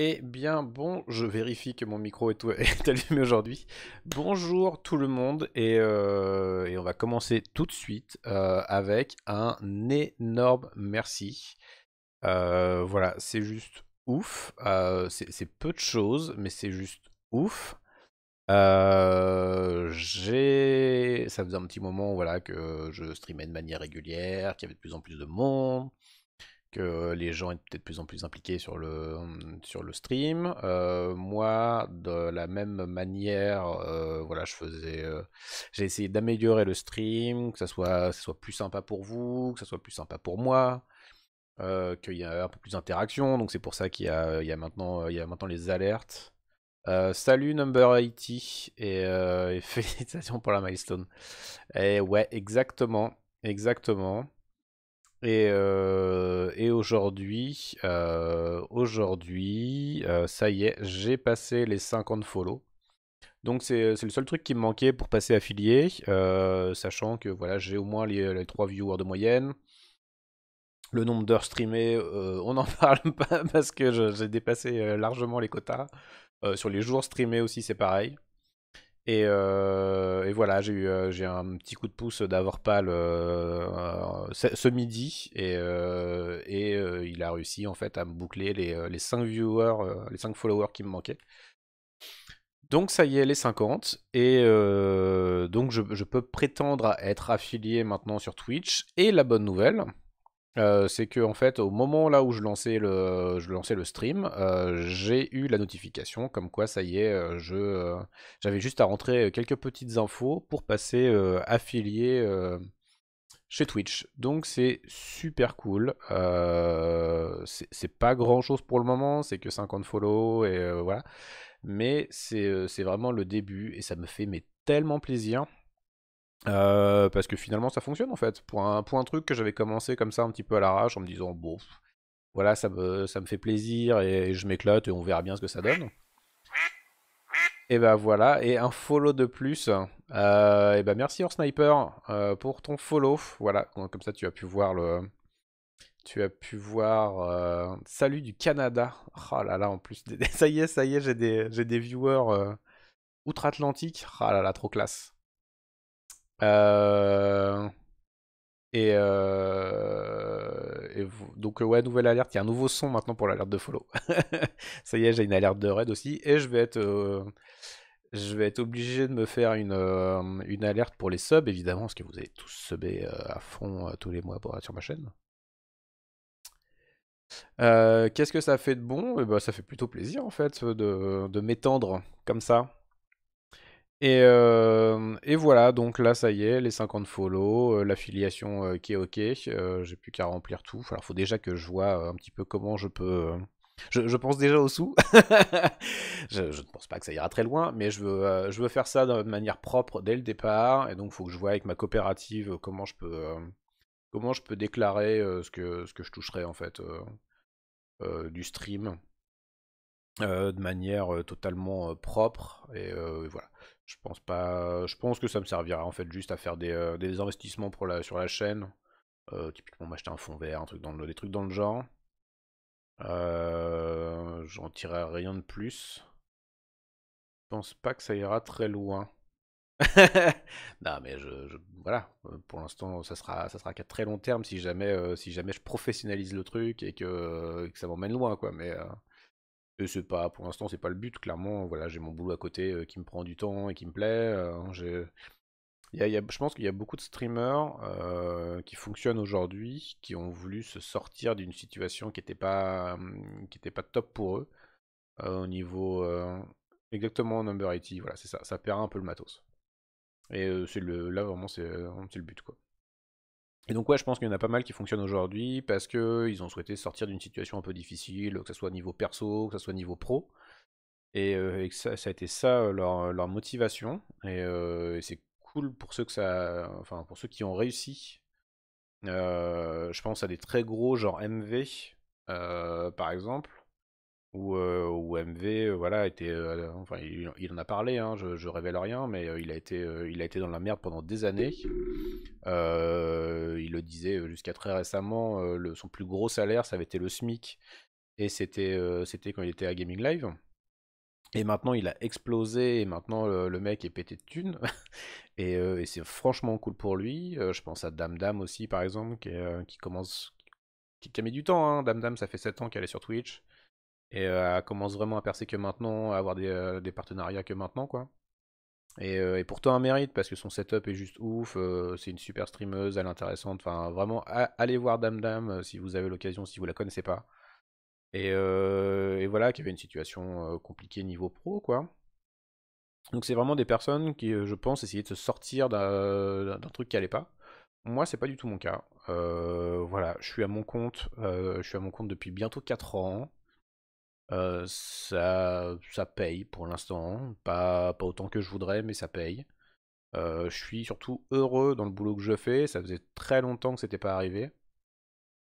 Eh bien, bon, je vérifie que mon micro est, allumé aujourd'hui. Bonjour tout le monde, et, euh, on va commencer tout de suite euh, avec un énorme merci. Euh, voilà, c'est juste ouf. c'est peu de choses, mais c'est juste ouf. j'ai, ça faisait un petit moment, voilà, que je streamais de manière régulière, qu'il y avait de plus en plus de monde que les gens étaient de plus en plus impliqués sur le, sur le stream. Euh, moi, de la même manière, euh, voilà, je faisais, euh, j'ai essayé d'améliorer le stream, que ça soit, ça soit plus sympa pour vous, que ça soit plus sympa pour moi, qu'il y ait un peu plus d'interaction. Donc c'est pour ça qu'il y a, il y a maintenant, il y a maintenant les alertes. salut Number 80 et, et félicitations pour la milestone. Et ouais, exactement, exactement. Et, euh, et aujourd'hui, euh, aujourd'hui, euh, ça y est, j'ai passé les 50 follow. Donc c'est le seul truc qui me manquait pour passer affilié, sachant que voilà, j'ai au moins les, les 3 viewers de moyenne. Le nombre d'heures streamées, on n'en parle pas parce que j'ai dépassé largement les quotas. sur les jours streamés aussi, c'est pareil. Euh, et, voilà, j'ai eu euh, j'ai un petit coup de pouce d'Avorpal euh, ce, midi et, et il a réussi en fait à me boucler les, les 5 viewers, les 5 followers qui me manquaient. Donc ça y est, les 50. Et donc je, je, peux prétendre à être affilié maintenant sur Twitch. Et la bonne nouvelle, euh, c'est que en fait, au moment là où je lançais le, stream, euh, j'ai eu la notification comme quoi ça y est, euh, j'avais juste à rentrer quelques petites infos pour passer affilié chez Twitch. Donc c'est super cool. c'est pas grand chose pour le moment, c'est que 50 follow et voilà. Mais c'est vraiment le début et ça me fait tellement plaisir. Euh, parce que finalement ça fonctionne en fait. Pour un, pour un truc que j'avais commencé comme ça un petit peu à l'arrache en me disant bon voilà ça me, ça me fait plaisir et, je m'éclate et on verra bien ce que ça donne. Et ben voilà, et un follow de plus. Euh, et ben merci Hors Sniper euh, pour ton follow. Voilà, comme ça tu as pu voir le. Tu as pu voir. Salut du Canada. Oh là là, en plus. Ça y est, ça y est, j'ai des, des viewers outre-Atlantique. Oh là là, trop classe. Euh, et, euh, donc ouais, nouvelle alerte. Il y a un nouveau son maintenant pour l'alerte de follow. Ça y est, j'ai une alerte de raid aussi, et je vais être, euh, je vais être obligé de me faire une, une alerte pour les subs évidemment, parce que vous avez tous subé à fond tous les mois pour, sur ma chaîne. Qu'est-ce que ça fait de bon? Eh ben, Ça fait plutôt plaisir en fait de, de m'étendre comme ça. Et, euh, et, voilà, donc là ça y est, les 50 follow, euh, l'affiliation euh, qui est ok, j'ai plus qu'à remplir tout. Alors faut déjà que je vois un petit peu comment je peux... Je, pense déjà au sous. je, ne pense pas que ça ira très loin, mais je veux, je veux faire ça de manière propre dès le départ, et donc il faut que je vois avec ma coopérative comment je peux, comment je peux déclarer ce, que, ce que je toucherai en fait du stream. de manière totalement propre et voilà je pense pas. Je pense que ça me servira en fait juste à faire des, euh, investissements pour sur la chaîne. Euh, typiquement m'acheter un fond vert, un truc dans des trucs dans le genre. Euh, J'en tirerai rien de plus. Je pense pas que ça ira très loin. non mais je, voilà, pour l'instant ça sera ça sera qu'à très long terme si jamais si jamais je professionnalise le truc et que, que ça m'emmène loin quoi. Mais et c'est pas, pour l'instant, c'est pas le but. Clairement, voilà, j'ai mon boulot à côté euh, qui me prend du temps et qui me plaît. Euh, je pense qu'il y a beaucoup de streamers euh, qui fonctionnent aujourd'hui, qui ont voulu se sortir d'une situation qui n'était pas, hum, qui pas top pour eux au niveau exactement number 80. Voilà, c'est ça. Ça perd un peu le matos. Et c'est le, là vraiment, c'est le but quoi. Et donc ouais, je pense qu'il y en a pas mal qui fonctionnent aujourd'hui parce qu'ils ont souhaité sortir d'une situation un peu difficile, que ce soit niveau perso, que ce soit niveau pro. Et, euh, que ça, a été ça euh, leur, motivation. Euh, et, c'est cool pour ceux que ça, enfin pour ceux qui ont réussi. je pense à des très gros genre MV par exemple où, MV voilà était enfin il, en a parlé hein, je, révèle rien mais il a été il a été dans la merde pendant des années il le disait jusqu'à très récemment son plus gros salaire ça avait été le SMIC Et c'était c'était quand il était à Gaming Live. Et maintenant, il a explosé, et maintenant, le, mec est pété de thunes. et, c'est franchement cool pour lui. je pense à Dame Dame aussi, par exemple, qui, commence. Qui, a mis du temps, hein. Dame Dame, ça fait 7 ans qu'elle est sur Twitch. Et elle commence vraiment à percer que maintenant, à avoir des, partenariats que maintenant, quoi. Et, pourtant, un mérite, parce que son setup est juste ouf. c'est une super streameuse, elle est intéressante. Enfin, vraiment, allez voir Dame Dame si vous avez l'occasion, si vous la connaissez pas. Et, voilà, qui avait une situation compliquée niveau pro, quoi. Donc c'est vraiment des personnes qui, je pense, essayaient de se sortir d'un truc qui allait pas. Moi, c'est pas du tout mon cas. voilà, je suis à mon compte, je suis à mon compte depuis bientôt 4 ans. Ça, ça paye pour l'instant, pas, pas autant que je voudrais, mais ça paye. je suis surtout heureux dans le boulot que je fais. Ça faisait très longtemps que c'était pas arrivé.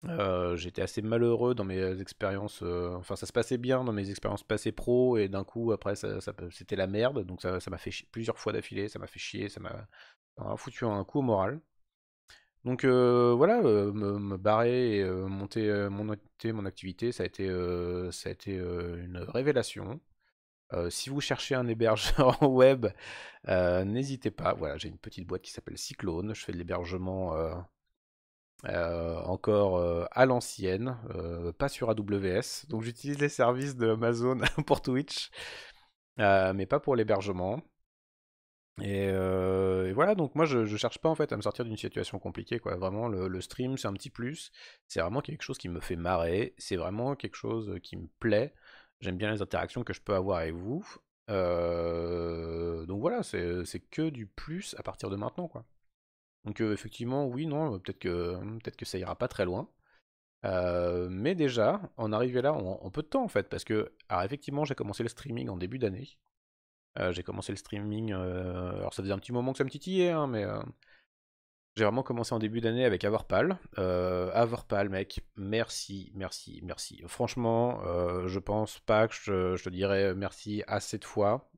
Euh, j'étais assez malheureux dans mes expériences. Euh, enfin, ça se passait bien dans mes expériences passées pro, et d'un coup, après, ça, c'était la merde. Donc, ça m'a fait plusieurs fois d'affilée, ça m'a fait chier, ça m'a foutu un coup au moral. Donc, euh, voilà, me, barrer et monter, monter, mon activité, ça a été, une révélation. si vous cherchez un hébergeur web, n'hésitez pas. Voilà, j'ai une petite boîte qui s'appelle Cyclone. Je fais de l'hébergement euh, encore euh, à l'ancienne, euh, pas sur AWS. Donc j'utilise les services de Amazon pour Twitch, mais pas pour l'hébergement. Et, voilà, donc moi je, cherche pas en fait à me sortir d'une situation compliquée, quoi. Vraiment, le, stream c'est un petit plus. C'est vraiment quelque chose qui me fait marrer. C'est vraiment quelque chose qui me plaît. J'aime bien les interactions que je peux avoir avec vous. donc voilà, c'est que du plus à partir de maintenant, quoi. Donc effectivement, oui, non, peut-être que, ça ira pas très loin. mais déjà, en arrivé là en, peu de temps en fait, parce que, alors effectivement, j'ai commencé le streaming en début d'année. J'ai commencé le streaming, alors ça faisait un petit moment que ça me titillait, hein, mais j'ai vraiment commencé en début d'année avec Averpal. Averpal, mec, merci, merci, merci. Franchement, je pense pas que je, te dirais merci assez de fois.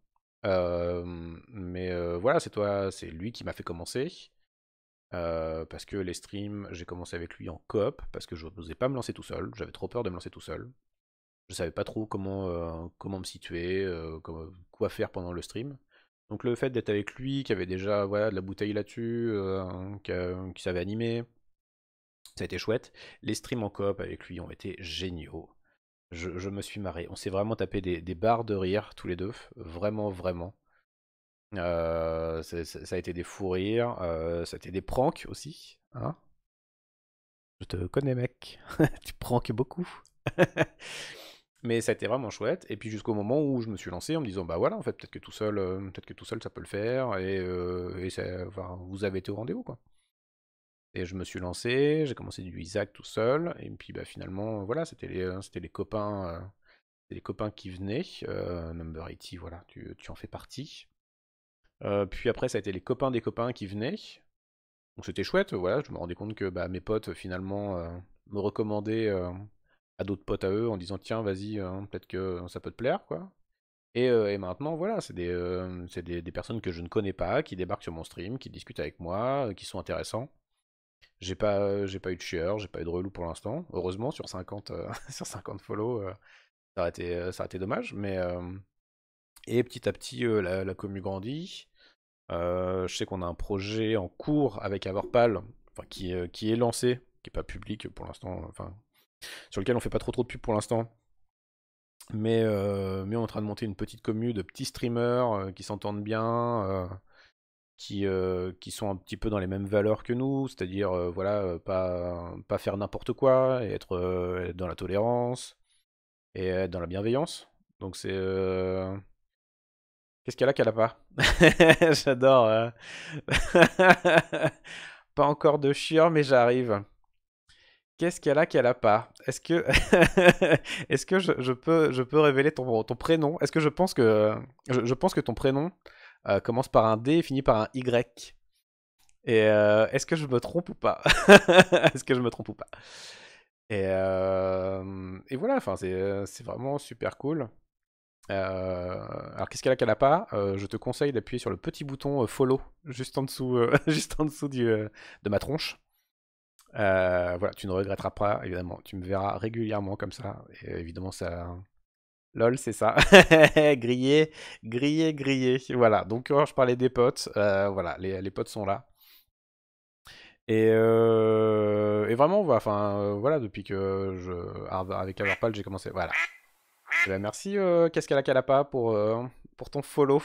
mais voilà, c'est toi, c'est lui qui m'a fait commencer. Euh, parce que les streams, j'ai commencé avec lui en coop, parce que je n'osais pas me lancer tout seul, j'avais trop peur de me lancer tout seul. Je savais pas trop comment, euh, comment me situer, euh, quoi faire pendant le stream. Donc le fait d'être avec lui, qui avait déjà voilà, de la bouteille là-dessus, qui, savait animer, ça a été chouette. Les streams en coop avec lui ont été géniaux. Je, me suis marré. On s'est vraiment tapé des barres de rire tous les deux, vraiment, vraiment. Euh, ça a été des fous rires, euh, ça a été des pranks aussi. Hein Je te connais, mec. tu pranks beaucoup. Mais ça a été vraiment chouette. Et puis jusqu'au moment où je me suis lancé en me disant, bah voilà, en fait, peut-être que tout seul, euh, peut-être que tout seul, ça peut le faire. Et, vous avez été au rendez-vous, quoi. Et je me suis lancé, j'ai commencé du Isaac tout seul. Et puis bah, finalement, voilà, c'était les, les copains. les copains qui venaient, Number 80, voilà, tu, en fais partie. Euh, puis après, ça a été les copains des copains qui venaient. Donc c'était chouette, voilà, je me rendais compte que bah, mes potes finalement euh, me recommandaient euh, à d'autres potes à eux en disant tiens vas-y, peut-être que ça peut te plaire quoi. Et, et maintenant voilà, c'est des, des, personnes que je ne connais pas, qui débarquent sur mon stream, qui discutent avec moi, qui sont intéressants. J'ai pas, j'ai pas eu de chieur, j'ai pas eu de relou pour l'instant. Heureusement, sur 50, sur 50 follow, ça, aurait été, ça été dommage. Mais, et petit à petit, la, commu grandit. Euh, je sais qu'on a un projet en cours avec Averpal, enfin, qui, euh, qui est lancé, qui n'est pas public pour l'instant, enfin, sur lequel on fait pas trop trop de pub pour l'instant. Mais, euh, mais on est en train de monter une petite commune de petits streamers qui s'entendent bien, qui, qui sont un petit peu dans les mêmes valeurs que nous, c'est-à-dire voilà, pas, faire n'importe quoi, être dans la tolérance, et dans la bienveillance. Donc c'est Qu'est-ce qu'elle a qu'elle a pas J'adore. Hein. pas encore de chieur, mais j'arrive. Qu'est-ce qu'elle a qu'elle a pas? Est-ce que, est-ce que je, peux, je peux révéler ton, ton prénom? Est-ce que je pense que, je, pense que ton prénom euh, commence par un D et finit par un Y? Et euh, est-ce que je me trompe ou pas? Est-ce que je me trompe ou pas? Et, euh, et voilà, c'est vraiment super cool. Euh, alors qu'est-ce qu'elle a qu'elle n'a pas? Je te conseille d'appuyer sur le petit bouton follow juste en dessous, juste en dessous du, de ma tronche. Voilà, tu ne regretteras pas, évidemment. Tu me verras régulièrement comme ça. Et évidemment, ça. Lol, c'est ça. grillé, grillé, grillé. Voilà, donc quand je parlais des potes, voilà, les, potes sont là. Et, et vraiment, enfin, voilà, depuis que je. Avec Averpal, j'ai commencé. Voilà. Eh ben, merci, euh, Qu'est-ce qu'elle a Calapa, pour, euh, pour ton follow.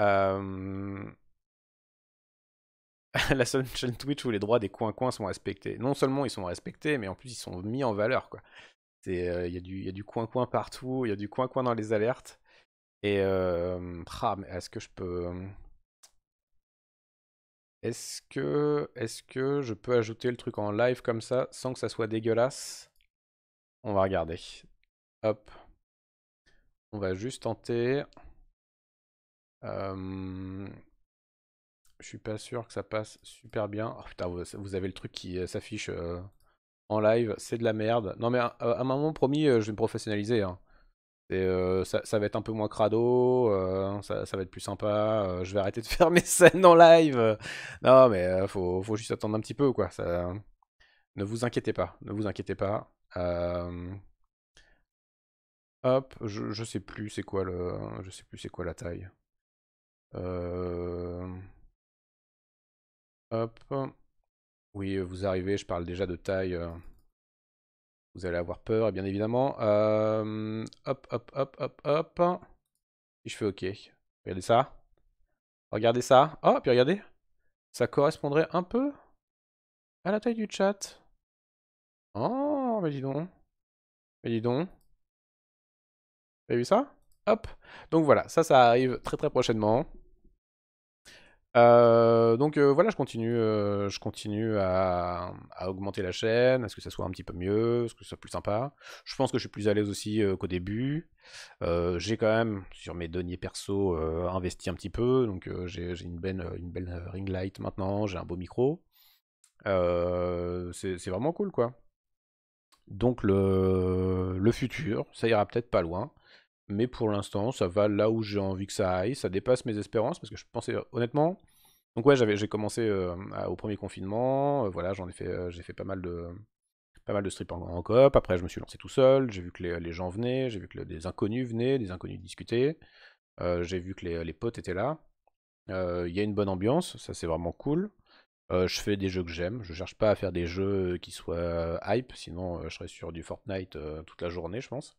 Euh, la seule chaîne Twitch où les droits des coins-coins sont respectés. Non seulement ils sont respectés, mais en plus ils sont mis en valeur. quoi. Il y a du coin-coin partout, il y a du coin-coin dans les alertes. Et euh, est-ce que je peux. Est-ce que, est-ce que je peux ajouter le truc en live comme ça sans que ça soit dégueulasse? On va regarder. Hop. On va juste tenter. Euh... Je suis pas sûr que ça passe super bien. Oh putain, vous avez le truc qui euh, s'affiche euh, en live. C'est de la merde. Non mais à, un moment promis, euh, je vais me professionnaliser. Hein. ça, va être un peu moins crado, ça, va être plus sympa. je vais arrêter de faire mes scènes en live. non mais faut, faut, juste attendre un petit peu quoi. Ne vous inquiétez pas, ne vous inquiétez pas. Euh, hop, je, je sais plus c'est quoi le, je sais plus c'est quoi la taille. Euh, hop, oui, vous arrivez, je parle déjà de taille. Euh, vous allez avoir peur, bien évidemment. hop, hop, hop, hop, hop. Je fais OK. Regardez ça. Regardez ça. Oh, puis regardez. Ça correspondrait un peu à la taille du chat. Oh, mais dis donc. Mais dis donc. Vous avez vu ça? Hop. Donc voilà, ça, ça arrive très très prochainement. Euh, donc euh, voilà, je continue, euh, je continue à, augmenter la chaîne, à ce que ça soit un petit peu mieux, à ce que ce soit plus sympa. Je pense que je suis plus à l'aise aussi qu'au début. j'ai quand même, sur mes deniers perso, investi un petit peu. Donc j'ai une belle, une belle ring light maintenant, j'ai un beau micro. c'est vraiment cool quoi. Donc le, le futur, ça ira peut-être pas loin. Mais pour l'instant, ça va là où j'ai envie que ça aille. Ça dépasse mes espérances parce que je pensais honnêtement. Donc ouais, j'avais j'ai commencé euh, au premier confinement. Euh, voilà, j'en ai fait euh, j'ai fait pas mal de pas mal de strips en, coop. Après, je me suis lancé tout seul. J'ai vu que les, gens venaient, j'ai vu que des inconnus venaient, des inconnus discutaient. j'ai vu que les, potes étaient là. Il y a une bonne ambiance, ça c'est vraiment cool. Je fais des jeux que j'aime. Je cherche pas à faire des jeux qui soient hype, sinon je serais sur du Fortnite toute la journée, je pense.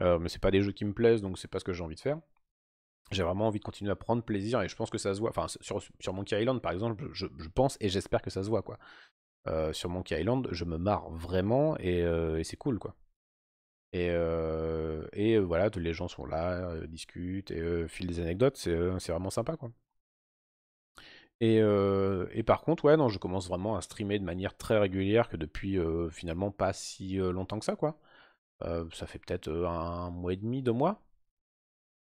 mais c'est pas des jeux qui me plaisent, donc c'est pas ce que j'ai envie de faire. J'ai vraiment envie de continuer à prendre plaisir et je pense que ça se voit. Enfin, sur, sur Monkey Island, par exemple, je, pense et j'espère que ça se voit, quoi. sur Monkey Island, je me marre vraiment et, c'est cool, quoi. Et, et voilà, les gens sont là, discutent et filent des anecdotes, c'est vraiment sympa, quoi. Euh, et, par contre, ouais, non, je commence vraiment à streamer de manière très régulière que depuis euh, finalement pas si euh, longtemps que ça, quoi. ça fait peut-être un mois et demi, deux mois.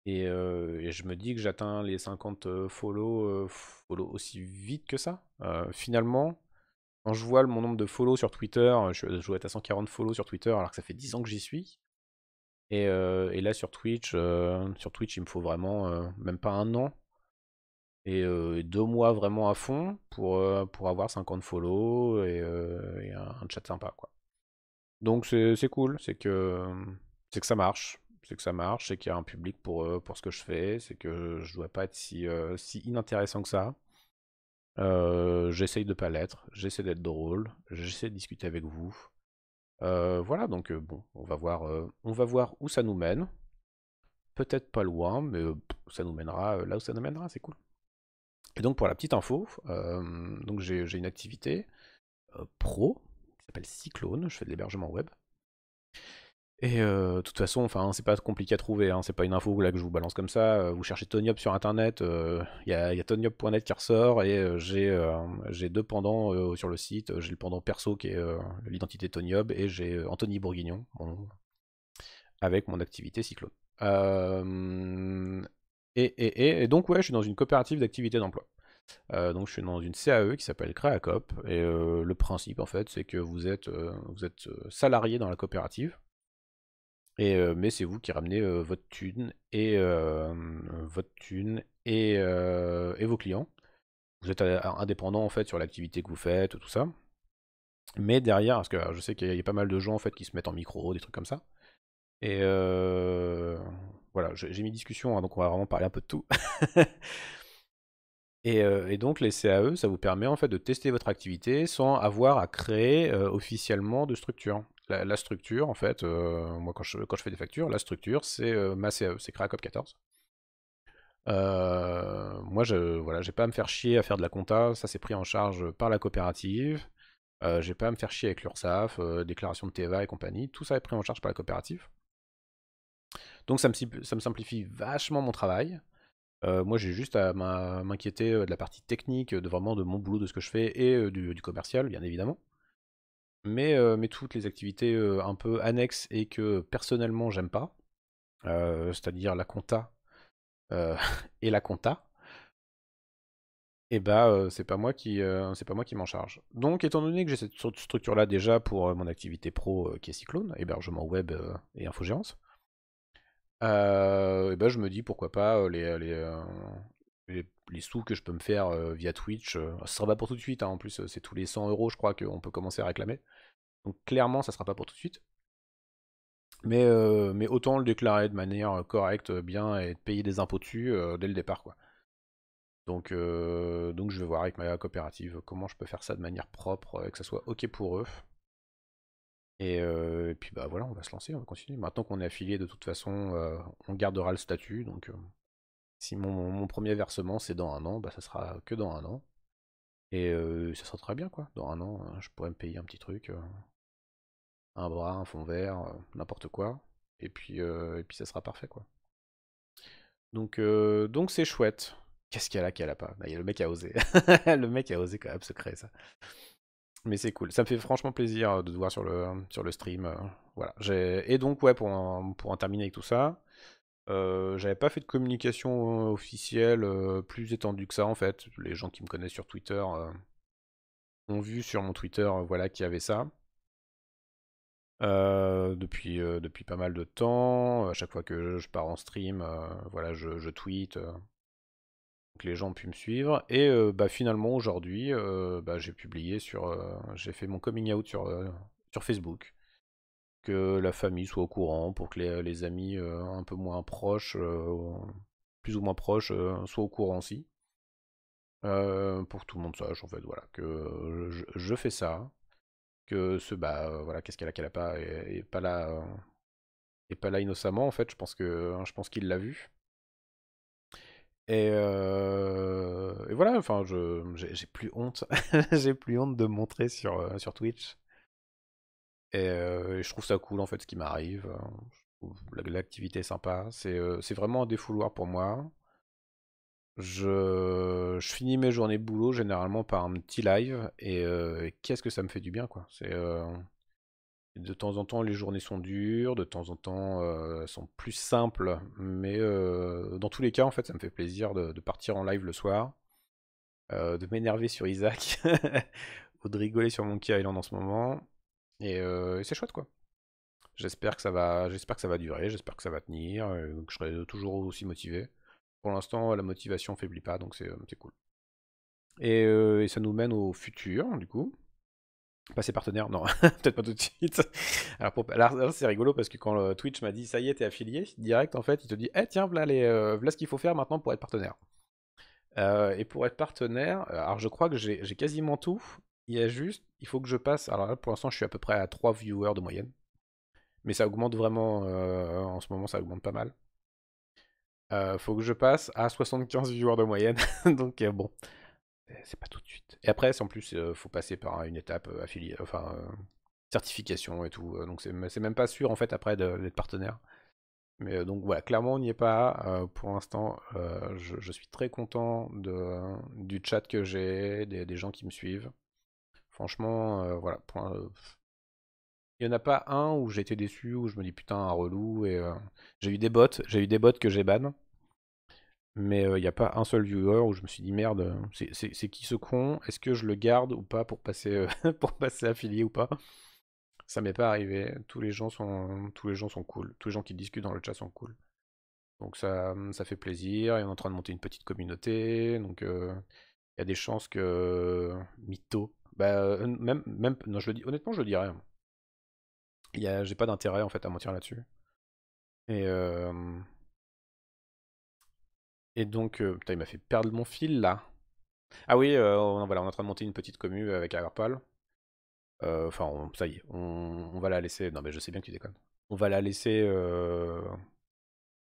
Et, je me dis que j'atteins les 50 follow, aussi vite que ça. finalement, quand je vois mon nombre de follow sur Twitter, je, je être à 140 follow sur Twitter alors que ça fait 10 ans que j'y suis. Et, là sur Twitch, sur Twitch, il me faut vraiment même pas un an et deux mois vraiment à fond pour, pour avoir 50 follow et, un, chat sympa quoi. Donc c'est cool, c'est que c'est que ça marche, c'est que ça marche, c'est qu'il y a un public pour, pour ce que je fais, c'est que je dois pas être si, si inintéressant que ça. j'essaye de pas l'être, j'essaie d'être drôle, j'essaie de discuter avec vous. voilà, donc bon, on va voir, on va voir où ça nous mène. Peut-être pas loin, mais ça nous mènera là où ça nous mènera, c'est cool. Et donc pour la petite info, euh, donc j'ai une activité euh, pro qui s'appelle Cyclone, je fais de l'hébergement web. Et euh, de toute façon, enfin, c'est pas compliqué à trouver, hein, c'est pas une info là que je vous balance comme ça. Vous cherchez Tonyop sur internet, il y a, y a Tonyop.net qui ressort et j'ai deux pendants sur le site. J'ai le pendant perso qui est l'identité Tonyop et j'ai Anthony Bourguignon avec mon activité Cyclone. Et, donc, ouais, je suis dans une coopérative d'activité d'emploi. Euh, donc, je suis dans une CAE qui s'appelle Créacop. Et euh, le principe, en fait, c'est que vous êtes, euh, vous êtes salarié dans la coopérative. Et, mais c'est vous qui ramenez votre thune et votre thune et, et, vos clients. vous êtes indépendant en fait sur l'activité que vous faites, tout ça. Mais derrière, parce que je sais qu'il y a pas mal de gens en fait qui se mettent en micro, des trucs comme ça. Et voilà, j'ai mis discussion, hein, donc on va vraiment parler un peu de tout. et, donc les CAE, ça vous permet en fait de tester votre activité sans avoir à créer officiellement de structure. La, structure, en fait, moi quand je, fais des factures, la structure c'est ma CAE, c'est Créacop 14. moi, je voilà, j'ai pas à me faire chier à faire de la compta, ça c'est pris en charge par la coopérative. Euh, j'ai pas à me faire chier avec l'URSSAF, déclaration de TVA et compagnie, tout ça est pris en charge par la coopérative. Donc ça me, simplifie vachement mon travail. Euh, moi, j'ai juste à m'inquiéter euh, de la partie technique, de vraiment de mon boulot, de ce que je fais, et euh, du, commercial, bien évidemment. Mais, mais toutes les activités un peu annexes et que personnellement j'aime pas, c'est-à-dire la compta et la compta, et eh bah c'est pas moi qui c'est pas moi qui m'en charge. Donc étant donné que j'ai cette structure là déjà pour mon activité pro qui est Cyclone, hébergement web et infogérance, euh, et ben je me dis pourquoi pas euh, les, euh, les, sous que je peux me faire via Twitch. ça sera pas pour tout de suite, hein, en plus c'est tous les 100 euros je crois qu'on peut commencer à réclamer. Donc clairement ça sera pas pour tout de suite. Mais, mais autant le déclarer de manière correcte, bien, et payer des impôts dessus dès le départ. quoi. Donc, donc je vais voir avec ma coopérative comment je peux faire ça de manière propre et que ça soit ok pour eux. Et, puis bah voilà, on va se lancer, on va continuer. Maintenant qu'on est affilié, de toute façon, on gardera le statut. Donc si mon, premier versement c'est dans un an, bah ça sera que dans un an. Et ça sera très bien quoi. Dans un an, je pourrais me payer un petit truc, un bras, un fond vert, n'importe quoi. Et puis, ça sera parfait quoi. Donc donc c'est chouette. Qu'est-ce qu'il y a y a pas bah, y a le mec a osé. le mec a osé quand même se créer ça. Mais c'est cool. Ça me fait franchement plaisir euh, de te voir sur le, stream. Euh, voilà. Et donc, ouais, pour pour en terminer avec tout ça, euh, j'avais pas fait de communication officielle plus étendue que ça, en fait. Les gens qui me connaissent sur Twitter ont vu sur mon Twitter voilà, qu'il y avait ça. depuis, depuis pas mal de temps. À chaque fois que je pars en stream, voilà, je, je tweet donc les gens ont pu me suivre. Et bah, finalement, aujourd'hui, bah, j'ai publié sur. J'ai fait mon coming out sur, sur Facebook. Que la famille soit au courant, pour que les, amis un peu moins proches, plus ou moins proches, soient au courant aussi. pour que tout le monde sache, en fait, voilà, que je, fais ça. Que ce, bah, voilà, qu'est-ce qu'elle a, qu'elle a pas, et, pas là. et pas là innocemment, en fait, je pense que je pense qu'il l'a vu. Euh, et, voilà, enfin, je, j'ai, plus honte. j'ai plus honte de montrer sur, euh, sur Twitch. Euh, et, je trouve ça cool en fait ce qui m'arrive. l'activité est sympa. C'est, c'est vraiment un défouloir pour moi. Je, je finis mes journées de boulot généralement par un petit live et, qu'est-ce que ça me fait du bien quoi. De temps en temps, les journées sont dures, de temps en temps, elles sont plus simples, mais dans tous les cas, en fait, ça me fait plaisir de, partir en live le soir, de m'énerver sur Isaac, ou de rigoler sur Monkey Island en ce moment, et, c'est chouette, quoi. J'espère que ça va, j'espère que ça va durer, j'espère que ça va tenir, donc je serai toujours aussi motivé. Pour l'instant, la motivation faiblit pas, donc c'est cool. Et, ça nous mène au futur, du coup. Passer partenaire Non, peut-être pas tout de suite. Alors, c'est rigolo parce que quand Twitch m'a dit ça y est, t'es affilié, direct en fait, il te dit eh tiens, voilà, les, euh, ce qu'il faut faire maintenant pour être partenaire. Euh, et pour être partenaire, euh, alors je crois que j'ai quasiment tout. Il y a juste, il faut que je passe. Alors là, pour l'instant, je suis à peu près à 3 viewers de moyenne. Mais ça augmente vraiment, en ce moment, ça augmente pas mal. faut que je passe à 75 viewers de moyenne. Donc bon, c'est pas tout de suite. Et après, en plus, il euh, faut passer par une étape euh, affiliée, enfin, euh, certification et tout. donc c'est même pas sûr en fait après d'être partenaire. Mais donc voilà, clairement on n'y est pas. pour l'instant, je, suis très content du chat que j'ai, des, gens qui me suivent. Franchement, voilà. il n'y en a pas un où j'ai été déçu, où je me dis putain un relou. Et j'ai eu des bots, j'ai eu des bots que j'ai ban. Mais il n'y a pas un seul viewer où je me suis dit merde, c'est qui ce con? Est-ce que je le garde ou pas pour passer, pour passer affilié ou pas? Ça m'est pas arrivé. Tous les, gens sont, tous cool. Tous les gens qui discutent dans le chat sont cool. Donc ça, ça fait plaisir. Et on est en train de monter une petite communauté. Donc Il y a des chances que mytho. Bah, même, même, non, je le dis, honnêtement, je le dirais. J'ai pas d'intérêt en fait à mentir là-dessus. Et, et donc, putain, il m'a fait perdre mon fil là. Ah oui, on, voilà, on est en train de monter une petite commu avec Airpal. Enfin, ça y est, on, va la laisser. Non, mais je sais bien que tu déconnes. On va la laisser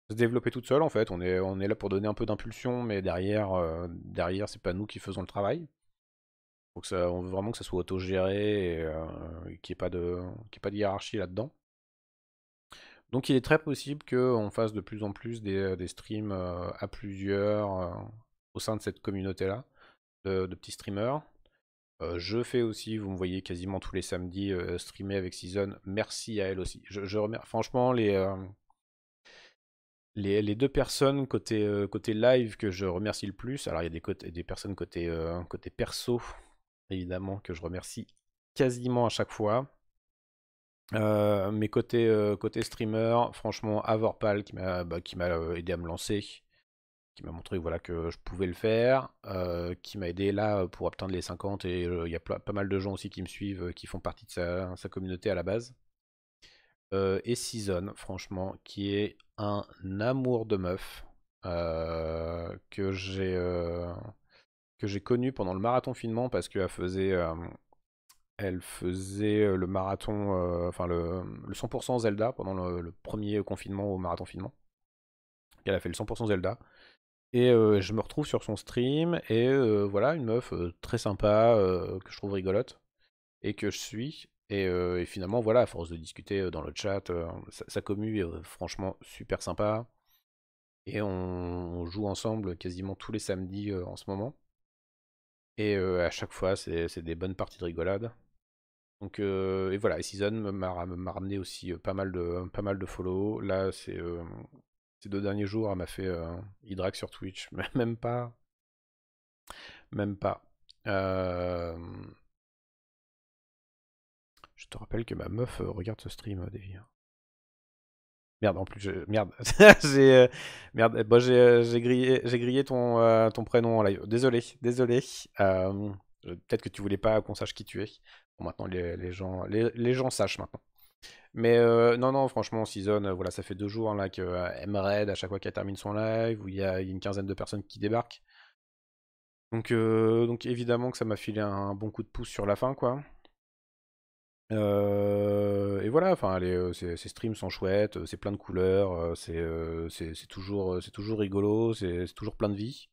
se développer toute seule en fait. On est, on est là pour donner un peu d'impulsion, mais derrière, derrière, c'est pas nous qui faisons le travail. Ça, on veut vraiment que ça soit autogéré et qu'il n'y ait pas de, pas de hiérarchie là-dedans. Donc il est très possible qu'on fasse de plus en plus des, des streams à plusieurs au sein de cette communauté-là, de, petits streamers. je fais aussi, vous me voyez quasiment tous les samedis streamer avec Season. Merci à elle aussi. Je, remercie, franchement, les, les, deux personnes côté, live que je remercie le plus, alors il y a des, des personnes côté perso évidemment, que je remercie quasiment à chaque fois. Euh, mais côté, euh, streamer, franchement, Avorpal qui m'a bah, euh, aidé à me lancer, qui m'a montré voilà, que je pouvais le faire, qui m'a aidé là pour obtenir les 50, et il y a pas mal de gens aussi qui me suivent, qui font partie de sa, sa communauté à la base. et Season, franchement, qui est un amour de meuf que j'ai que j'ai connu pendant le marathon finement parce qu'elle faisait, euh, elle faisait euh, le marathon, euh, enfin le, 100% Zelda pendant le, premier confinement au marathon finement. Elle a fait le 100% Zelda. Et je me retrouve sur son stream et voilà, une meuf très sympa que je trouve rigolote et que je suis. Et, finalement, voilà, à force de discuter dans le chat, sa, commu est franchement super sympa. Et on, joue ensemble quasiment tous les samedis en ce moment. Et à chaque fois, c'est des bonnes parties de rigolade. Donc, et voilà, Season m'a ramené aussi pas mal de, pas mal de follow. Là, c'est ces deux derniers jours, elle m'a fait Hydrax sur Twitch. même pas. Même pas. Je te rappelle que ma meuf regarde ce stream, Davy. Merde, en plus, merde. j'ai euh, merde. Bon, j'ai grillé, j'ai grillé ton, euh, ton prénom en live. Désolé, désolé. Euh, peut-être que tu voulais pas qu'on sache qui tu es. Bon, maintenant les, gens, les, gens sachent maintenant. Mais non, non, franchement, Season, voilà, ça fait deux jours là que Mred, à chaque fois qu'elle termine son live, où il y, a, une quinzaine de personnes qui débarquent. Donc, donc évidemment que ça m'a filé un bon coup de pouce sur la fin, quoi. Euh, et voilà, enfin, euh, ces, streams sont chouettes, euh, c'est plein de couleurs, c'est toujours, rigolo, c'est toujours plein de vie.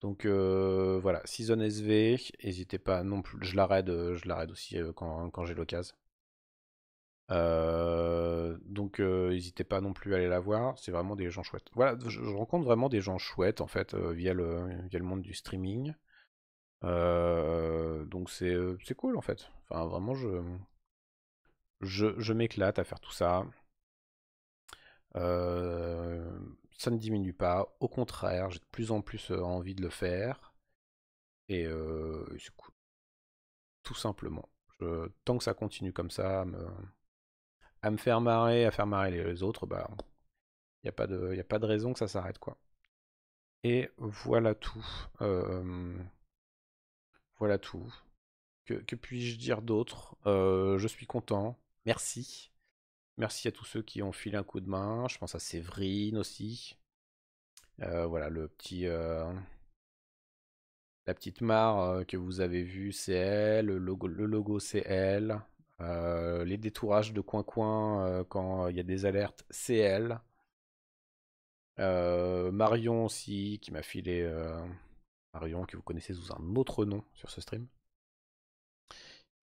Donc voilà, Season SV, n'hésitez pas non plus, je l'arrête, je aussi quand, j'ai l'occasion. donc n'hésitez pas non plus à aller la voir, c'est vraiment des gens chouettes. Voilà, je, rencontre vraiment des gens chouettes en fait via le monde du streaming. Euh, donc euh, c'est cool en fait. Enfin vraiment je je, je m'éclate à faire tout ça. Euh, ça ne diminue pas. Au contraire, j'ai de plus en plus envie de le faire. Et c'est cool. Tout simplement. Tant que ça continue comme ça, à me, faire marrer, à faire marrer les, autres, bah il n'y a, pas de, a pas de raison que ça s'arrête quoi. Et voilà tout. Voilà tout. Que, puis-je dire d'autre? Euh, Je suis content. Merci. Merci à tous ceux qui ont filé un coup de main. Je pense à Séverine aussi. Euh, voilà, le petit. Euh, la petite mare que vous avez vue, c'est elle. Le logo, le logo c'est elle. les détourages de coin-coin quand il y a des alertes, c'est elle. Marion aussi, qui m'a filé Marion, que vous connaissez sous un autre nom sur ce stream.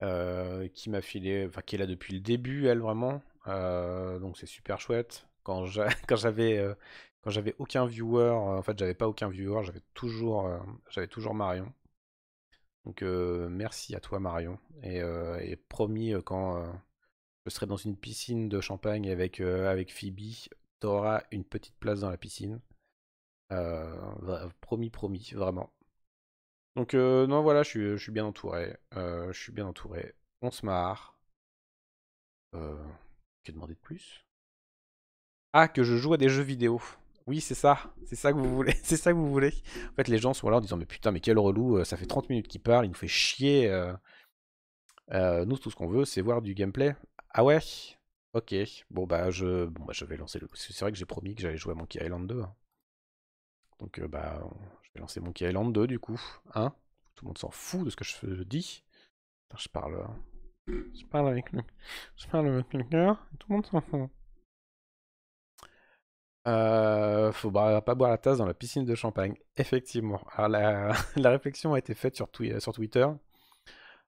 Euh, qui m'a filé, enfin qui est là depuis le début, elle vraiment. Euh, donc c'est super chouette. Quand j'avais euh, j'avais aucun viewer, en fait j'avais pas aucun viewer, j'avais toujours Marion. Donc merci à toi Marion. Et, et promis quand je serai dans une piscine de champagne avec avec Phoebe, t'auras une petite place dans la piscine. promis, promis, vraiment. Donc euh, non voilà, je suis, bien entouré. Euh, je suis bien entouré. On se marre. Euh, Qu'est demandé de plus? Ah, que je joue à des jeux vidéo. Oui, c'est ça. C'est ça que vous voulez. c'est ça que vous voulez. En fait, les gens sont là en disant Mais putain, mais quel relou, euh, ça fait 30 minutes qu'il parle, il nous fait chier. euh. Euh, nous, tout ce qu'on veut, c'est voir du gameplay. Ah ouais? Ok. Bon, bah, je, bon, bah, je vais lancer le. C'est vrai que j'ai promis que j'allais jouer à Monkey Island 2. hein. Donc, euh, bah, je vais lancer Monkey Island 2 du coup. Hein Tout le monde s'en fout de ce que je dis. Putain, je parle. euh, Je parle avec le. Je parle avec le cœur. Tout le monde s'en fout. Euh, faut pas boire la tasse dans la piscine de champagne. Effectivement. Alors la, réflexion a été faite sur, Twi- sur Twitter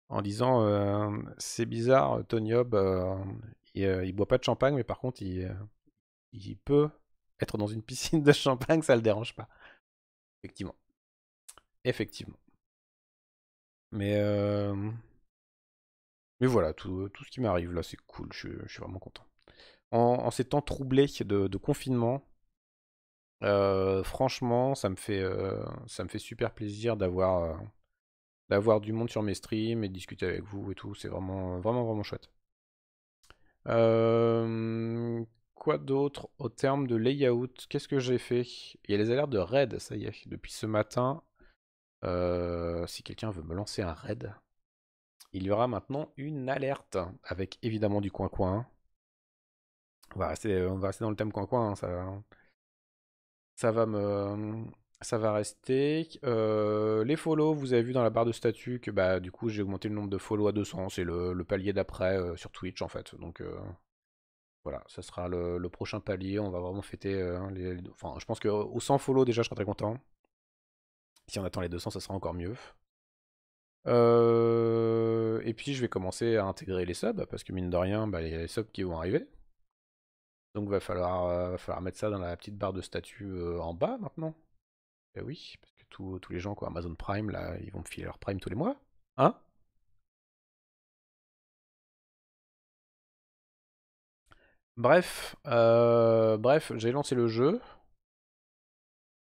en disant euh, c'est bizarre, Tony Hobb, il, il boit pas de champagne, mais par contre il, il peut être dans une piscine de champagne, ça le dérange pas. Effectivement. Effectivement. Mais euh, mais voilà, tout, ce qui m'arrive là, c'est cool. Je, suis- vraiment content. En, ces temps troublés de, confinement, euh, franchement, ça me fait, euh, ça me fait super plaisir d'avoir d'avoir du monde sur mes streams et de discuter avec vous et tout. C'est vraiment, vraiment, vraiment chouette. Quoi d'autre au terme de layout? Qu'est-ce que j'ai fait? Il y a les alertes de raid, ça y est. Depuis ce matin, euh, si quelqu'un veut me lancer un raid, il y aura maintenant une alerte avec évidemment du coin-coin. On va rester, on va rester dans le thème coin-coin, hein, ça, va me, ça va rester. Euh, les follow, vous avez vu dans la barre de statut que bah du coup j'ai augmenté le nombre de follow à 200, c'est le, palier d'après euh, sur Twitch en fait. Donc voilà, ça sera le, prochain palier. On va vraiment fêter euh, les, les- Enfin, je pense que au 100 follow déjà, je serai très content. Si on attend les 200, ça sera encore mieux. Euh, et puis je vais commencer à intégrer les subs parce que mine de rien, il y a les subs qui vont arriver. Donc va falloir, euh, va falloir mettre ça dans la petite barre de statut en bas maintenant. Eh oui, parce que tous les gens qui Amazon Prime, là, ils vont me filer leur Prime tous les mois. Hein? Bref, euh, bref, j'ai lancé le jeu.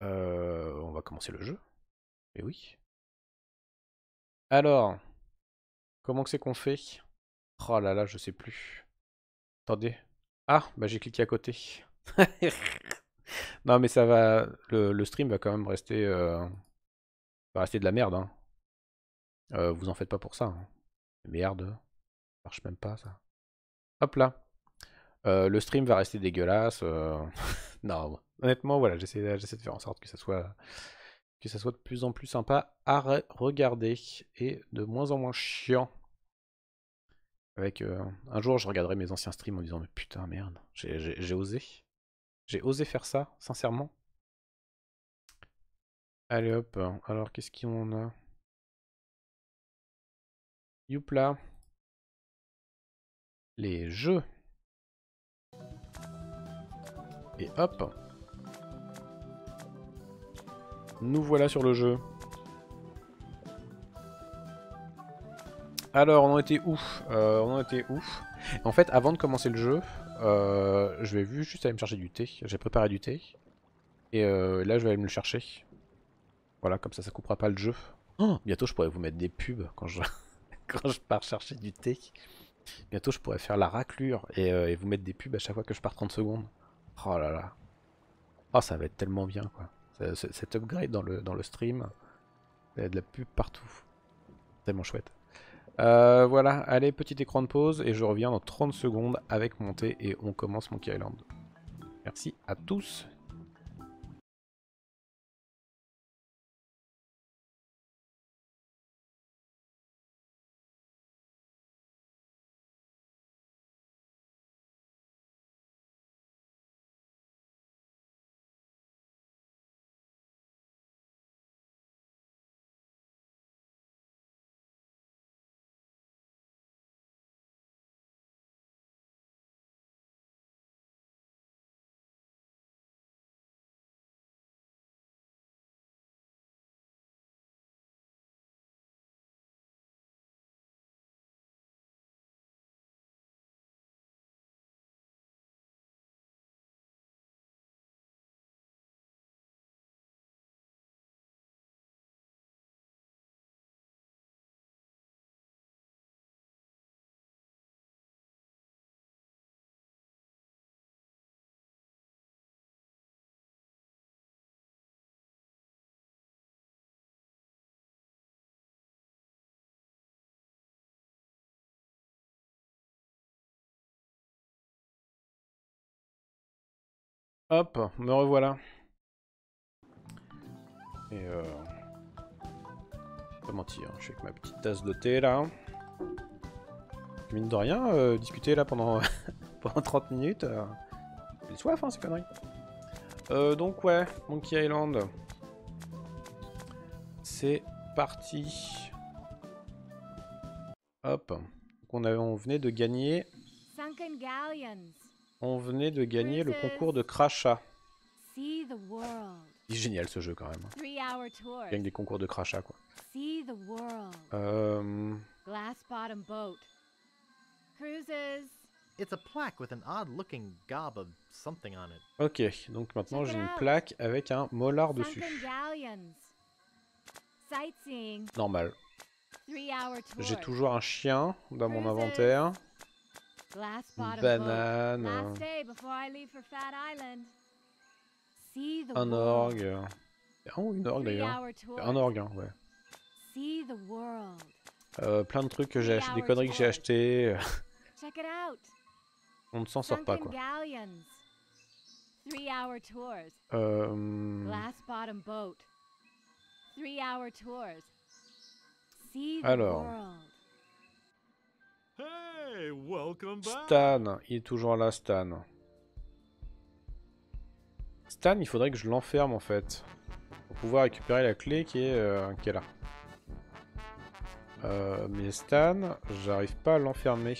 Euh, on va commencer le jeu. Eh oui. Alors, comment que c'est qu'on fait? Oh là là, je sais plus. Attendez. Ah, bah j'ai cliqué à côté. Non mais ça va, le, stream va quand même rester, euh, va rester de la merde. Hein. Vous en faites pas pour ça. hein. Merde, ça marche même pas ça. Hop là. Euh, le stream va rester dégueulasse. euh. non, honnêtement, voilà, j'essaie, de faire en sorte que ça soit, que ça soit de plus en plus sympa à re- regarder et de moins en moins chiant. Avec euh, un jour, je regarderai mes anciens streams en disant mais putain merde, j'ai osé, j'ai osé faire ça, sincèrement. Allez hop, alors qu'est-ce qu'on a? Youpla. Les jeux. Et hop. Nous voilà sur le jeu. Alors, on en était où? Euh, On en était où? En fait, avant de commencer le jeu, euh, je vais juste aller me chercher du thé. J'ai préparé du thé. Et euh, là, je vais aller me le chercher. Voilà, comme ça, ça coupera pas le jeu. Oh, bientôt, je pourrais vous mettre des pubs quand je, quand je pars chercher du thé. Bientôt, je pourrais faire la raclure et, et vous mettre des pubs à chaque fois que je pars 30 secondes. Oh là là. Oh, ça va être tellement bien, quoi. Ce- ce- Cet upgrade dans le, dans le stream, il y a de la pub partout. Tellement chouette. Euh, voilà, allez, petit écran de pause et je reviens dans 30 secondes avec mon thé et on commence Monkey Island. Merci à tous Hop, me revoilà. Et euh... Pas mentir, je suis avec ma petite tasse de thé là. Mine de rien, euh, discuter là pendant, pendant 30 minutes. Euh... J'ai soif hein, ces conneries. Euh, donc ouais, Monkey Island. C'est parti. Hop. Donc on venait de gagner... On venait de gagner le concours de crachat. C'est génial ce jeu quand même. Il gagne des concours de crachat quoi. Euh... It's a plaque with an odd looking gob of something on it. Ok, donc maintenant j'ai une plaque avec un molar dessus. Normal. J'ai toujours un chien dans mon inventaire. Banane. Un orgue. Oh, une orgue d'ailleurs. Un orgue, hein, ouais. Euh, plein de trucs que j'ai acheté, des conneries que j'ai achetées. On ne s'en sort pas quoi. Euh... Alors. Stan, il est toujours là Stan. Stan, il faudrait que je l'enferme en fait. Pour pouvoir récupérer la clé qui est, euh, qui est là. Euh, mais Stan, j'arrive pas à l'enfermer.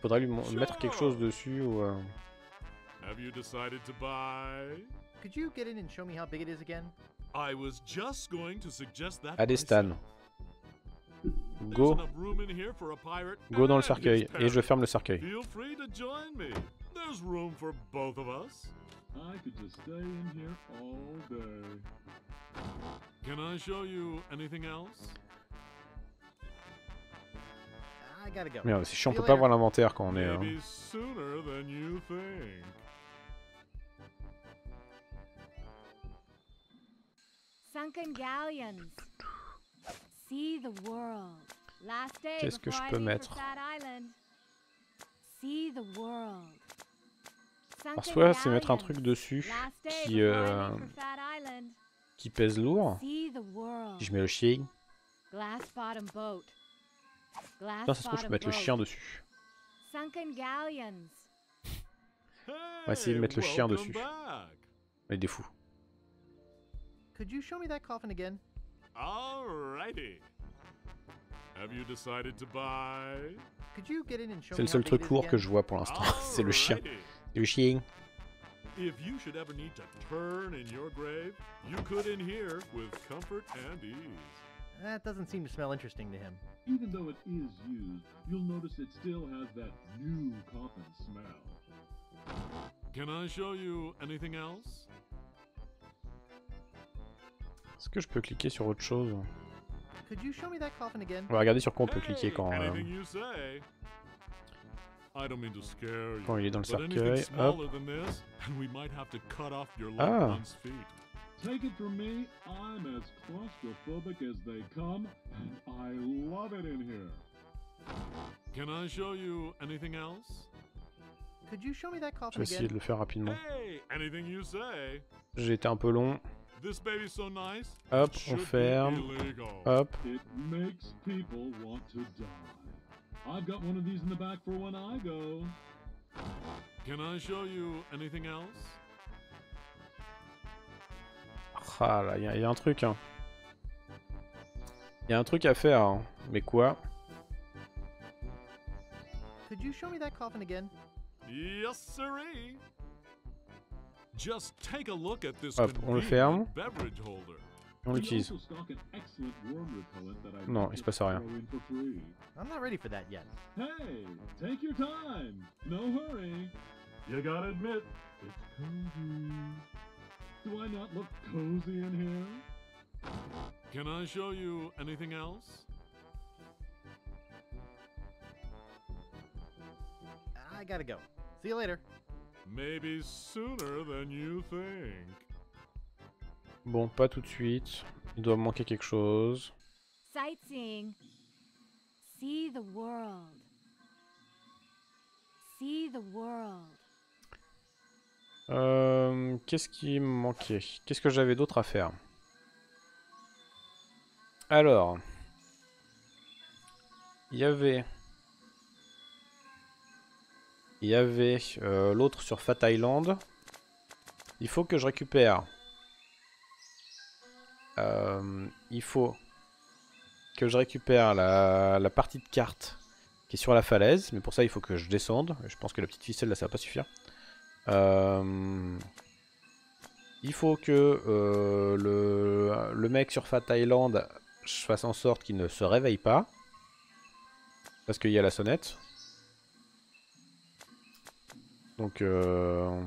Faudrait lui mettre quelque chose dessus ou. Euh... Have you decided to buy? Could you get in and show me how big it is again? I was just going to suggest that. Allez Stan. Go. Go dans le cercueil et je ferme le cercueil. Feel free to join me. There's room for both of us. I could just stay in here all day. Can I show you anything else? Merde, c'est chiant, on peut pas voir l'inventaire quand on est... Hein. Qu'est-ce que je peux mettre? Alors soit c'est mettre un truc dessus qui, euh, qui pèse lourd. Si je mets le chien. Non, ça se trouve, je peux mettre le chien dessus. On va essayer de mettre le chien dessus. Mais des fous. Could you show me that coffin again? Alrighty. C'est le seul truc lourd que je vois pour l'instant. C'est le chien. Le chien. If you should ever need to turn in your grave, you could in here with comfort and ease. That doesn't seem to smell interesting to him. Even though it is used, you'll notice it still has that new coffin smell. Can I show you anything else? Est-ce que je peux cliquer sur autre chose? On va regarder sur quoi on peut cliquer quand, euh, quand il est dans le cercueil. Hop. Ah Take it from me, I'm as claustrophobic as they come, and I love it in here. Can I show you anything else? Could you show me that coffin Je vais essayer de le faire rapidement. Hey, anything you say. J'ai été un peu long. This baby's so nice, Hop, on ferme. Hop. It makes people want to die. I've got one of these in the back for when I go. Can I show you anything else? Ah là, il y, y, a un truc. Hein. Il y a un truc à faire. Hein. Mais quoi? Could you show me that coffin again? Yes, sirree. Just take a look at this Hop, on le ferme. On l'utilise. Non, il se passe rien. I'm not ready for that yet. Hey, take your time. No hurry. You gotta admit, it's cozy. Do I not look cozy in here? Can I show you anything else? I gotta go. See you later. Maybe sooner than you think. Bon, pas tout de suite. Il doit manquer quelque chose. Sightseeing. See the world. See the world. Euh, Qu'est-ce qui me manquait? Qu'est-ce que j'avais d'autre à faire? Alors, il y avait, il y avait euh, l'autre sur Fat Island. Il faut que je récupère. Euh, il faut que je récupère la, partie de carte qui est sur la falaise, mais pour ça il faut que je descende. Je pense que la petite ficelle là ça va pas suffire. Euh, il faut que le, mec sur Fat Island, fasse en sorte qu'il ne se réveille pas. Parce qu'il y a la sonnette. Donc... Euh...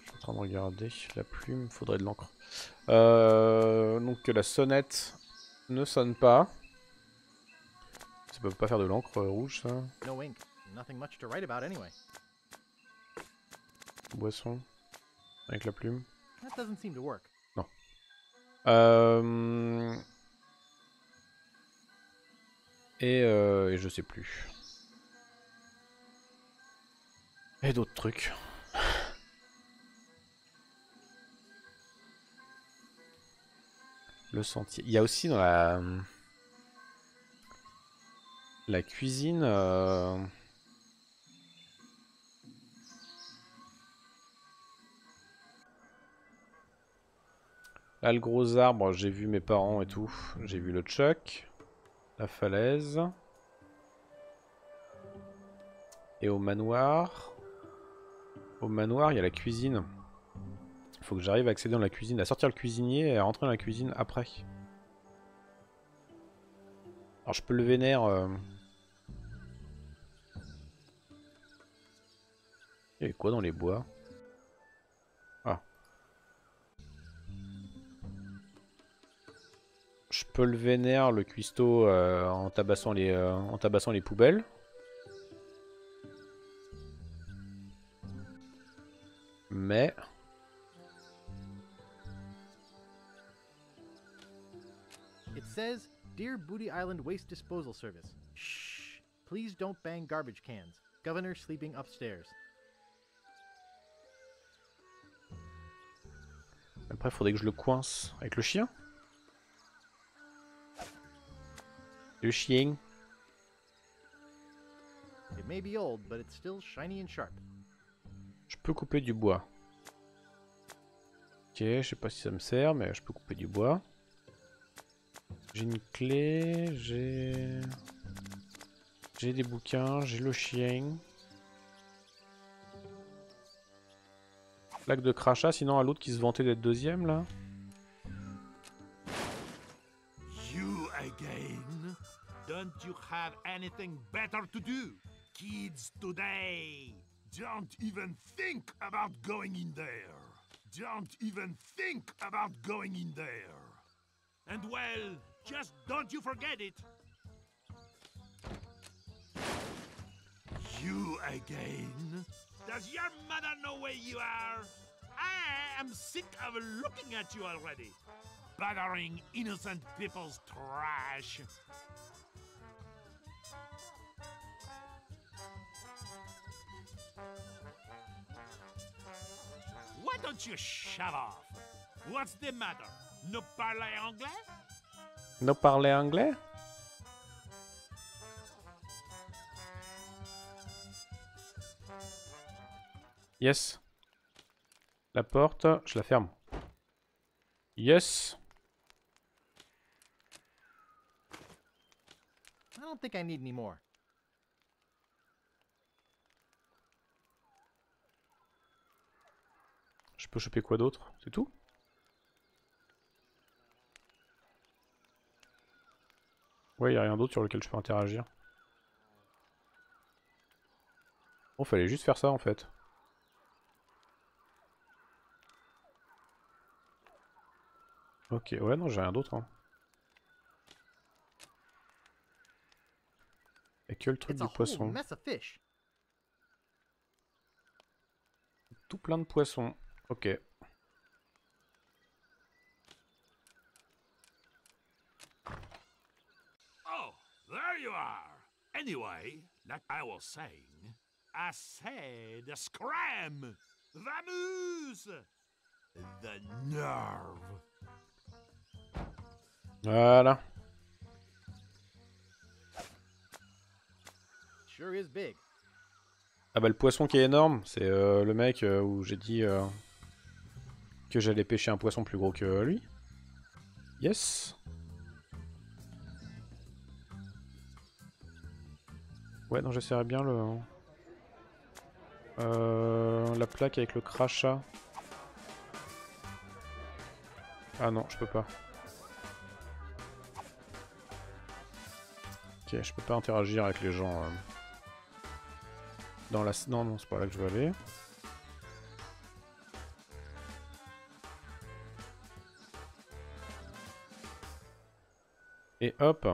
Je suis en train de regarder la plume, faudrait de l'encre. Euh, donc que la sonnette ne sonne pas. Ça peut pas faire de l'encre rouge ça. No ink. Nothing much to write about anyway. Boisson. Avec la plume. That doesn't seem to work. Euh... Et, euh, et je sais plus. Et d'autres trucs. Le sentier. Il y a aussi dans la la cuisine. euh, Là, le gros arbre, j'ai vu mes parents et tout. J'ai vu le Chuck, la falaise. Et au manoir. Au manoir, il y a la cuisine. Il faut que j'arrive à accéder dans la cuisine, à sortir le cuisinier et à rentrer dans la cuisine après. Alors je peux le vénère. euh. Il y avait quoi dans les bois? Ah. Je peux le vénère, le cuistot, euh, en, tabassant les, euh, en tabassant les poubelles. Mais... It says, Dear Booty Island Waste Disposal Service. Shh. Please don't bang garbage cans. Governor sleeping upstairs. Après, faudrait que je le coince avec le chien. Le chien. It may be old, but it's still shiny and sharp. Je peux couper du bois. Ok, je sais pas si ça me sert, mais je peux couper du bois. J'ai une clé, j'ai... J'ai des bouquins, j'ai le chien. Plaque de crachat, sinon à l'autre qui se vantait d'être deuxième là. You again? Don't you have anything better to do? Kids today? Don't even think about going in there. Don't even think about going in there. And well, just don't you forget it. You again? Does your mother know where you are? I am sick of looking at you already. Bothering innocent people's trash. Why don't you shut off? What's the matter? No parler anglais? No parler anglais? Yes. La porte, je la ferme. Yes. I don't think I need any more. Peux choper quoi d'autre C'est tout Ouais, y a rien d'autre sur lequel je peux interagir. Bon, fallait juste faire ça en fait. Ok, ouais, non, j'ai rien d'autre. Hein. Y'a que le truc du poisson. Tout plein de poissons. Ok. Oh, there you are. Anyway, like I was saying, I said scram! Vamuse! The nerve! Voilà. Sure is big. Ah bah le poisson qui est énorme, c'est euh, le mec euh, où j'ai dit euh, que j'allais pêcher un poisson plus gros que lui. Yes. Ouais, non, j'essaierai bien le... Euh, la plaque avec le crachat. Ah non, je peux pas. Ok, je peux pas interagir avec les gens. euh. Dans la... Non, non, c'est pas là que je veux aller. Et hop.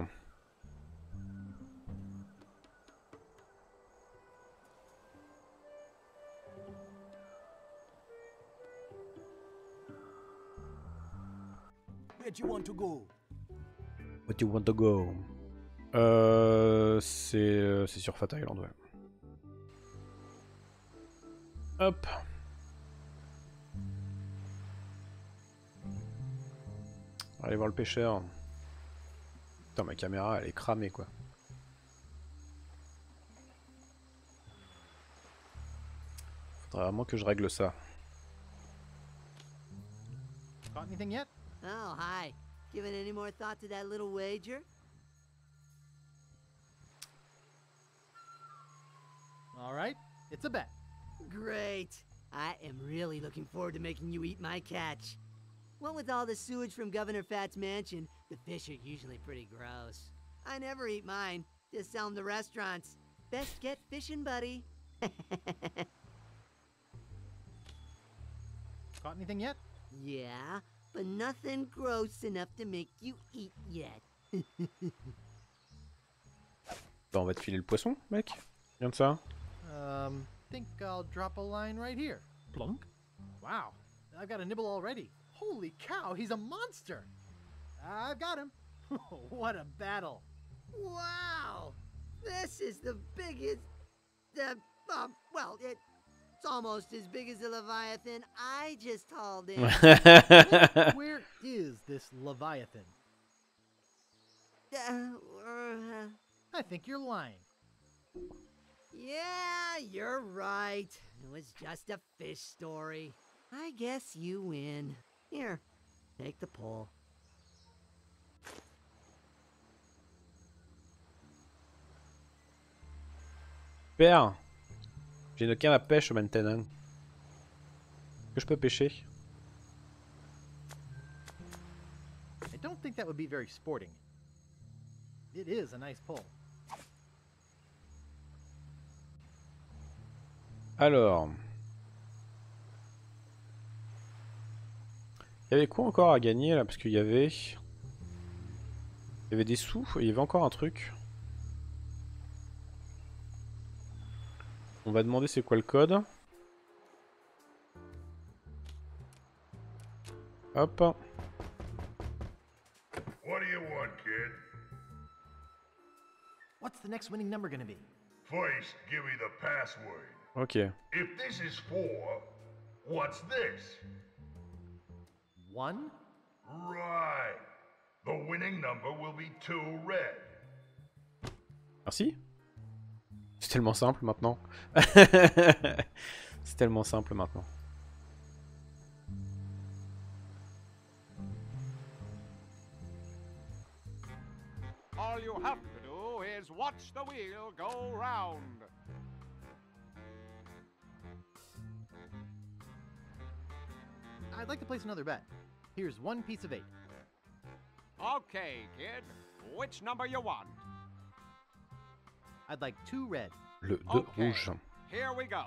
Where do you want to go? What you want to go? Euh, c'est euh, c'est sur Fat Island, ouais. Hop. Allez voir le pêcheur. Putain, ma caméra, elle est cramée, quoi. Faudrait vraiment que je règle ça. Caught anything yet? Oh, hi. Given any more thought to that little wager? All right, it's a bet. Great. I am really looking forward to making you eat my catch. What with all the sewage from Governor Fat's mansion, the fish are usually pretty gross. I never eat mine, just sell them to restaurants. Best get fishing, buddy. Caught anything yet? yeah, but nothing gross enough to make you eat yet. Bah, on va te filer le poisson, mec. Viens de ça. Um, think I'll drop a line right here. Plunk? Wow, I've got a nibble already. Holy cow, he's a monster! I've got him. what a battle! Wow! This is the biggest. Uh, um, well, it, it's almost as big as the Leviathan I just hauled in. Where is this Leviathan? Uh, uh, I think you're lying. yeah, you're right. It was just a fish story. I guess you win. Here, take the pole. Super. J'ai une canne à pêche maintenant. Que je peux pêcher? I don't think that would be very sporting. It is a nice pull. Alors. Il y avait quoi encore à gagner là? Parce qu'il y avait. Il y avait des sous, il y avait encore un truc. On va demander c'est quoi le code. Hop. What do you want, kid? What's the next winning number gonna be? First, give me the password. Ok. If this is four, what's this? One? Right. The winning number will be two red. Merci. C'est tellement simple maintenant. c'est tellement simple maintenant. All you have to do is watch the wheel go round. I'd like to place another bet. Here's one piece of eight. Okay, kid. Which number you want? I'd like two red. Le 2 Okay. rouge. Here we go.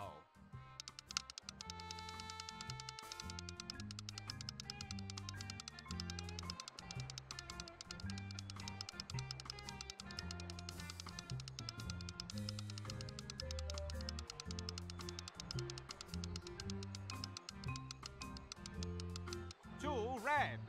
Two red.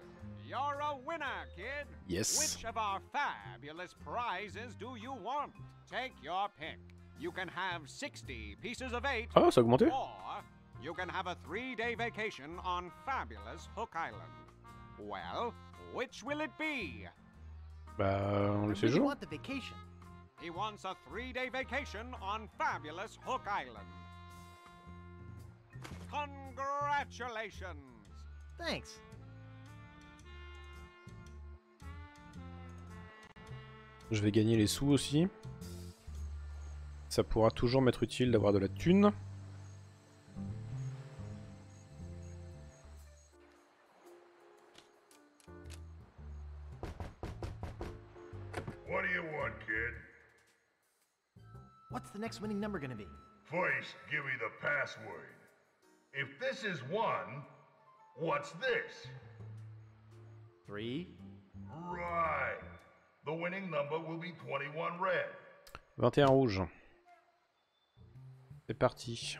You're a winner, kid. Yes. Which of our fabulous prizes do you want? Take your pick. you can have 60 pieces of eight, Ah, ça a augmenté or you can have a three-day vacation on fabulous Hook Island. Well, which will it be? Bah, I le really séjour. want the vacation. He wants a three-day vacation on fabulous Hook Island. Congratulations! Thanks. Je vais gagner les sous aussi. Ça pourra toujours m'être utile d'avoir de la thune. What do you want, kid? What's the next winning number gonna be? First, give me the password. If this is one, what's this? Three? Right. The winning number will be 21 red. 21 rouge. C'est parti.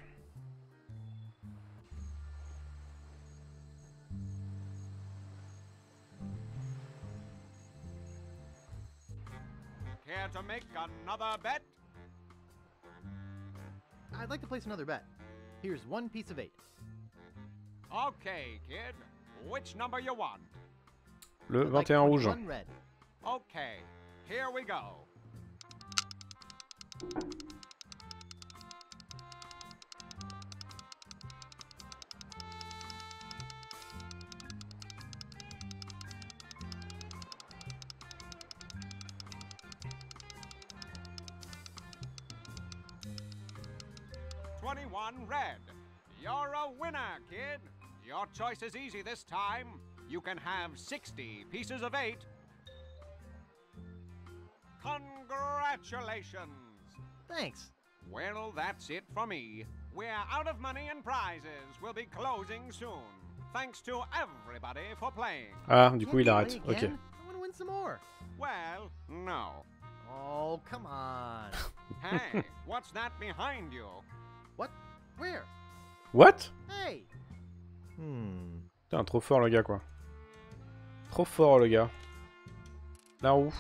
Care to make another bet? I'd like to place another bet. Here's one piece of eight. Okay, kid. Which number you want? Le I'd like 21 rouge. 21 red. Okay, here we go. Twenty-one red. You're a winner, kid. Your choice is easy this time. You can have sixty pieces of eight Congratulations! Thanks. Well, that's it for me. We're out of money and prizes. We'll be closing soon. Thanks to everybody for playing. Ah, du coup il we arrête. Ok. I want to win some more. Well, no. Oh, come on. Hey, what's that behind you? Where? What? Hey. Hmm. Putain, trop fort le gars quoi. Trop fort le gars. La roue.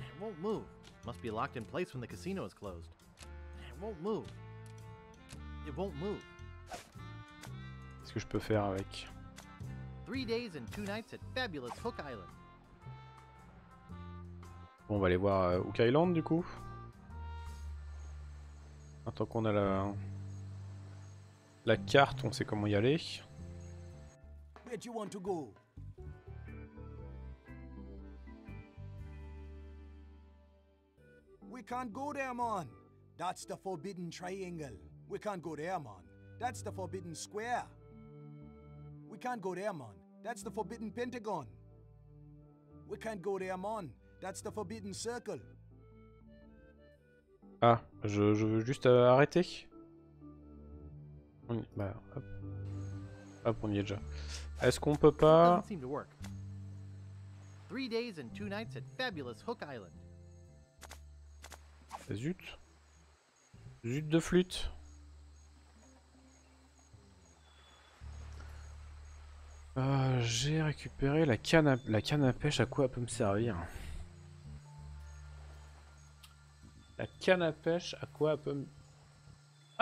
It won't move. Must be locked in place when the casino is closed. It won't move. It won't move. Qu'est-ce que je peux faire avec? Three days and two nights at fabulous Hook Island. Bon, on va aller voir euh, Hook Island du coup. Tant qu'on a la... la carte, on sait comment y aller. Where do you want to go? We can't go there, man. That's the forbidden triangle. We can't go there, man. That's the forbidden square. We can't go there, man. That's the forbidden pentagon. We can't go there, man. That's the forbidden circle. Ah, je, je veux juste euh, arrêter. On y- Bah, hop. Hop, on y est déjà. Est-ce qu'on peut pas... Doesn't seem to work. Three days and two nights at fabulous Hook Island. Zut. Zut de flûte. Euh, J'ai récupéré la canne, à... la canne à pêche. À quoi elle peut me servir? La canne à pêche, à quoi elle peut me...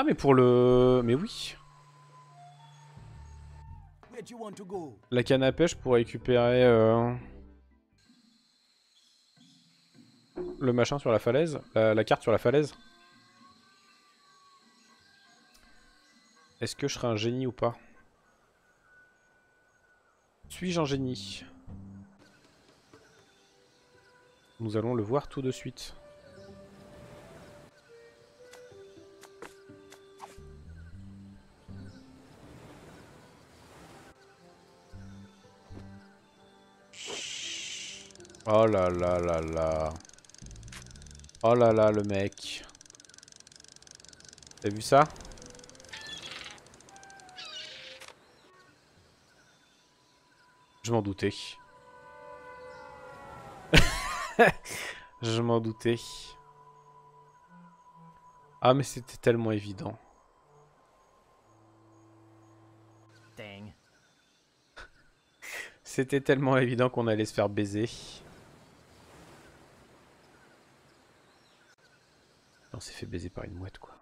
Ah, mais pour le... Mais oui? La canne à pêche pour récupérer... euh, Le machin sur la falaise. La, la carte sur la falaise. Est-ce que je serai un génie ou pas? Suis-je un génie? Nous allons le voir tout de suite. Oh là là là là. Oh là là, le mec. T'as vu ça? Je m'en doutais. Je m'en doutais. Ah mais c'était tellement évident. C'était tellement évident qu'on allait se faire baiser. On s'est fait baiser par une mouette, quoi.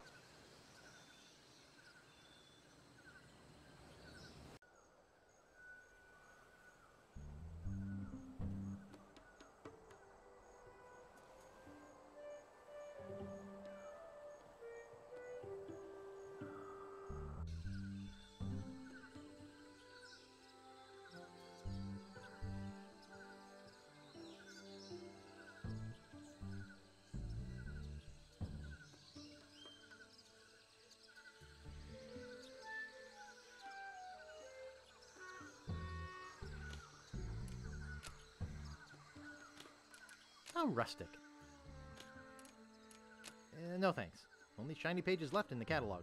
Rustic. Uh, no thanks. Only shiny pages left in the catalog.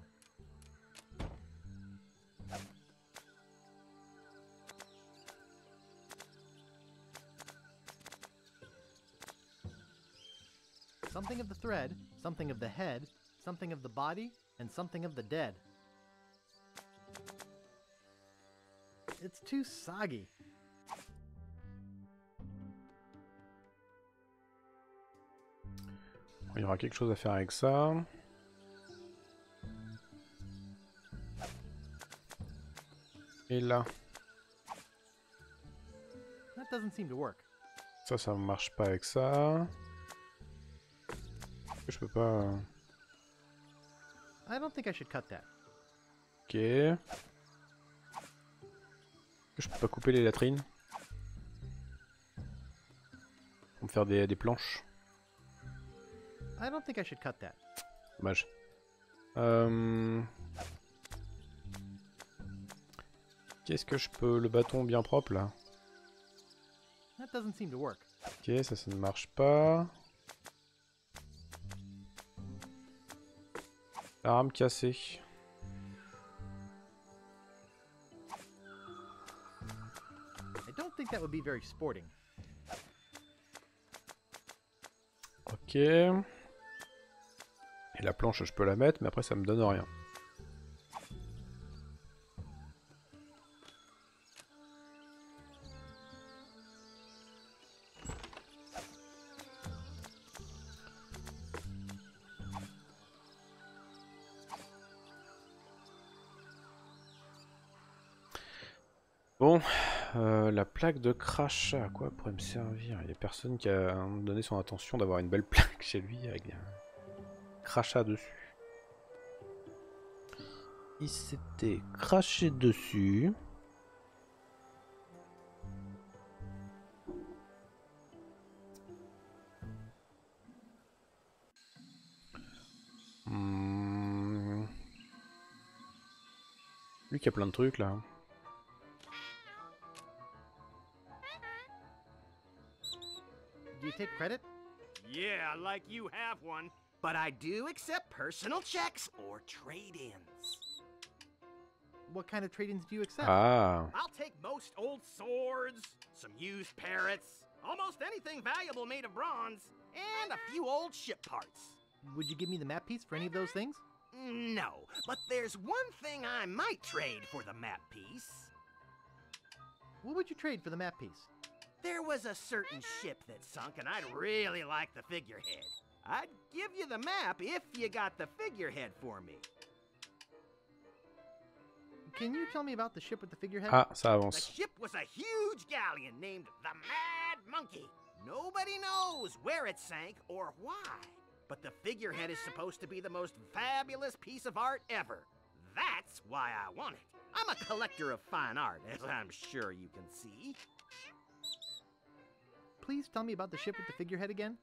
Something of the thread, something of the head, something of the body, and something of the dead. It's too soggy. Y aura quelque chose à faire avec ça. Et là, ça, ça marche pas avec ça. Je peux pas... I don't think I should cut that. Ok. Je peux pas couper les latrines. Pour me faire des, des planches. I don't think I should cut that. Dommage. Euh... Qu'est-ce que je peux... Le bâton bien propre là? That doesn't seem to work. Ok, ça, ça ne marche pas. La rame cassée. I don't think that would be very sporting. Ok. La planche, je peux la mettre, mais après ça me donne rien. Bon, euh, la plaque de crachat, à quoi pourrait me servir? Il y a personne qui a donné son attention d'avoir une belle plaque chez lui avec dessus. Il s'était craché dessus. Hmm. Lui qui a plein de trucs là. Do you take credit? Yeah, like you have one. But I do accept personal checks or trade-ins. What kind of trade-ins do you accept? Ah. I'll take most old swords, some used parrots, almost anything valuable made of bronze, and a few old ship parts. Would you give me the map piece for any of those things? No, but there's one thing I might trade for the map piece. What would you trade for the map piece? There was a certain ship that sunk, and I'd really like the figurehead. I'd give you the map if you got the figurehead for me. Can you tell me about the ship with the figurehead? Ah, ça The ship was a huge galleon named the Mad Monkey. Nobody knows where it sank or why. But the figurehead is supposed to be the most fabulous piece of art ever. That's why I want it. I'm a collector of fine art, as I'm sure you can see. Please tell me about the ship with the figurehead again.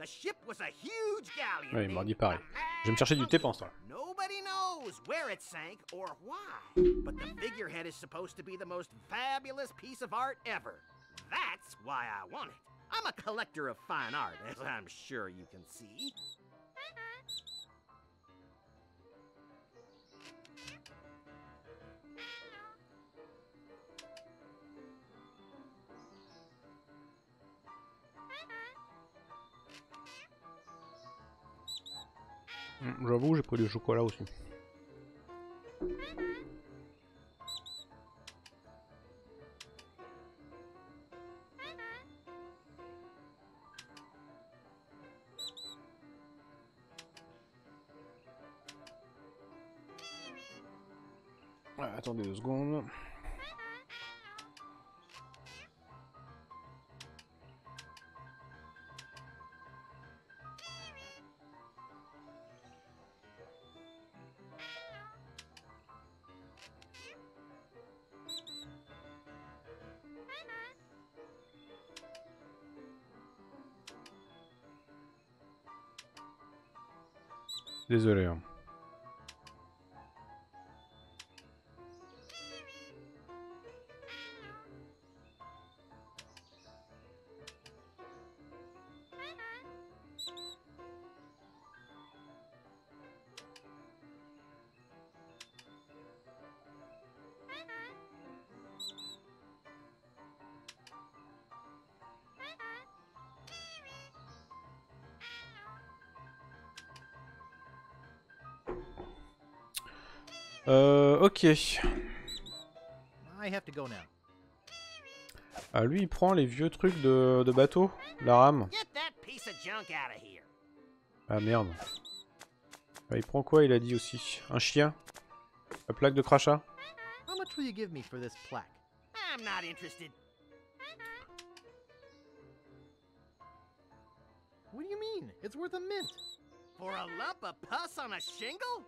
The ship was a huge galleon. Ouais, il m'a named dit pareil. Je vais me chercher du thé pendant ce. Nobody knows where it sank or why. But the figurehead is supposed to be the most fabulous piece of art ever. That's why I want it. I'm a collector of fine art, as I'm sure you can see. J'avoue, j'ai pris du chocolat aussi. Désolé. hein. Ok. I have to go now. Ah, lui, il prend les vieux trucs de, de bateau, la rame. Get that piece of junk out of here. Ah merde. Ah, il prend quoi, il a dit aussi? Un chien? La plaque de crachat? How much will you give me for this plaque? I'm not interested. What do you mean? It's worth a mint. For a lump of pus on a shingle?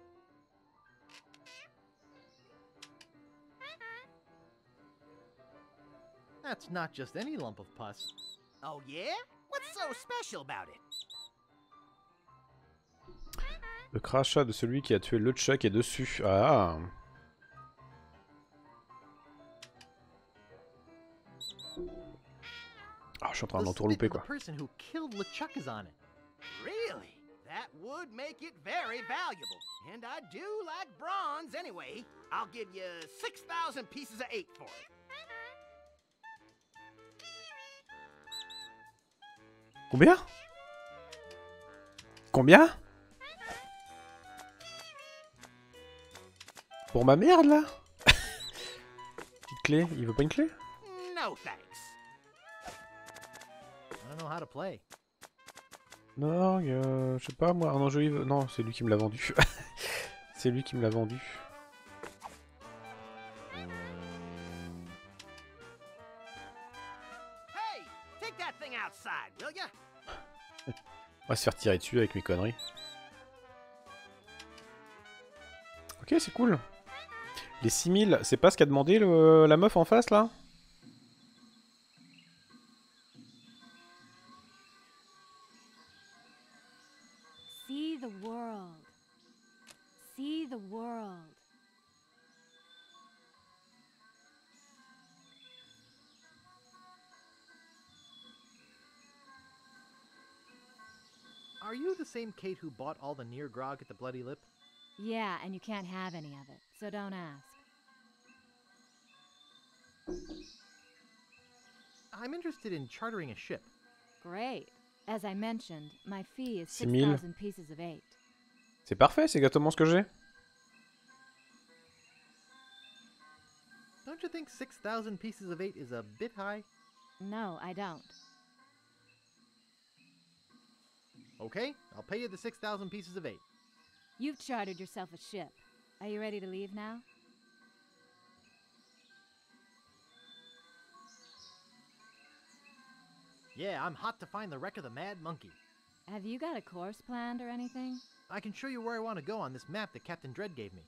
That's not just any lump of pus. Oh, yeah? What's so special about it? Le crachat de celui qui a tué le Chuck est dessus. Ah Ah, je suis en train d'entourlouper quoi. Really? That would make it very valuable. And I do like bronze anyway. I'll give you 6,000 pieces of eight for it. Combien Combien Pour ma merde là Petite clé, il veut pas une clé No thanks. Non, euh, je sais pas moi, un enjeu, il veut- non, c'est lui qui me l'a vendu. c'est lui qui me l'a vendu. Va se faire tirer dessus avec mes conneries. Ok, c'est cool. Les 6000, c'est pas ce qu'a demandé la meuf en face là? Same Kate who bought all the near grog at the Bloody Lip? Yeah, and you can't have any of it, so don't ask. I'm interested in chartering a ship. Great. As I mentioned, my fee is 6000. 6,000 pieces of eight. C'est parfait, c'est exactement ce que j'ai. Don't you think 6,000 pieces of eight is a bit high? No, I don't. Okay, I'll pay you the 6,000 pieces of eight. You've chartered yourself a ship. Are you ready to leave now? Yeah, I'm hot to find the wreck of the Mad Monkey. Have you got a course planned or anything? I can show you where I want to go on this map that Captain Dread gave me.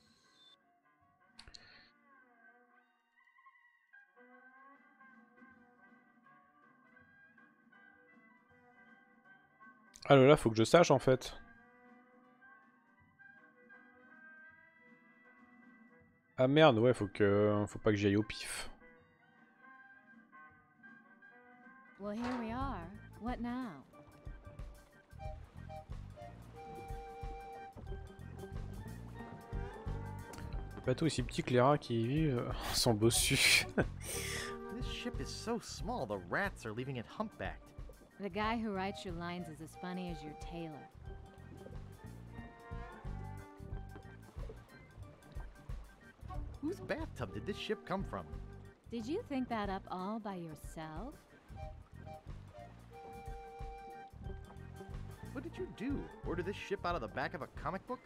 Ah là là, faut que je sache en fait. Ah merde, ouais, faut que faut pas que j'y aille au pif. Well, here we are. What now? Le bateau est si petit que les rats qui y vivent euh, sont bossus. This ship is so small, the rats are leaving it humpbacked. The guy who writes your lines is as funny as your tailor. Whose bathtub did this ship come from? Did you think that up all by yourself? What did you do? Order this ship out of the back of a comic book?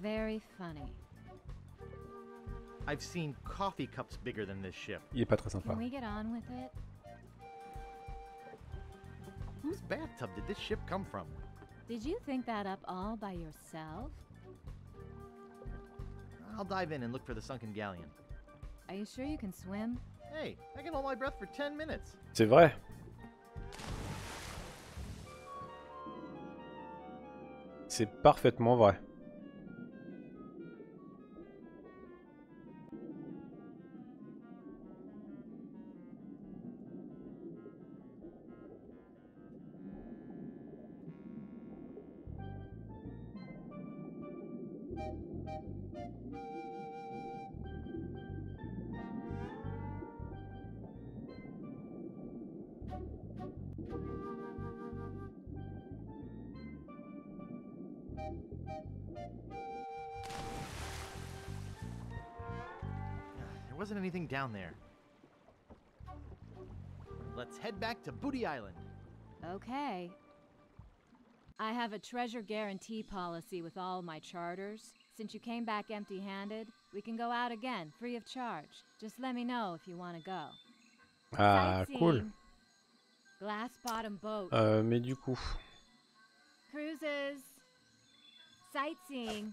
Very funny. I've seen coffee cups bigger than this ship. Il est pas très sympa. Can we get on with it? Whose bathtub did this ship come from? Did you think that up all by yourself? I'll dive in and look for the sunken galleon. Are you sure you can swim? Hey, I can hold my breath for 10 minutes. C'est vrai. C'est parfaitement vrai. Down there. Let's head back to Booty Island. Okay. I have a treasure guarantee policy with all my charters. Since you came back empty handed, we can go out again, free of charge. Just let me know if you want to go. Ah, cool. Glass bottom boat. Euh, mais du coup, Cruises. Sightseeing.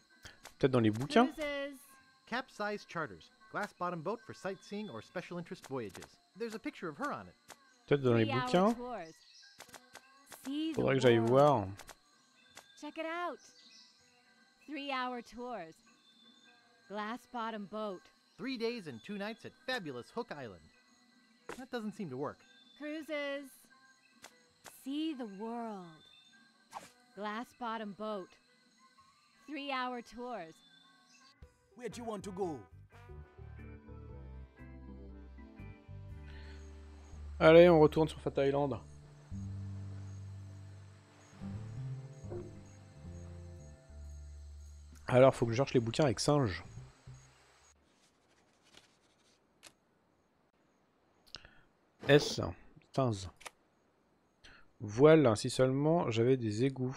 peut-être dans les bouquins Cruises. Capsize charters. Glass bottom boat for sightseeing or special interest voyages. There's a picture of her on it. Peut-être dans les Three-hour bouquins tours. See the Faudrait que j'aille voir. Check it out. Three hour tours. Glass bottom boat. Three days and two nights at fabulous Hook Island. That doesn't seem to work. Cruises. See the world. Glass bottom boat. Three hour tours. Where do you want to go? Allez, on retourne sur Fat Island. Alors, faut que je cherche les bouquins avec singe. S. 15. Voile, ainsi seulement j'avais des égouts.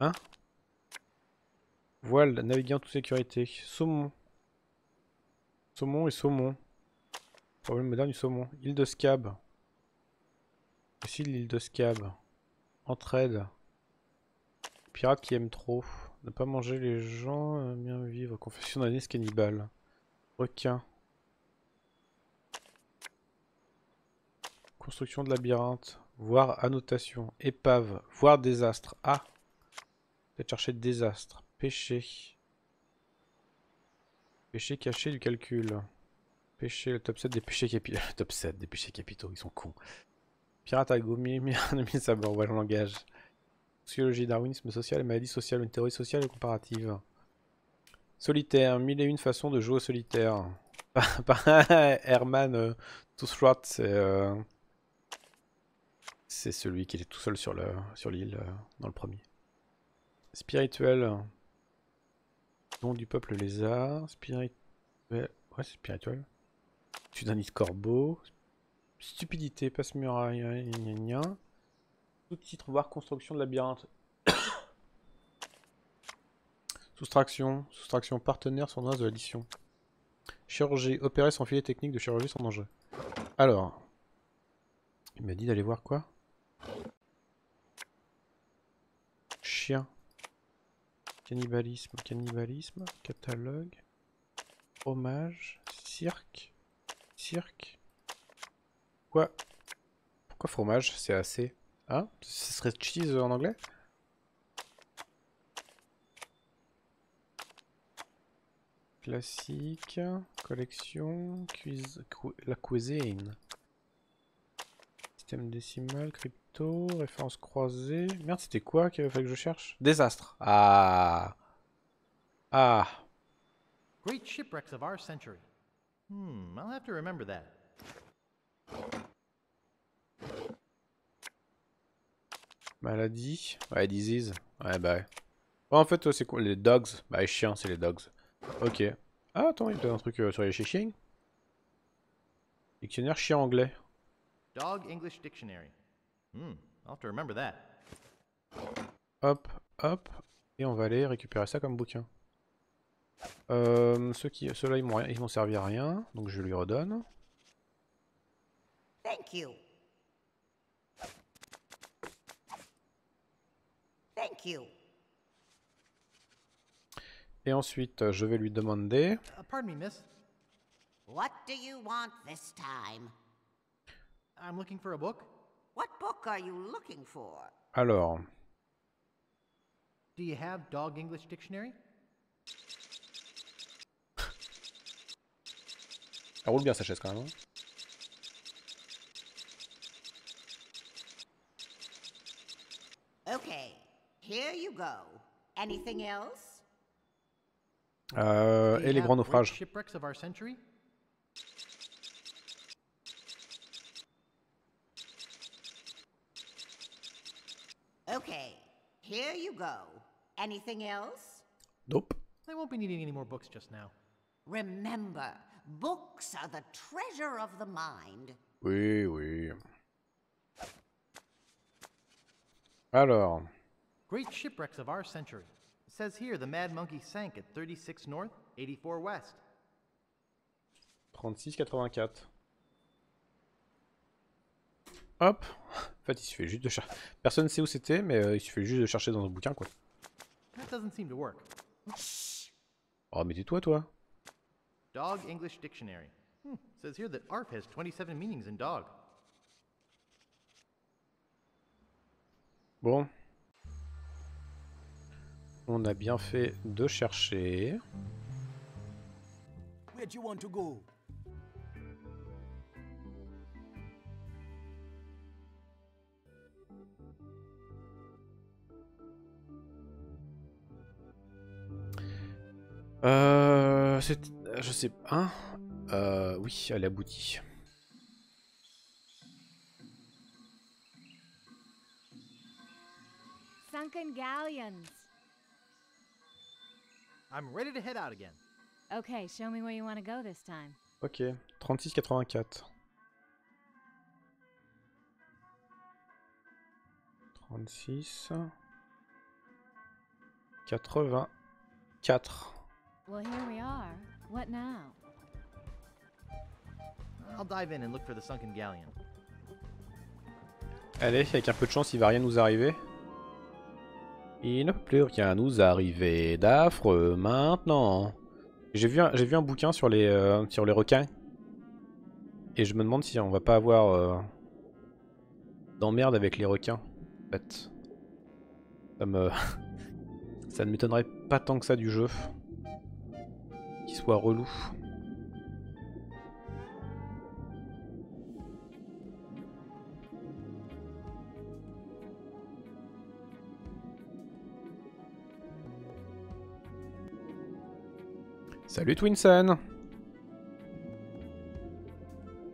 Hein? Voile, en toute sécurité. Saumon. Saumon et saumon. Problème moderne du saumon. Île de Scab. Ici l'île de Scab. Entraide. Pirate qui aime trop. Ne pas manger les gens, euh, bien vivre. Confession d'un cannibale. Requin. Construction de labyrinthe. Voir annotation. Épave. Voir désastre. Ah Peut-être chercher désastre. Péché. Péché caché du calcul. Le top 7 des péchés capitaux. top 7 des capitaux, ils sont cons. Pirate à gommier, mille sabords, voilà le langage. Sociologie, darwinisme social, maladie sociale, une théorie sociale et comparative. Solitaire, mille et une façons de jouer au solitaire. Par Herman euh, Toushrot, c'est euh, celui qui est tout seul sur le sur l'île euh, dans le premier. Spirituel. Nom du peuple lézard. Spirituel. Ouais, c'est spirituel. Tu d'un corbeau. Stupidité, gna gna. Sous-titre, voir construction de labyrinthe. Soustraction. Soustraction partenaire sournoise de l'addition. Chirurgie. Opérer sans filet technique de chirurgie sans danger. Alors. Il m'a dit d'aller voir quoi? Chien. Cannibalisme. Cannibalisme. Catalogue. Fromage. Cirque. Cirque. Quoi? Pourquoi fromage? C'est assez. Hein Ce serait cheese en anglais? Classique. Collection. La cuisine. Système décimal. Crypto. Référence croisée. Merde, c'était quoi qu'il fallait que je cherche? Désastre. Ah. Ah. Great shipwrecks of our century. Hmm, I'll have to remember that. Maladie? Ouais, disease. Ouais, bah ouais. Bon, en fait, c'est quoi? Les dogs? Bah, les chiens, c'est les dogs. Ok. Ah, attends, il y a peut-être un truc euh, sur les chiens. Dictionnaire chien anglais. Dog English Dictionary. Hmm, I'll have to remember that. Hop, hop. Et on va aller récupérer ça comme bouquin. Euh, ceux qui, ceux-là, ils m'ont ils m'ont servi à rien, donc je lui redonne. Thank you. Thank you. Et ensuite, je vais lui demander. Uh, pardon me, miss. What do you want this time? I'm looking for a book. What book are you looking for? Alors, Do you have Dog English Dictionary? Elle roule bien sa chaise quand même. hein. Okay, here you go. Anything else? Euh, et les grands naufrages. Shipwrecks of Our Century? Okay, here you go. Anything else? Nope. I won't be needing any more books just now. Remember, books are the treasure of the mind. Oui, oui. Alors, Great Shipwrecks of Our Century. It says here the Mad Monkey sank at 36 North, 84 West. 36,84. Hop. En fait, il suffit juste de chercher. Personne ne sait où c'était, mais euh, il suffit juste de chercher dans un bouquin, quoi. That doesn't seem to work. Oh, mais tais-toi, toi. Dog English Dictionary. Hmm. Says here that ARF has 27 meanings in dog. Bon. On a bien fait de chercher. Where do you want to go? Euh. c'est- Je sais pas. Hein euh, oui, elle aboutit. Sunken galleons. I'm ready to head out again. Okay, show me where you want to go this time. Ok. 36,84. 36. 84. Well, here we are. What now? I'll dive in and look for the sunken galleon. Allez, avec un peu de chance, il va rien nous arriver. Il ne peut plus rien nous arriver d'affreux maintenant. J'ai vu, vu un bouquin sur les, euh, sur les requins. Et je me demande si on va pas avoir euh, d'emmerde avec les requins. En fait. Ça me. ça ne m'étonnerait pas tant que ça du jeu. Qu'il soit relou. Salut Twinson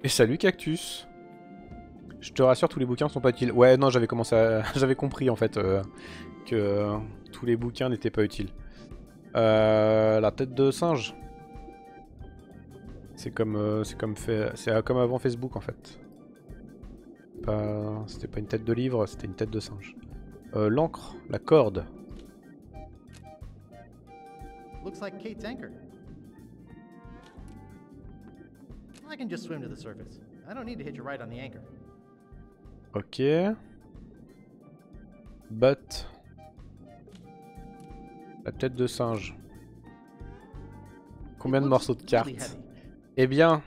Et salut Cactus Je te rassure, tous les bouquins sont pas utiles. Ouais, non, j'avais commencé à... J'avais compris en fait euh, que tous les bouquins n'étaient pas utiles. Euh, la tête de singe. C'est comme, euh, c'est comme fait, c'est euh, comme avant Facebook en fait. Pas, c'était pas une tête de livre, c'était une tête de singe. Euh, L'encre, la corde. Looks like Kate's anchor. I can just swim to the surface. I don't need to hitch a ride on the anchor. Ok. But. La tête de singe. Combien de morceaux de cartes. Eh bien.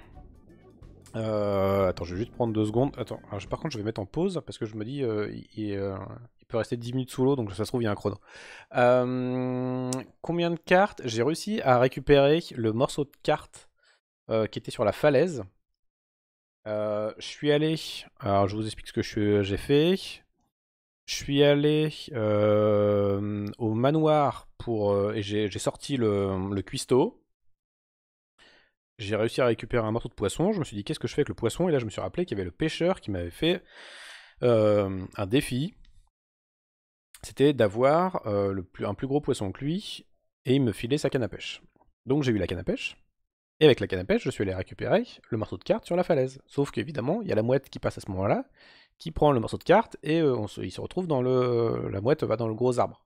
euh, attends, je vais juste prendre deux secondes. Attends, alors, par contre, je vais mettre en pause parce que je me dis, euh, il, euh, il peut rester 10 minutes sous l'eau, donc ça se trouve, il y a un chrono. Combien de cartes? J'ai réussi à récupérer le morceau de carte qui était sur la falaise. Je suis allé. Alors, je vous explique ce que j'ai fait. Je suis allé euh, au manoir pour euh, et j'ai sorti le, le cuistot. J'ai réussi à récupérer un morceau de poisson. Je me suis dit qu'est-ce que je fais avec le poisson? Et là je me suis rappelé qu'il y avait le pêcheur qui m'avait fait euh, un défi. C'était d'avoir un plus gros poisson que lui et il me filait sa canne à pêche. Donc j'ai eu la canne à pêche. Et avec la canne à pêche, je suis allé récupérer le morceau de carte sur la falaise. Sauf qu'évidemment, il y a la mouette qui passe à ce moment-là, qui prend le morceau de carte et euh, il se retrouve dans le. La mouette va dans le gros arbre.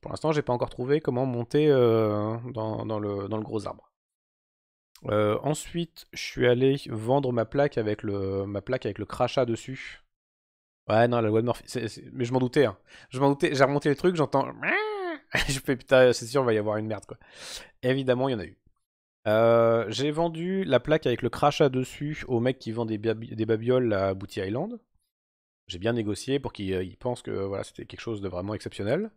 Pour l'instant, j'ai pas encore trouvé comment monter euh, dans, le, dans le gros arbre. Euh, ensuite, je suis allé vendre ma plaque avec le, ma plaque avec le crachat dessus. Ouais, non, la loi de Murphy. Mais je m'en doutais. Hein. Je m'en doutais. J'ai remonté les trucs, j'entends. je fais putain, c'est sûr, il va y avoir une merde quoi. Évidemment, il y en a eu. J'ai vendu la plaque avec le crachat dessus au mec qui vend des, des babioles à Booty Island. J'ai bien négocié pour qu'il euh, pense que voilà, c'était quelque chose de vraiment exceptionnel.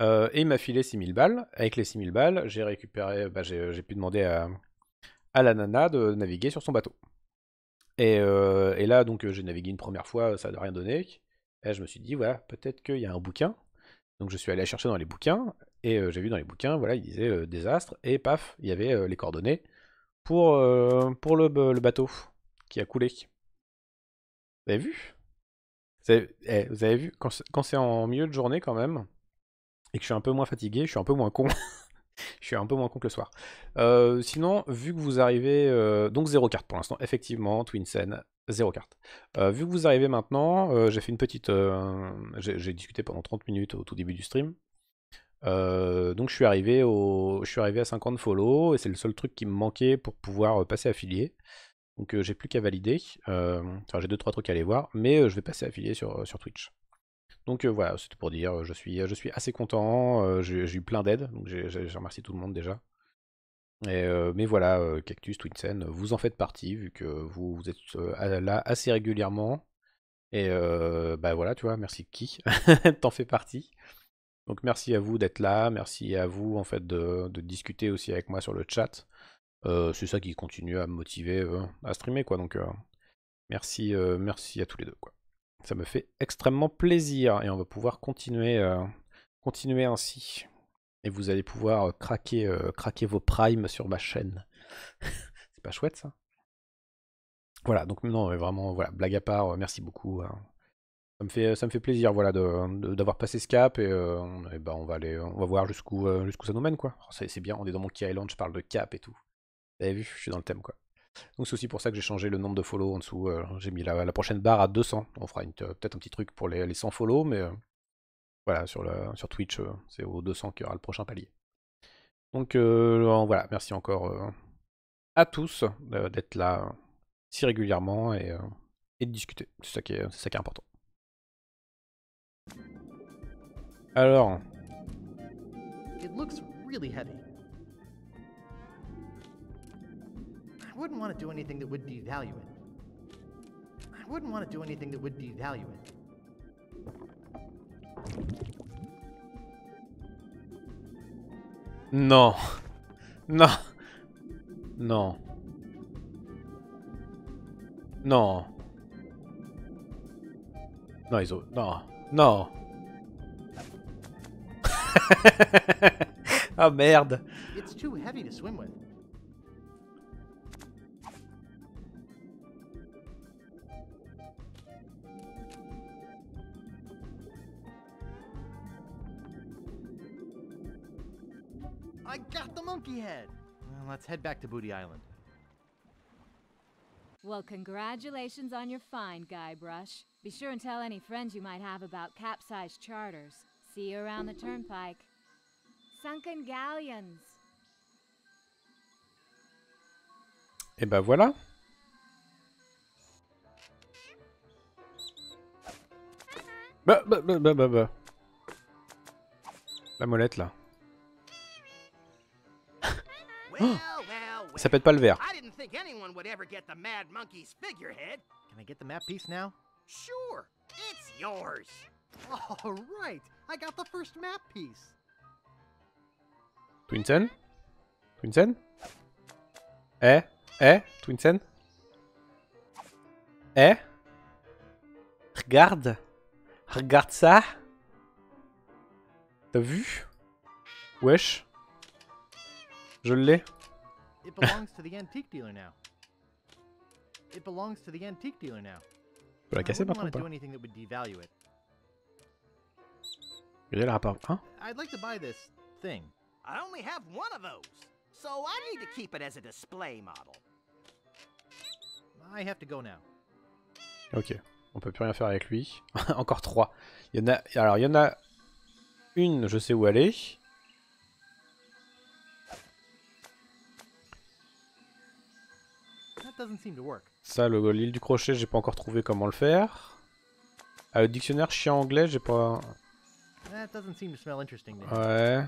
Euh, et il m'a filé 6000 balles. Avec les 6000 balles, j'ai récupéré, bah, j'ai pu demander à, la nana de naviguer sur son bateau. Et, euh, là, donc, euh, j'ai navigué une première fois, ça n'a rien donné. Et je me suis dit, voilà, peut-être qu'il y a un bouquin. Donc, je suis allé chercher dans les bouquins. Et euh, j'ai vu dans les bouquins, voilà, il disait euh, désastre. Et paf, il y avait euh, les coordonnées pour, euh, pour le, le bateau qui a coulé. Vous avez vu? Vous avez, eh, vous avez vu Quand c'est- en milieu de journée, quand même, et que je suis un peu moins fatigué, je suis un peu moins con. je suis un peu moins con que le soir. Euh, sinon, vu que vous arrivez. euh, donc, zéro carte pour l'instant, effectivement, Twinsen, zéro carte. Euh, vu que vous arrivez maintenant, j'ai fait une petite. j'ai discuté pendant 30 minutes au tout début du stream. Donc, je suis, arrivé au, je suis arrivé à 50 follow, et c'est le seul truc qui me manquait pour pouvoir passer affilié. Donc, euh, j'ai plus qu'à valider. Euh, enfin, j'ai 2-3 trucs à aller voir, mais euh, je vais passer affilié sur, sur Twitch. Donc voilà, c'était pour dire, je suis, je suis assez content, j'ai eu plein d'aides, donc j'ai remercié tout le monde déjà. Et, mais voilà, Cactus, Twinsen, vous en faites partie, vu que vous, êtes là assez régulièrement. Et bah voilà, tu vois, merci qui t'en fais partie. Donc merci à vous d'être là, merci à vous en fait de discuter aussi avec moi sur le chat. Euh, C'est ça qui continue à me motiver euh, à streamer, quoi. Donc euh, merci, merci à tous les deux, quoi. Ça me fait extrêmement plaisir et on va pouvoir continuer, continuer ainsi. Et vous allez pouvoir craquer, craquer vos primes sur ma chaîne. C'est pas chouette ça? Voilà, donc non, mais vraiment, voilà, blague à part, merci beaucoup. hein. Ça me fait, ça me fait plaisir, voilà, de- de- d'avoir passé ce cap et, et ben, on va aller, on va voir jusqu'où jusqu'où ça nous mène, quoi. Oh, C'est bien, on est dans Monkey Island, je parle de cap et tout. Vous avez vu, je suis dans le thème, quoi. Donc c'est aussi pour ça que j'ai changé le nombre de follow en dessous. euh, j'ai mis la, prochaine barre à 200. On fera peut-être un petit truc pour les, les 100 follow, mais euh, voilà, sur, Twitch, euh, c'est aux 200 qu'il y aura le prochain palier. Donc voilà, merci encore à tous d'être là si régulièrement et, de discuter. C'est ça, qui est- ça qui est important. Alors, It looks really heavy. I wouldn't want to do anything that would devalue it. I wouldn't want to do anything that would devalue it. No. No. No. No. No, ont, non, non. ah merde. It's too heavy to swim with. I got the monkey head. Well, let's head back to Booty Island. Well, congratulations on your find, Guybrush. Be sure and tell any friends you might have about capsized charters. See you around the turnpike. Sunken galleons. Et ben voilà. Bah, bah, bah, bah, bah, bah. La molette là. Ça pète pas le verre. I didn't think anyone would ever get the Mad Monkey's figurehead. Can I get the map piece now? Sure, it's yours. All right, I got the first map piece. Twinsen? Twinsen? Eh? Eh? Twinsen? Eh? Regarde Regarde ça T'as vu? Wesh Je l'ai It belongs to the antique dealer now. It belongs to the antique dealer now. Tu peux la I casser ou to pas do anything that would devalue it. Il a l'air à part. Hein? I'd like to buy this thing. I only have one of those, so I need to keep it as a display model. I have to go now. Ok. On peut plus rien faire avec lui. Encore trois. Il y en a. Alors il y en a. Une, je sais où aller. That Ça, le- l'île du crochet, j'ai pas encore trouvé comment le faire. Ah, le dictionnaire chien anglais, j'ai pas... Ouais.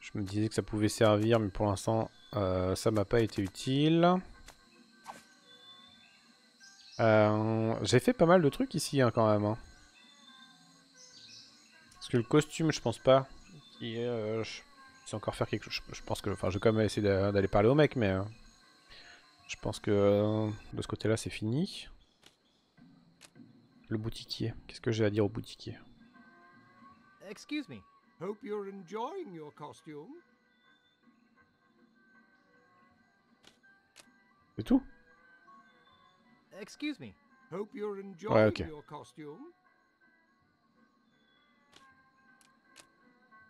Je me disais que ça pouvait servir, mais pour l'instant, euh, ça m'a pas été utile. Euh, J'ai fait pas mal de trucs ici, hein, quand même. hein. Parce que le costume, je pense pas. euh, je sais encore faire quelque chose. Je, je pense que... Enfin, je vais quand même essayer d'a- d'aller parler au mec, mais... euh, je pense que euh, de ce côté-là, c'est fini. Le boutiquier. Qu'est-ce que j'ai à dire au boutiquier? Excuse me. Hope you're enjoying your costume. C'est tout? Excuse me. Hope you're enjoying ok. your costume.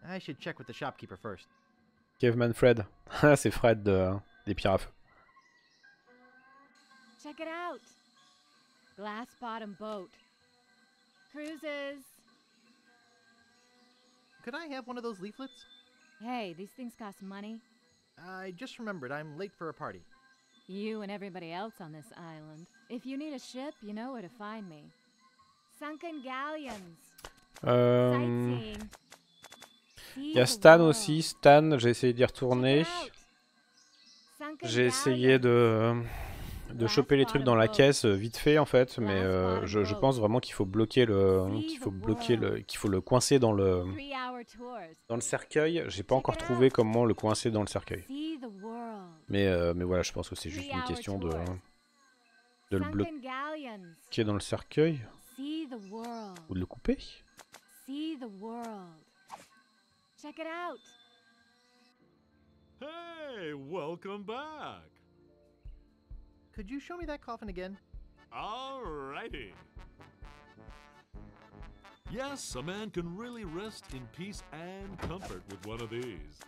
I should check with the shopkeeper first. Caveman Fred. C'est Fred de- des feu. Check it out. Glass bottom boat. Cruises. Could I have one of those leaflets? Hey, these things cost money. I just remembered I'm late for a party. You and everybody else on this island. If you need a ship, you know where to find me. Sunken galleons. Euh, Sightseeing. Il y a Stan aussi. Stan, j'ai essayé d'y retourner. J'ai essayé de, de choper les trucs dans la caisse euh, vite fait en fait, mais euh, je, je pense vraiment qu'il faut bloquer le, qu'il faut bloquer le, qu'il faut le coincer dans le, dans le cercueil. J'ai pas encore trouvé comment le coincer dans le cercueil. See the world. Mais, euh, mais voilà, je pense que c'est juste une question de, de le bloquer. Dans le cercueil. Ou de le couper. Hey, welcome back. Could you show me that coffin again? Alrighty. Yes, a man can really rest in peace and comfort with one of these.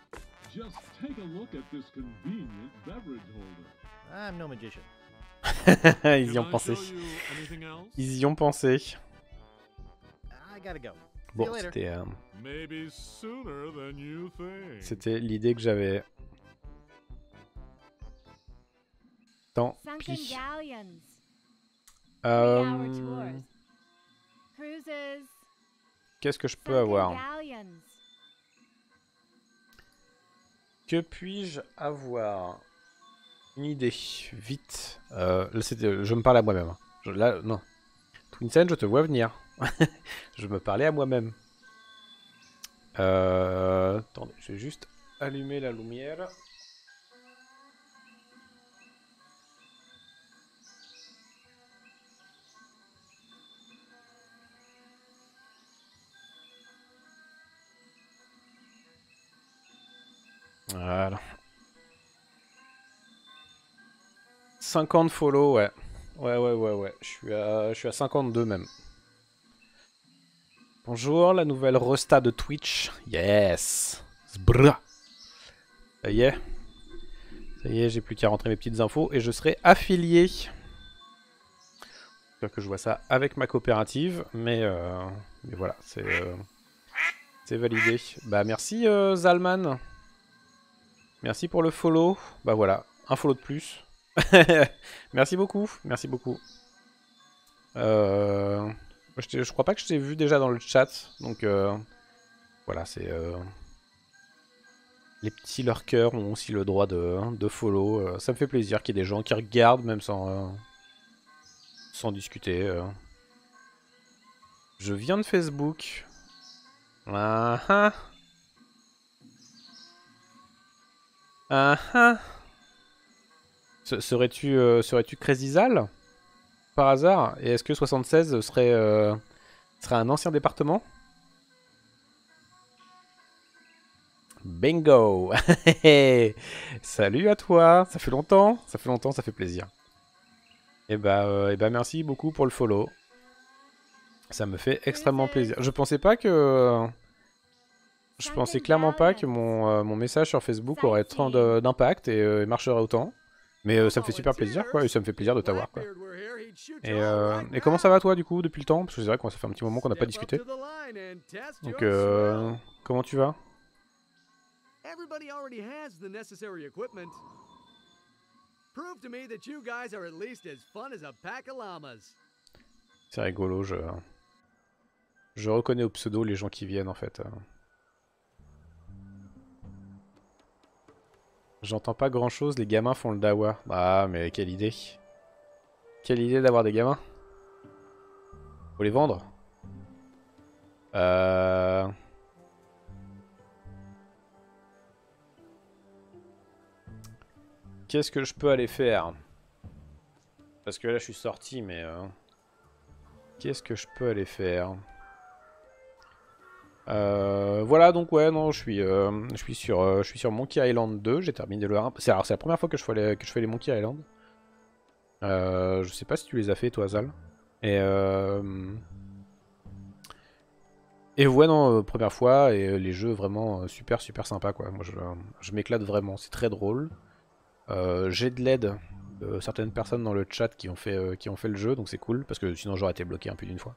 Just take a look at this convenient beverage holder. I'm no magician. Ils y ont I pensé. Ils y ont pensé. I gotta go. Bon, c'était euh, Maybe sooner than you think. c'était l'idée que j'avais. Tant pis. Euh. Qu'est-ce que je peux avoir? Que puis-je avoir? Une idée, vite. Euh, là, c'était- je me parle à moi-même. hein. Là, non. Twinsen, je te vois venir. je me parlais à moi-même. Euh, attendez, je vais juste allumer la lumière. Voilà. 50 follow, ouais. Ouais, ouais, ouais, ouais. Je suis à, je suis à 52 même. Bonjour, la nouvelle resta de Twitch. Yes. Zbra. Ça y est. Ça y est, j'ai plus qu'à rentrer mes petites infos et je serai affilié. J'espère que je vois ça avec ma coopérative, mais, euh, mais voilà, c'est euh, validé. Bah merci euh, Zalman. Merci pour le follow. Bah voilà, un follow de plus. merci beaucoup, merci beaucoup. Euh, je, crois pas que je t'ai vu déjà dans le chat, donc euh, voilà, c'est euh, les petits lurkers ont aussi le droit de, de follow. ça me fait plaisir qu'il y ait des gens qui regardent même sans sans discuter. Je viens de Facebook. Ah ah. Se- Serais-tu euh, serais-tu par hasard? Et est-ce que 76 serait euh, serait un ancien département? Bingo Salut à toi Ça fait longtemps Ça fait longtemps, ça fait plaisir. Et bah, euh, eh bah merci beaucoup pour le follow. Ça me fait extrêmement plaisir. Je pensais pas que... Je pensais clairement pas que mon, euh, mon message sur Facebook aurait tant d'impact et euh, marcherait autant. Mais euh, ça me fait super plaisir, quoi, et ça me fait plaisir de t'avoir, quoi. Et, et comment ça va, toi, du coup, depuis le temps? Parce que c'est vrai que ça fait un petit moment qu'on n'a pas discuté. Donc, euh, comment tu vas? Everybody already has the necessary equipment. Prove to me that you guys are at least as fun as a pack of llamas. C'est rigolo, je... Je reconnais au pseudo les gens qui viennent, en fait. J'entends pas grand chose, les gamins font le dawa. Ah, mais quelle idée. Quelle idée d'avoir des gamins. Faut les vendre. Euh... Qu'est-ce que je peux aller faire? Parce que là, je suis sorti, mais... Euh... Qu'est-ce que je peux aller faire? Euh, voilà donc ouais non je suis euh, je suis sur euh, je Monkey Island 2 j'ai terminé le 1 c'est la première fois que je fais les, que je fais les Monkey Island. Je sais pas si tu les as fait toi Zal. Et et ouais non première fois et les jeux vraiment super super sympa quoi. Moi je, je m'éclate vraiment c'est très drôle. J'ai de l'aide de certaines personnes dans le chat qui ont fait qui ont fait le jeu donc c'est cool parce que sinon j'aurais été bloqué un peu d'une fois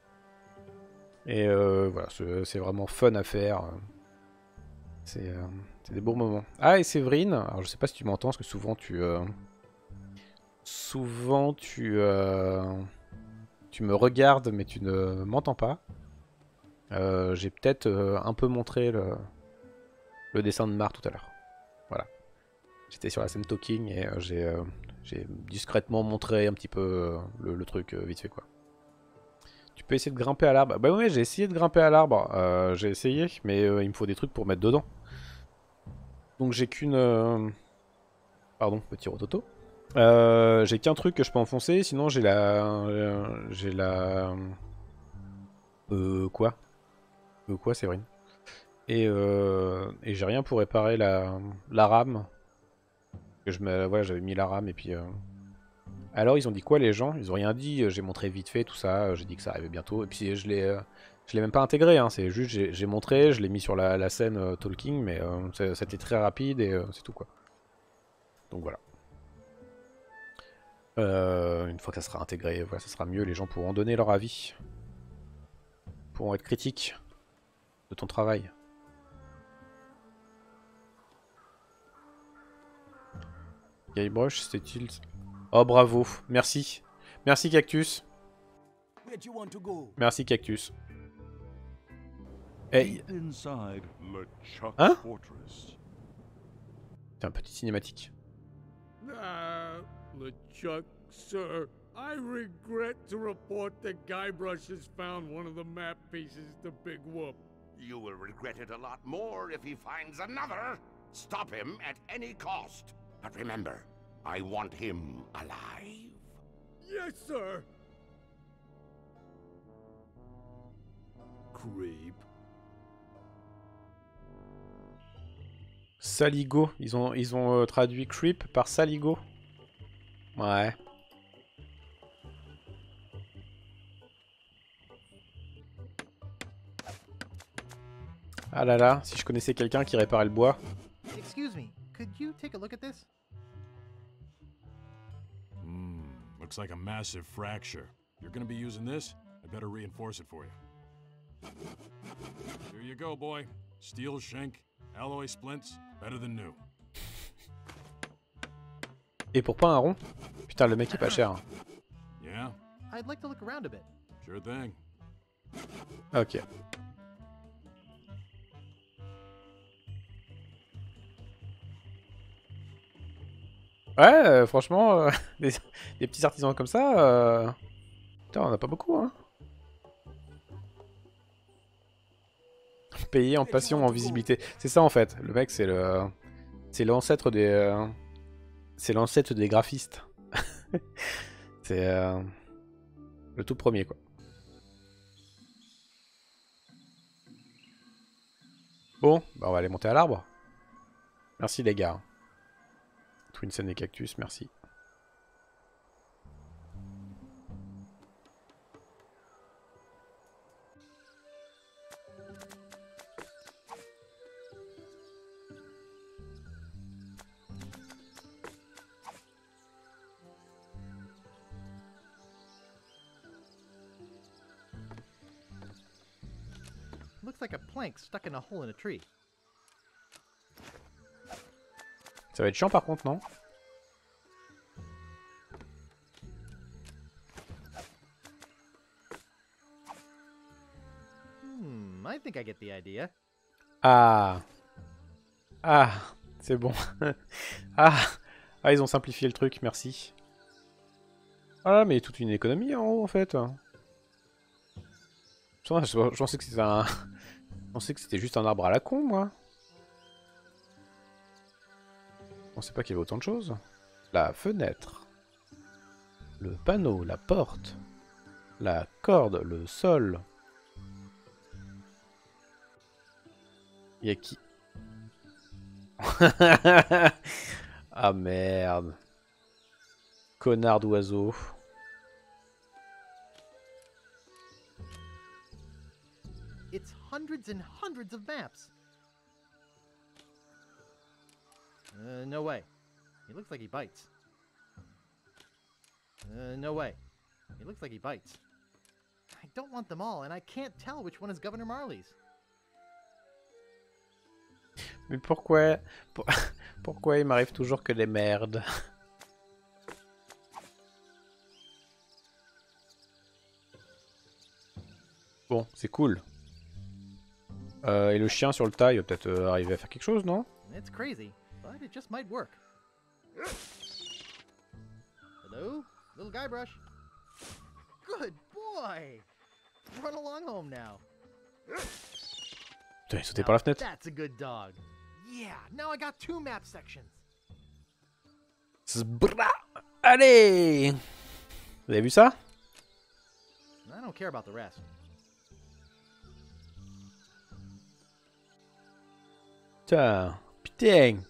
et euh, voilà, c'est vraiment fun à faire. C'est euh, des beaux moments. Ah, et Séverine, alors je sais pas si tu m'entends, parce que souvent tu... Euh, souvent tu... tu me regardes, mais tu ne m'entends pas. J'ai peut-être un peu montré le, dessin de Mar tout à l'heure. Voilà. J'étais sur la scène talking et j'ai discrètement montré un petit peu le truc vite fait quoi. Peux essayer de grimper à l'arbre. Bah ouais, j'ai essayé de grimper à l'arbre. Euh, j'ai essayé, mais euh, il me faut des trucs pour mettre dedans. Donc j'ai qu'une... Euh, pardon, petit rototo. j'ai qu'un truc que je peux enfoncer, sinon j'ai la... j'ai la... Euh... Quoi? Euh... Quoi, Séverine? Et, et j'ai rien pour réparer la, la rame. Que je me... Voilà, j'avais mis la rame et puis... Alors ils ont dit quoi les gens? Ils ont rien dit, euh, j'ai montré vite fait tout ça, euh, j'ai dit que ça arrivait bientôt, et puis je l'ai euh, même pas intégré, hein. c'est juste j'ai montré, je l'ai mis sur la, scène talking, mais c'était très rapide et c'est tout quoi. Donc voilà. une fois que ça sera intégré, voilà, ça sera mieux, les gens pourront donner leur avis. Pourront être critiques de ton travail. Guybrush, c'est-il Oh bravo, merci. Merci Cactus. Merci Cactus. Hey. Hein? C'est un petit cinématique. Ah, LeChuck, sir. I regret to report that Guybrush has found one of the map pieces to Big Whoop. You will regret it a lot more if he finds another. Stop him at any cost. But remember, I want him alive. Yes, sir. Creep. Saligo, ils ont, ils ont euh, traduit creep par saligo. Ouais. Ah là là, si je connaissais quelqu'un qui réparait le bois. Excuse me, could you take a look at this? Looks like a massive fracture. You're gonna be using this? I better reinforce it for you. Here you go, boy. Steel shank, alloy splints, better than new. Et pour pas un rond Putain, le mec est pas cher. Yeah? I'd like to look around a bit. Sure thing. Ok. Ouais, euh, franchement, euh, des, petits artisans comme ça, euh... putain, on a pas beaucoup, hein. Payé en passion, en visibilité. C'est ça en fait. Le mec, c'est le, c'est l'ancêtre des, euh, c'est l'ancêtre des graphistes. c'est le tout premier, quoi. Bon, bah on va aller monter à l'arbre. Merci les gars. une scène cactus, merci. Looks like a plank stuck in a hole in a tree. Ça va être chiant par contre, non Hmm, I think I get the idea. Ah Ah C'est bon. ah Ah, ils ont simplifié le truc, merci. Ah, mais toute une économie en haut, en fait. Je, pensais que c'était un... Je pensais que c'était juste un arbre à la con, moi. Pensais pas qu'il y avait autant de choses. La fenêtre. Le panneau, la porte. La corde, le sol. Y'a qui? Ah merde. Connard d'oiseau. It's hundreds and hundreds of maps. Uh, no way. He looks like he bites. Uh, no way. He looks like he bites. I don't want them all, and I can't tell which one is Governor Marley's. Mais pourquoi... pour- Pourquoi il m'arrive toujours que des merdes? Bon, c'est cool. Euh, et le chien sur le tas, il va peut-être euh, arriver à faire quelque chose, non? It's crazy, but it just might work. Hello? Little Guybrush? Good boy! Run along home now. Il sautait par la fenêtre. That's a good dog. Yeah, now I got two map sections. Zbra Allez Vous avez vu ça I don't care about the rest. Putain, putain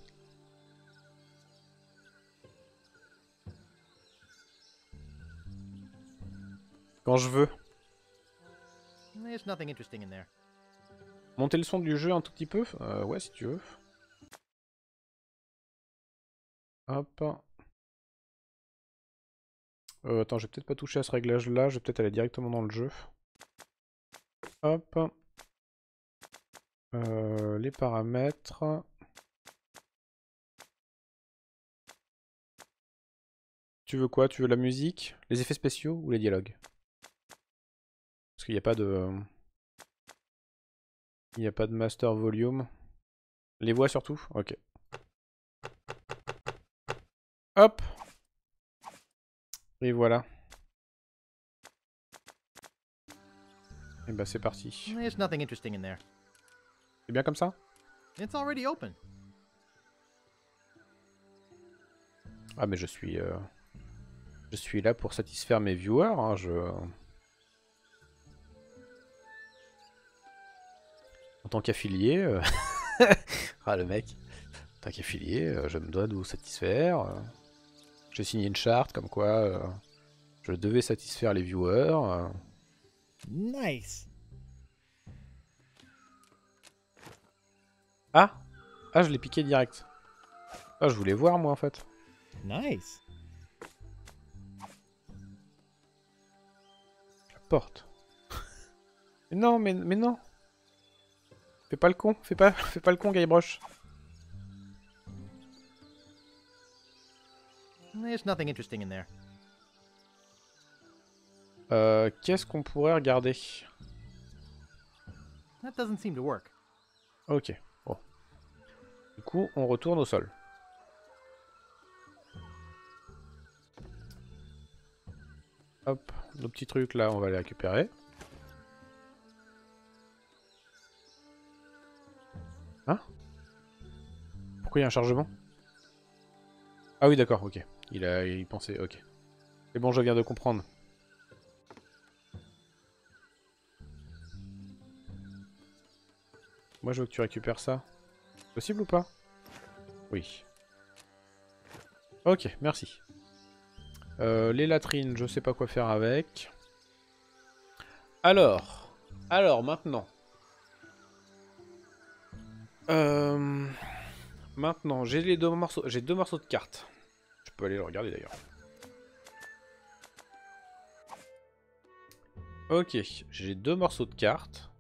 Quand je veux. There. Monter le son du jeu un tout petit peu Euh, Ouais, si tu veux. Hop. Euh, attends, je vais peut-être pas toucher à ce réglage-là. Je vais peut-être aller directement dans le jeu. Hop. Euh, les paramètres. Tu veux quoi? Tu veux la musique? Les effets spéciaux ou les dialogues? Qu'il n'y a pas de... Il n'y a pas de master volume. Les voix surtout? Ok. Hop Et voilà. Et bah c'est parti. There's nothing interesting in there. C'est bien comme ça? It's already open. Ah mais je suis... euh, Je suis là pour satisfaire mes viewers. hein, Je... En tant qu'affilié... euh, ah le mec. En tant qu'affilié, euh, je me dois de vous satisfaire. euh. J'ai signé une charte comme quoi je devais satisfaire les viewers. Nice. Ah Ah, je l'ai piqué direct. Ah, je voulais voir moi en fait. Nice. La porte. mais non, mais, mais non. Fais pas le con, fais pas, fais pas le con, Guybrush. There's nothing interesting in there. Euh, Qu'est-ce qu'on pourrait regarder? That doesn't seem to work. Ok, bon. Du coup, on retourne au sol. Hop, nos petits trucs là, on va les récupérer. Hein Pourquoi il y a un chargement Ah oui, d'accord, ok. Il a, il pensait, ok. C'est bon, je viens de comprendre. Moi, je veux que tu récupères ça. Possible ou pas Oui. Ok, merci. Euh, les latrines, je sais pas quoi faire avec. Alors, alors maintenant. Euh, maintenant, j'ai les deux morceaux, j'ai deux morceaux de cartes. Je peux aller le regarder d'ailleurs. Ok, j'ai deux morceaux de cartes.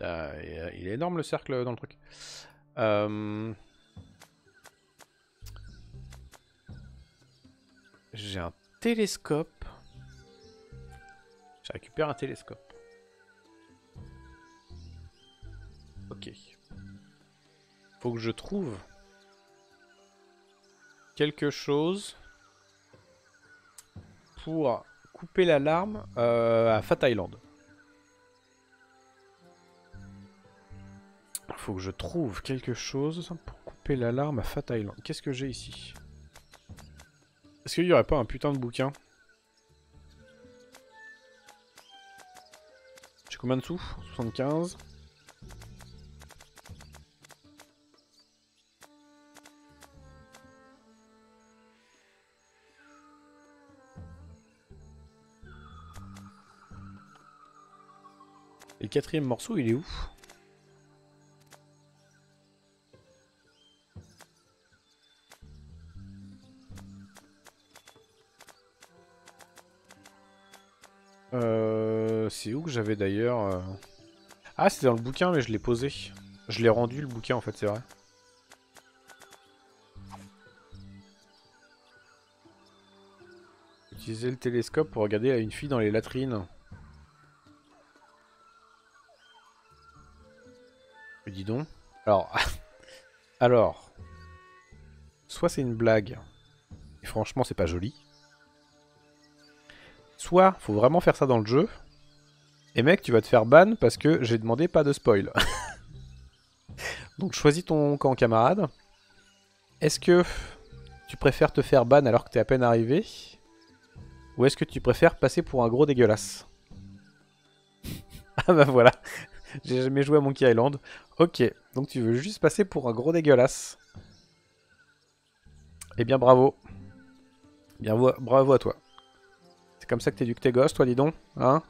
Ah, il est- énorme le cercle dans le truc. Euh, J'ai un télescope. J'ai récupéré un télescope. Ok. Faut que je trouve quelque chose pour couper l'alarme euh, à Fat Island. Faut que je trouve quelque chose pour couper l'alarme à Fat Island. Qu'est-ce que j'ai ici? Est-ce qu'il y aurait pas un putain de bouquin? J'ai combien de sous? 75 quatrième morceau, il est où? Euh, c'est où que j'avais d'ailleurs euh Ah, c'était dans le bouquin, mais je l'ai posé. Je l'ai rendu le bouquin en fait, c'est vrai. Utiliser le télescope pour regarder une fille dans les latrines. Alors, alors, soit c'est une blague, et franchement c'est pas joli. Soit faut vraiment faire ça dans le jeu, et mec tu vas te faire ban parce que j'ai demandé pas de spoil. Donc choisis ton camp camarade. Est-ce que tu préfères te faire ban alors que t'es à peine arrivé? Ou est-ce que tu préfères passer pour un gros dégueulasse? Ah bah voilà, j'ai jamais joué à Monkey Island. Ok, donc tu veux juste passer pour un gros dégueulasse. Eh bien bravo. Bien vo- bravo à toi. C'est comme ça que t'éduques tes gosses, toi, dis donc Hein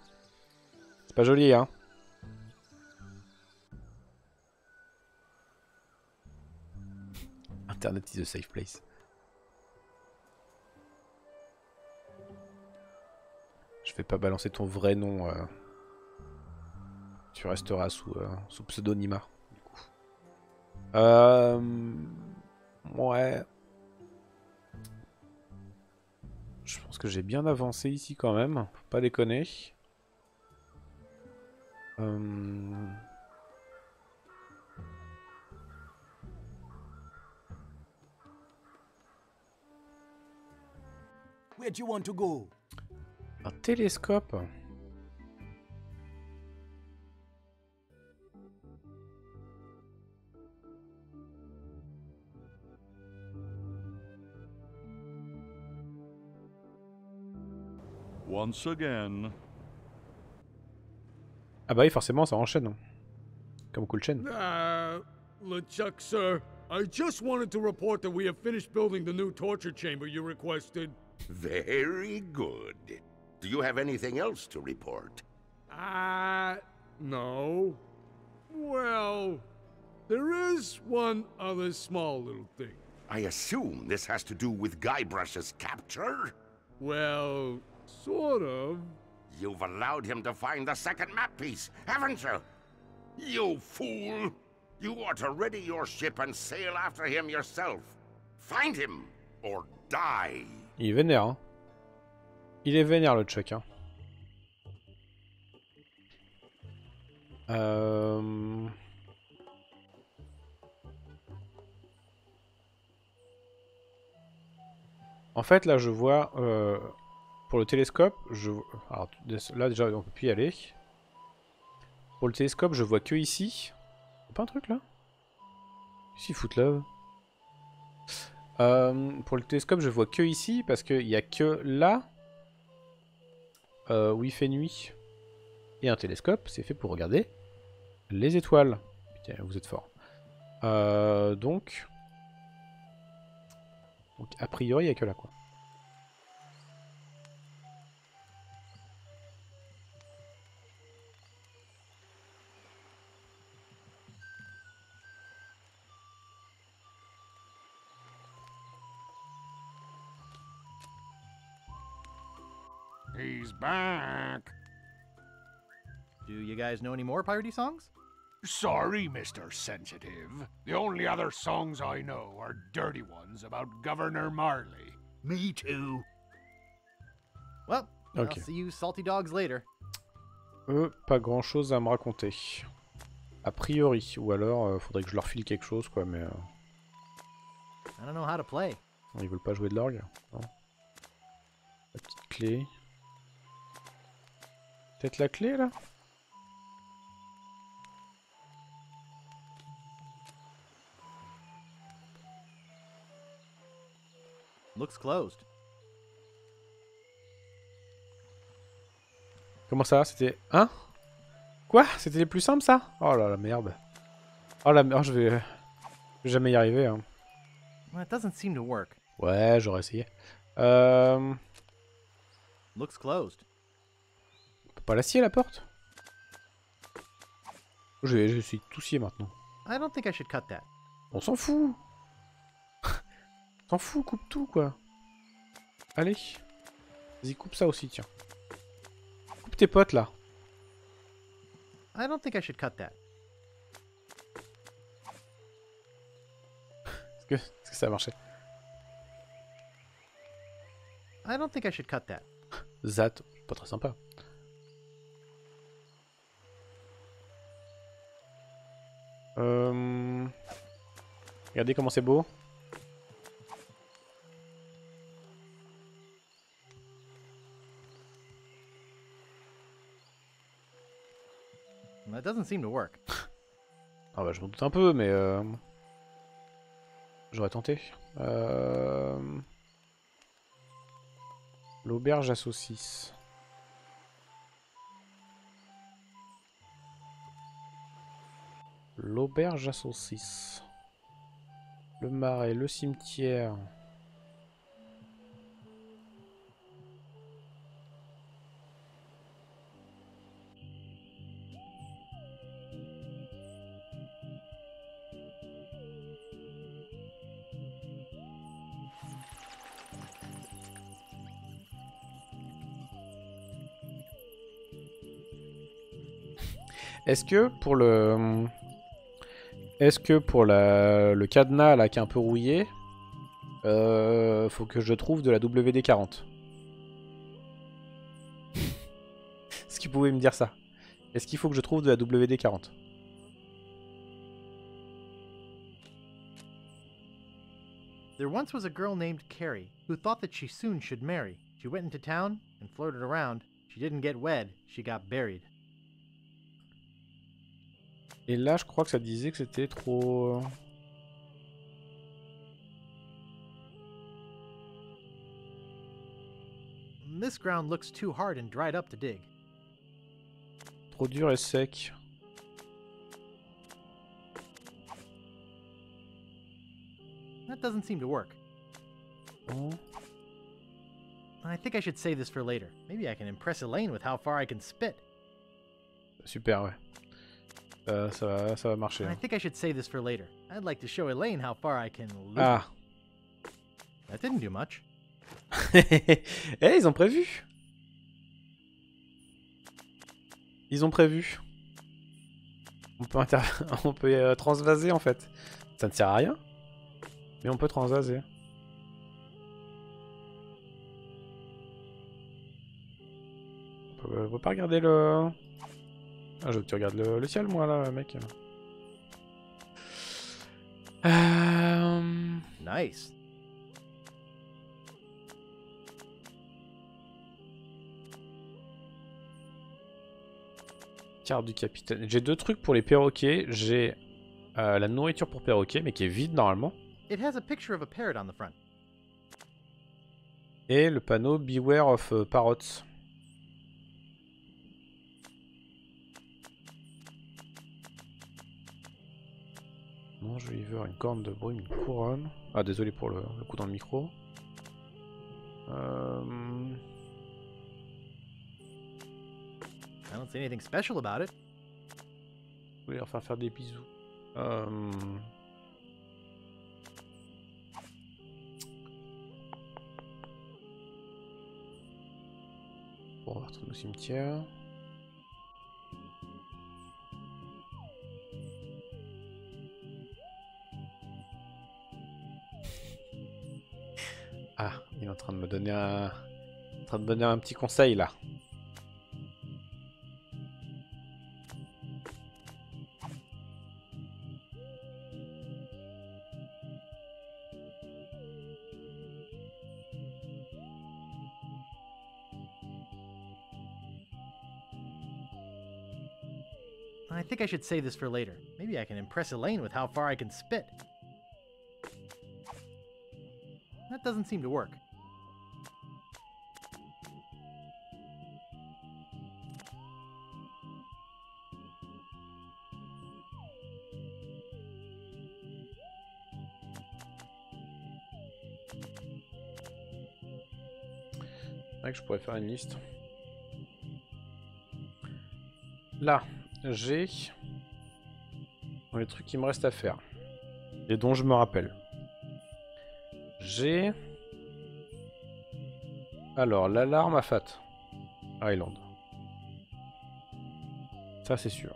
C'est pas joli, hein Internet is a safe place. Je vais pas balancer ton vrai nom. euh. Tu resteras sous, euh, sous pseudonymat. du coup. Euh... Ouais. Je pense que j'ai bien avancé ici quand même. Faut pas déconner. Euh... Where do you want to go? Un télescope Once again. Ah bah oui, forcément, ça enchaîne. hein. Comme Cool Chain. Uh, LeChuck, sir, I just wanted to report that we have finished building the new torture chamber you requested. Very good. Do you have anything else to report? Uh, no. Well, there is one other small little thing. I assume this has to do with Guybrush's capture? Well, sort of. You've allowed him to find the second map piece, haven't you? You fool! You ought to ready your ship and sail after him yourself. Find him, or die. Il est vénère, hein. Il est vénère, le Chuck, hein. Euh... En fait, là, je vois... euh, Pour le télescope, je... Alors, là, déjà, on peut plus y aller. Pour le télescope, je vois que ici. Pas un truc, là? Ici, foot love. Euh, pour le télescope, je vois que ici, parce qu'il y a que là euh, où il fait nuit. Et un télescope, c'est fait pour regarder les étoiles. Putain, vous êtes fort. Euh, donc... donc, a priori, il n'y a que là, quoi. He's back. Do you guys know any more piratey songs? Sorry, Mr. Sensitive. The only other songs I know are dirty ones about Governor Marley. Me too. Well. I'll see you salty dogs later. Eux, pas grand chose à me raconter. A priori. Ou alors, euh, faudrait que je leur file quelque chose, quoi, mais. euh, I don't know how to play. Ils veulent pas jouer de l'orgue. La petite clé. Peut-être la clé, là? Looks closed. Comment ça C'était... Hein? Quoi? C'était les plus simples, ça? Oh là la merde. Oh la merde, je vais... je vais jamais y arriver, hein. Well, it doesn't seem to work. Ouais, j'aurais essayé. Euh... Looks closed. Pas la scier, la porte Je de tout scier, maintenant. I don't think I should cut that. On s'en fout S'en fout, coupe tout, quoi. Allez. Vas-y, coupe ça aussi, tiens. Coupe tes potes, là. I don't think I should cut that. Est-ce que, est-ce que ça a marché? I don't think I should cut that. Zat, pas très sympa. Euh... Regardez comment c'est beau. That doesn't seem to work. Ah bah je m'en doute un peu, mais... Euh... J'aurais tenté. Euh... L'auberge à saucisses. L'auberge à saucisses. Le marais, le cimetière. Est-ce que pour le... Est-ce que pour la... le cadenas là qui est un peu rouillé, euh, faut que je trouve de la WD-40 Est-ce qu'il pouvait me dire ça? Est-ce qu'il faut que je trouve de la WD-40 There once was a girl named Carrie who thought that she soon should marry. She went into town and flirted around. She didn't get wed, she got buried. Et là, je crois que ça disait que c'était trop... This ground looks too hard and dried up to dig. Trop dur et sec. That doesn't seem to work. Oh. I think I should save this for later. Maybe I can impress Elaine with how far I can spit. Super, ouais. Euh, ça, va, ça va marcher. I hein. think I should save this for later. I'd like to show Elaine how far I can loop. Ah. That didn't do much. eh, ils ont prévu Ils ont prévu. On peut, inter... on peut euh, transvaser en fait. Ça ne sert à rien. Mais on peut transvaser. On peut, on peut pas regarder le... Ah, je veux que tu regardes le, le ciel, moi, là, mec. Euh... Nice. Carte du capitaine. J'ai deux trucs pour les perroquets. J'ai euh, la nourriture pour perroquets, mais qui est vide normalement. It has a picture of a parrot on the front. Et le panneau Beware of euh, Parrots. Non, je lui veux une corne de brume, une couronne. Ah, désolé pour le, le coup dans le micro. I don't see anything special about it. Je voulais leur faire faire des bisous. Euh... Bon, on va retourner au cimetière. Train de en train de me donner un petit conseil là. I think I should save this for later. Maybe I can impress Elaine with how far I can spit. That doesn't seem to work. Faire une liste. Là, j'ai les trucs qui me restent à faire et dont je me rappelle. J'ai alors l'alarme à Fat Island. Ça c'est sûr.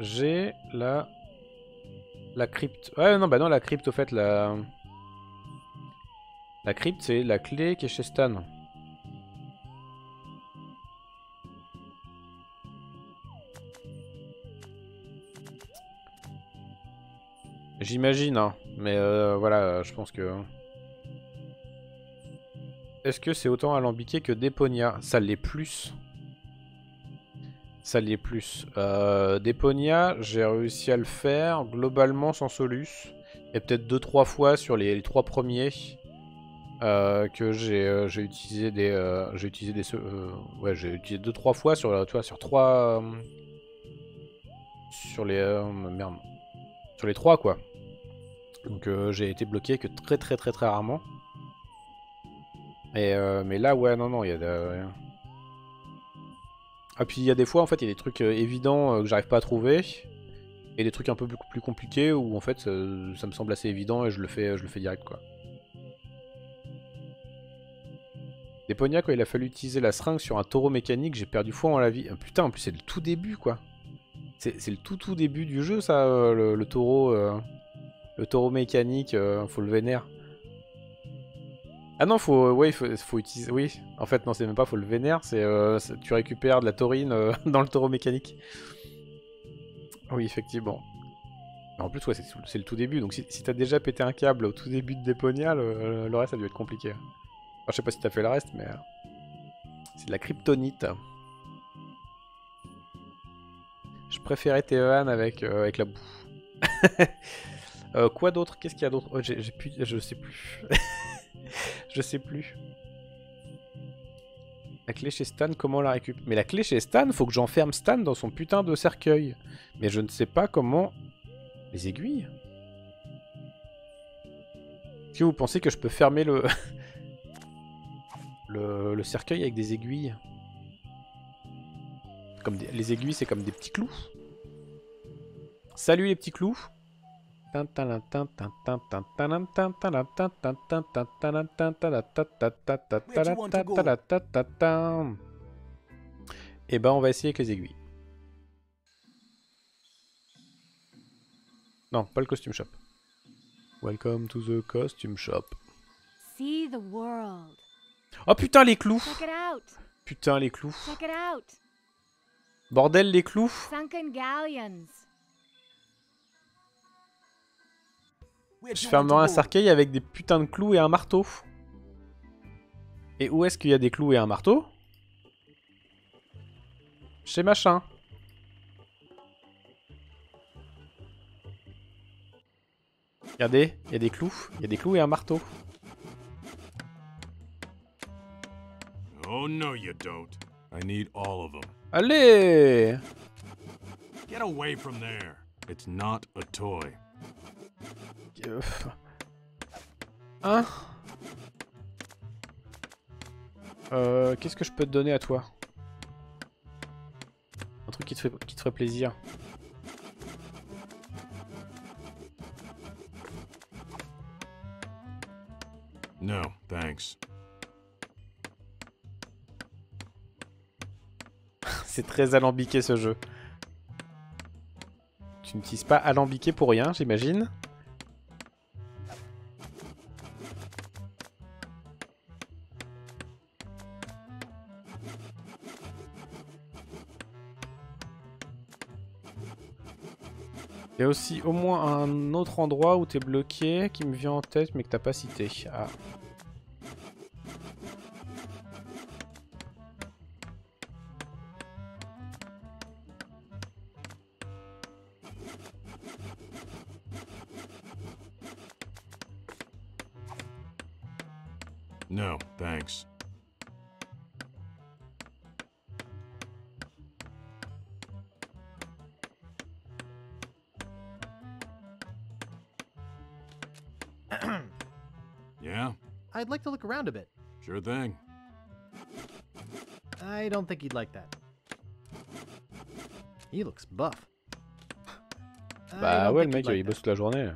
J'ai la la crypte. Ouais non bah non la crypte au fait la la crypte c'est la clé qui est chez Stan. J'imagine, hein. mais euh, voilà, je pense que... Est-ce que c'est autant alambiqué que Deponia? Ça l'est plus. Ça l'est plus. Euh, Deponia, j'ai réussi à le faire globalement sans Solus. Et peut-être 2-3 fois sur les, les, trois premiers euh, que j'ai euh, utilisé des... Euh, j'ai utilisé des... ouais, j'ai utilisé 2-3 fois sur, sur 3... sur les... merde. Sur les 3 quoi. Donc euh, j'ai été bloqué que très très très très rarement. Euh, mais là ouais non non il y a. Ah puis il y a des fois en fait il y a des trucs euh, évidents que j'arrive pas à trouver. Et des trucs un peu plus, plus compliqués où en fait ça, ça, me semble assez évident et je le fais, je le fais direct quoi. Deponia quand il a fallu utiliser la seringue sur un taureau mécanique j'ai perdu foi en la vie. putain en plus c'est le tout début quoi. C'est le tout tout début du jeu ça le, le taureau... Le taureau mécanique, euh, faut le vénère. Ah non, faut, faut, utiliser. Oui, en fait, non, c'est même pas faut le vénère, c'est euh, tu récupères de la taurine euh, dans le taureau mécanique. Oui, effectivement. En plus, ouais, c'est le tout début, donc si, t'as déjà pété un câble au tout début de Déponia, le, le, reste, ça a dû être compliqué. Enfin, je sais pas si t'as fait le reste, mais. C'est de la kryptonite. Je préférais Théohan avec, avec la boue. Euh, quoi d'autre? Qu'est-ce qu'il y a d'autre? Oh, j'ai, plus... Je sais plus. je sais plus. La clé chez Stan, comment on la récupère Mais la clé chez Stan, faut que j'enferme Stan dans son putain de cercueil. Mais je ne sais pas comment... Les aiguilles Est-ce que vous pensez que je peux fermer le... le... le, cercueil avec des aiguilles comme Les aiguilles, c'est comme des petits clous. Salut les petits clous et ben on va essayer avec les aiguilles. Non, pas le costume shop. Welcome to the costume shop. See the world. Oh putain les clous. Putain les clous. Bordel les clous. Je fermerai un cercueil avec des putains de clous et un marteau. Et où est-ce qu'il y a des clous et un marteau? Chez machin. Regardez, il y a des clous. Il y a des clous et un marteau. Oh no you don't. I need all of them. Allez Get away from there. It's not a toy. Hein? Euh, Qu'est-ce que je peux te donner à toi? Un truc qui te, fait, qui te ferait plaisir. No, thanks. C'est très alambiqué ce jeu. Tu n'utilises pas alambiqué pour rien, j'imagine. Il y a aussi au moins un autre endroit où t'es bloqué qui me vient en tête mais que t'as pas cité. Ah, sure thing. I don't think he'd like that. He looks buff. I Bah don't ouais, le think mec, like il bosse toute la journée.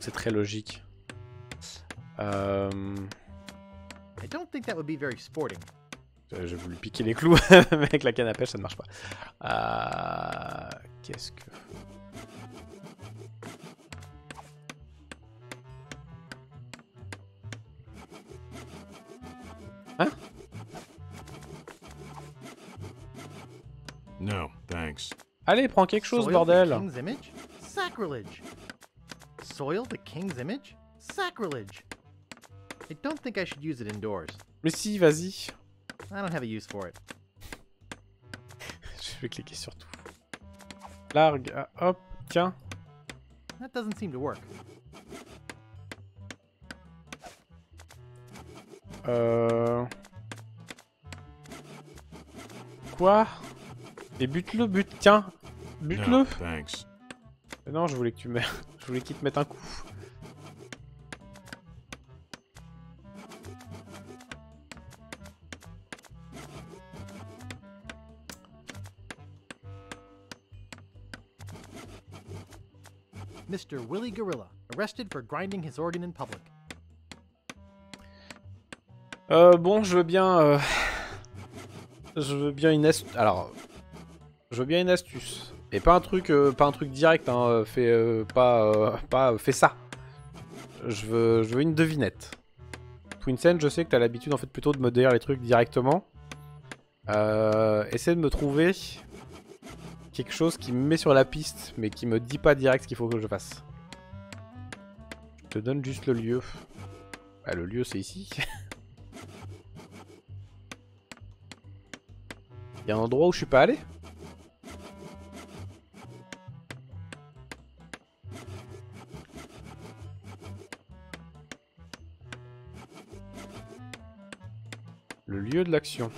C'est très logique. Euh... I don't think that would be very sporting. J'ai voulu piquer les clous, mais avec la canne à pêche, ça ne marche pas. Euh, Qu'est-ce que... Hein? No, thanks. Allez, prends quelque chose, Soil bordel The king's image? Sacrilege. Soil the king's image? Sacrilege. I don't think I should use it indoors. Mais si, vas-y. I don't have a use for it. Je vais cliquer sur tout. Largue, ah, hop, tiens. That doesn't seem to work. Euh... Quoi? Et bute-le, bute, tiens Bute-le No, thanks. Mais Non, je voulais que tu me... je voulais qu'il te mette un coup. Mr. Willie Gorilla, arrested for grinding his organ in public. Euh, bon, je veux bien... euh, Je veux bien une astuce... Alors... Je veux bien une astuce. Et pas un truc, euh, pas un truc direct, hein. euh, Fais pas... pas... Fais ça. Je veux, je veux une devinette. Twinsen, je sais que t'as l'habitude en fait plutôt de me dire les trucs directement. Essaie de me trouver quelque chose qui me met sur la piste, mais qui me dit pas direct ce qu'il faut que je fasse. Je te donne juste le lieu. Ah, le lieu, c'est ici. Il y a un endroit où je suis pas allé? Le lieu de l'action.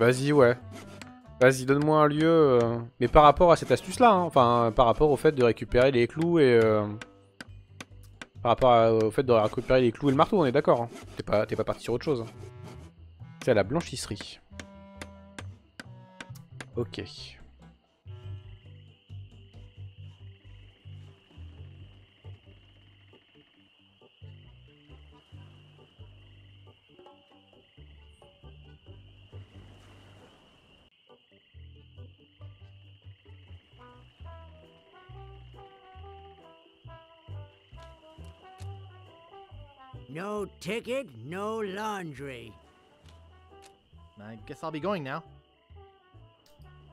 Vas-y, ouais. Vas-y, donne-moi un lieu. euh, Mais par rapport à cette astuce-là, hein, enfin, par rapport au fait de récupérer les clous et. euh, Par rapport au fait de récupérer les clous et le marteau, on est d'accord. hein. T'es pas, pas parti sur autre chose. C'est à la blanchisserie. Ok. No ticket, no laundry. I guess I'll be going now.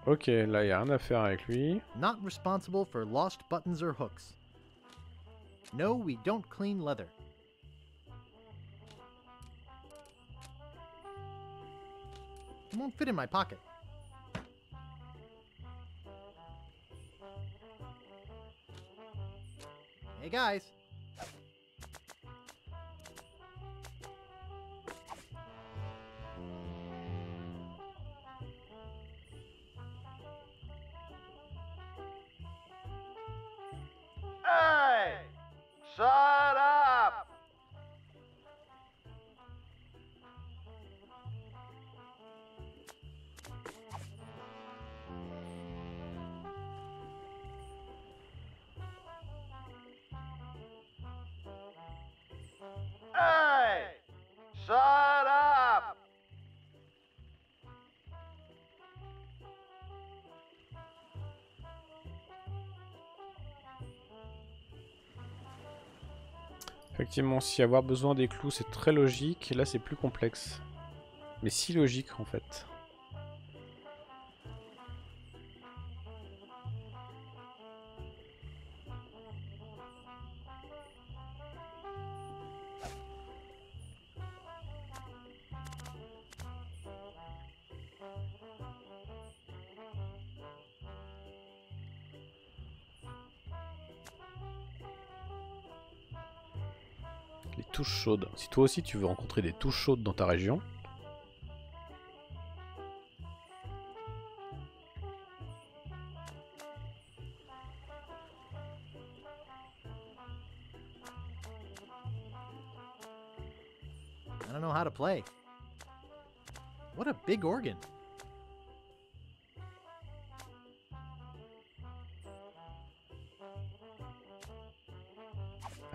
Ok, là, y a rien à faire avec lui. Not responsible for lost buttons or hooks. No, we don't clean leather. It won't fit in my pocket. Hey guys. Shut up! Hey! Shut Effectivement, si avoir besoin des clous c'est très logique, là c'est plus complexe. Mais si logique en fait. Touches chaudes. Si toi aussi tu veux rencontrer des touches chaudes dans ta région, I don't know how to play. What a big organ.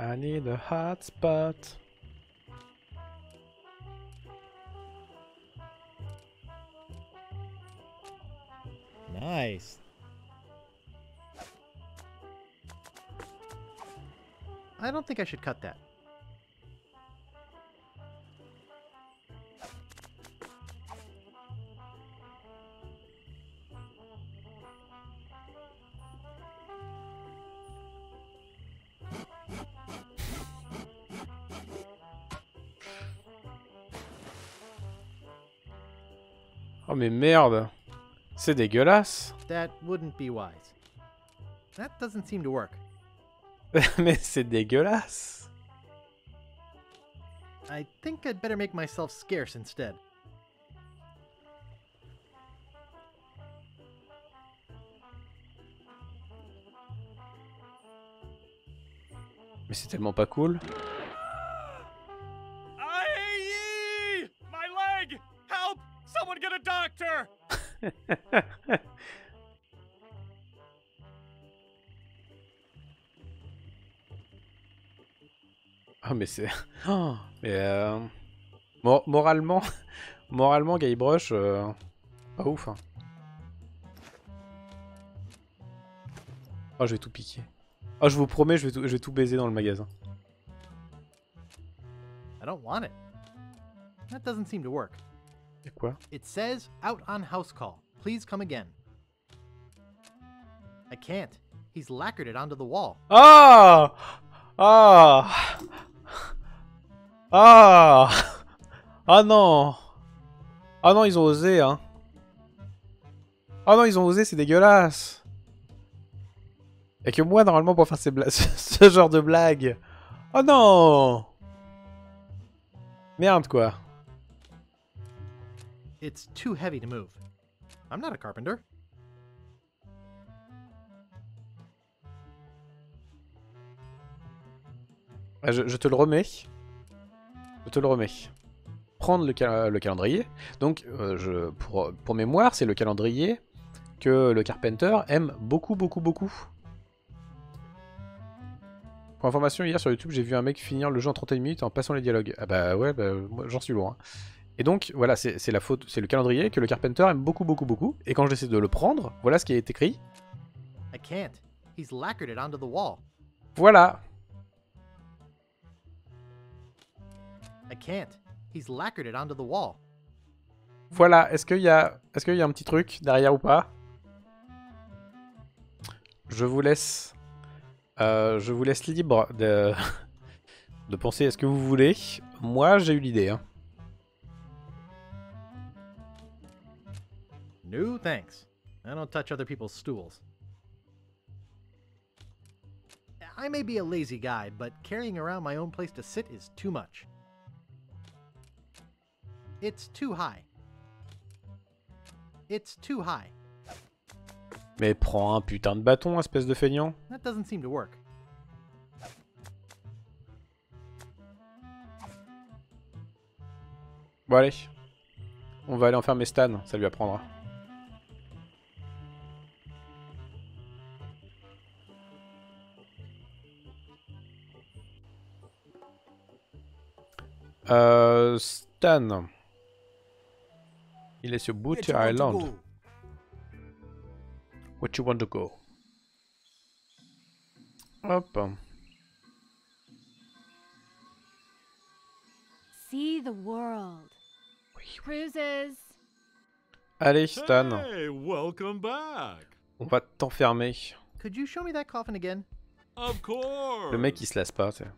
I need a hot spot. Nice. I don't think I should cut that. Oh mais merde C'est dégueulasse That wouldn't be wise. That doesn't seem to work. Mais c'est dégueulasse I think I'd better make myself scarce instead. Mais c'est tellement pas cool. Someone get a doctor! Ah mais c'est... Oh, mais euh, mor- moralement... moralement Guybrush... Euh... Pas ouf hein. Oh je vais tout piquer. Oh je vous promets je vais tout, je vais tout baiser dans le magasin. I don't want it. That doesn't seem to work. Quoi? It says out on house call. Please come again. I can't. He's lacquered it onto the wall. Ah Ah Ah Ah non Ah non, ils ont osé, hein Ah non, ils ont osé, c'est dégueulasse Et que moi, normalement, pour faire ces ce genre de blague... Oh non Merde, quoi. It's too heavy to move. I'm not a carpenter. Ah, Je, te le remets. Je te le remets. Prendre le, cal- le calendrier. Donc, euh, pour, mémoire, c'est le calendrier que le Carpenter aime beaucoup, beaucoup, beaucoup. Pour information, hier sur YouTube, j'ai vu un mec finir le jeu en 31 minutes en passant les dialogues. Ah bah ouais, bah, j'en suis loin. Et donc, voilà, c'est la faute, c'est le calendrier que le Carpenter aime beaucoup, beaucoup, beaucoup. Et quand j'essaie de le prendre, voilà ce qui est écrit. I can't. He's lacquered it onto the wall. Voilà. I can't. He's lacquered it onto the wall. Voilà, est-ce qu'il y, a... est qu'il y a un petit truc derrière ou pas? Je vous laisse... euh, je vous laisse libre de, de penser à ce que vous voulez. Moi, j'ai eu l'idée. hein. No thanks. I don't touch other people's stools. I may be a lazy guy, but carrying around my own place to sit is too much. It's too high. It's too high. Mais prends un putain de bâton, espèce de feignant. That doesn't seem to work. Bon allez. On va aller enfermer Stan, ça lui apprendra. Euh, Stan. Il est sur Booty Island. What you want to go? Hop. See the world. Cruises. Allez, Stan, Hey, welcome back. on va t'enfermer. Could you show me that coffin again? Of course. Le mec, il se lasse pas, tu sais.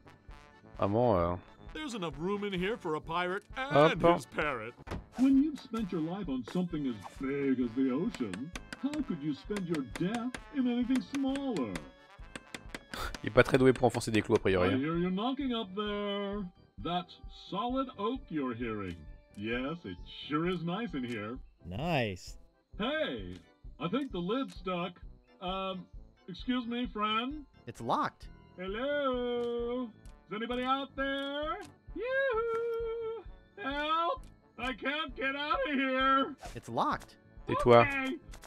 Vraiment, euh, There's enough room in here for a pirate Hop, and hop. his parrot. When you've spent your life on something as big as the ocean, how could you spend your death in anything smaller? il est pas très doué pour enfoncer des clous, a I priori. hein. hear you knocking up there. That's solid oak you're hearing. Yes, it sure is nice in here. Nice. Hey, I think the lid's stuck. Um, excuse me, friend. It's locked. Hello? Is anybody out there? Yoo-hoo! Help! I can't get out of here! It's locked. Tais-toi.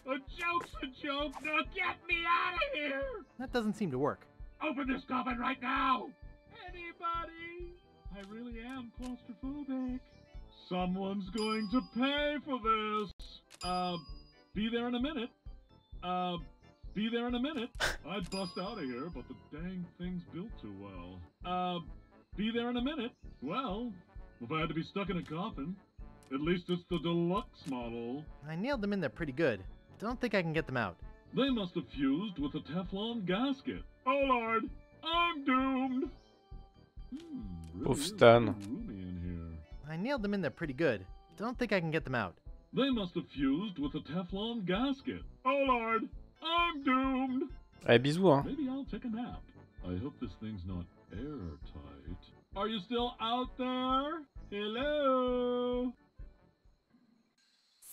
A joke's a joke. Now get me out of here! That doesn't seem to work. Open this coffin right now! Anybody? I really am claustrophobic. Someone's going to pay for this. Uh, be there in a minute. Uh, be there in a minute. I'd bust out of here, but the dang thing's built too well. Uh, be there in a minute. Well, if I had to be stuck in a coffin, at least it's the deluxe model. I nailed them in there pretty good. Don't think I can get them out. They must have fused with a Teflon gasket. Oh lord, I'm doomed. Hmm, really Pauvre is Stan. pretty roomy in here. I nailed them in there pretty good. Don't think I can get them out. They must have fused with a Teflon gasket. Oh lord, I'm doomed. Allez, bisous, hein. Maybe I'll take a nap. I hope this thing's not airtight. Are you still out there? Hello?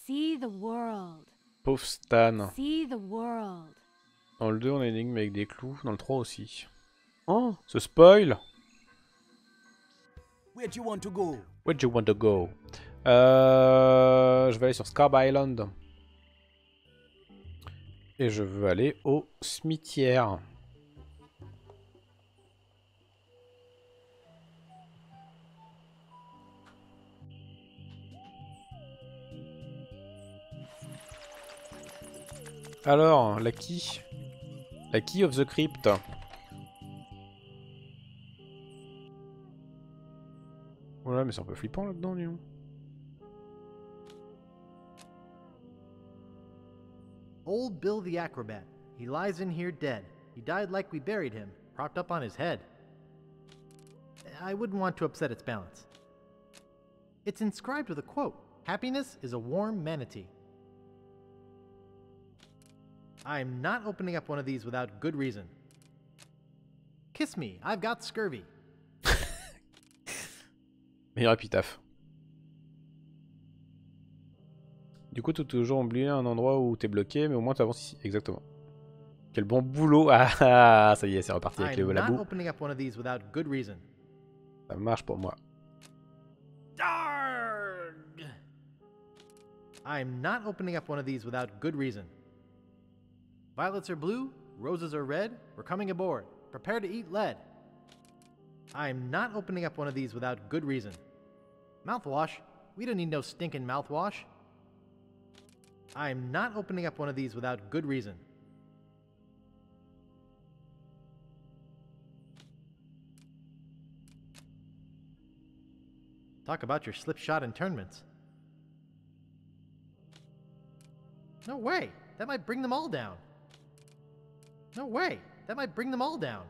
See the world. Pauvre Stan. See the world. Dans le 2, on a une énigme avec des clous. Dans le 3 aussi. Oh, ce spoil Where do you want to go? Where do you want to go? Euh, Je vais aller sur Scarb Island. Et je veux aller au cimetière. Alors, la key. La key of the crypt. Voilà, mais c'est un peu flippant là-dedans, dis Old Bill the Acrobat. He lies in here dead. He died like we buried him, propped up on his head. I wouldn't want to upset its balance. It's inscribed with a quote Happiness is a warm manatee. I'm not opening up one of these without good reason. Kiss me, I've got scurvy. Meilleur épitaphe. Du coup, t'as toujours oublié un endroit où t'es bloqué, mais au moins t'avances ici. Exactement. Quel bon boulot Ah, ah, ça y est, c'est reparti avec les, la boue. opening up one of these without good reason. Ça marche pour moi. Darg! I'm not opening up one of these without good reason. Violets are blue, roses are red. We're coming aboard. Prepare to eat lead. I'm not opening up one of these without good reason. Mouthwash? We don't need no stinking mouthwash. I'm not opening up one of these without good reason. Talk about your slipshod internments. No way! That might bring them all down. No way! That might bring them all down.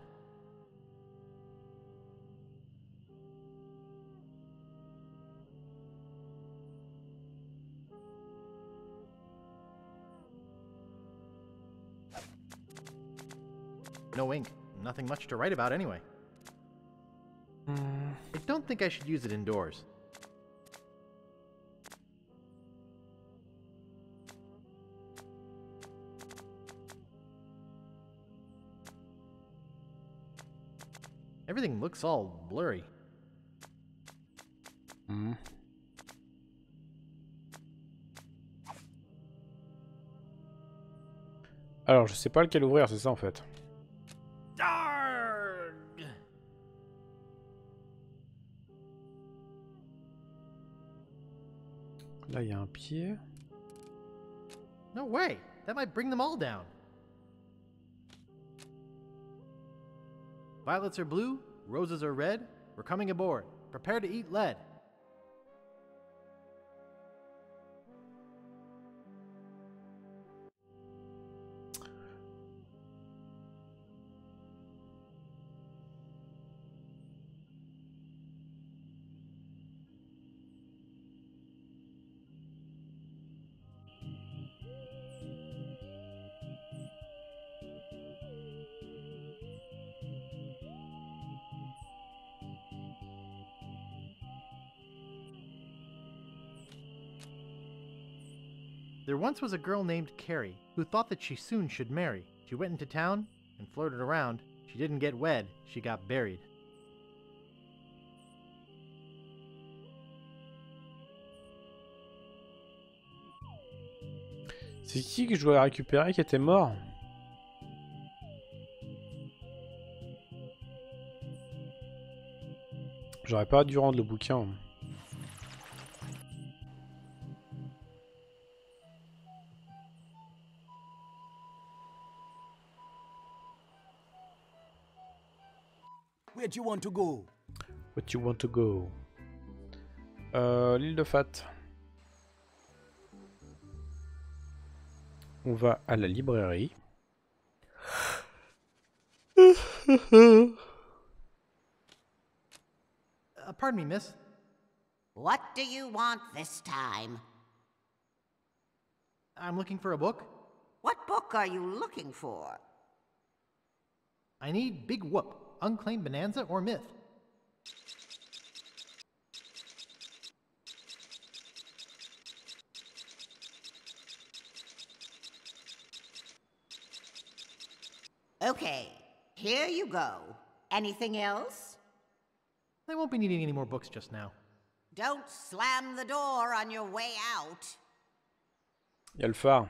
No ink. Nothing much to write about anyway. I don't think I should use it indoors. Everything looks all blurry. Mhm. Alors, je sais pas lequel ouvrir, c'est ça en fait. Il y a un pied. No way! That might bring them all down. Violets are blue, roses are red. We're coming aboard. Prepare to eat lead. Once was a girl named Carrie who thought that she soon should marry. She went into town and flirted around. She didn't get wed, she got buried. C'est qui que je dois récupérer qui était mort J'aurais pas dû rendre le bouquin. Where do you want to go? What you want to go euh, L'île de Fat. On va à la librairie. Uh, pardon me, miss. What do you want this time? I'm looking for a book. What book are you looking for? I need Big Whoop, Unclaimed Bonanza or Myth? Okay, here you go. Anything else? I won't be needing any more books just now. Don't slam the door on your way out. Il y a le phare.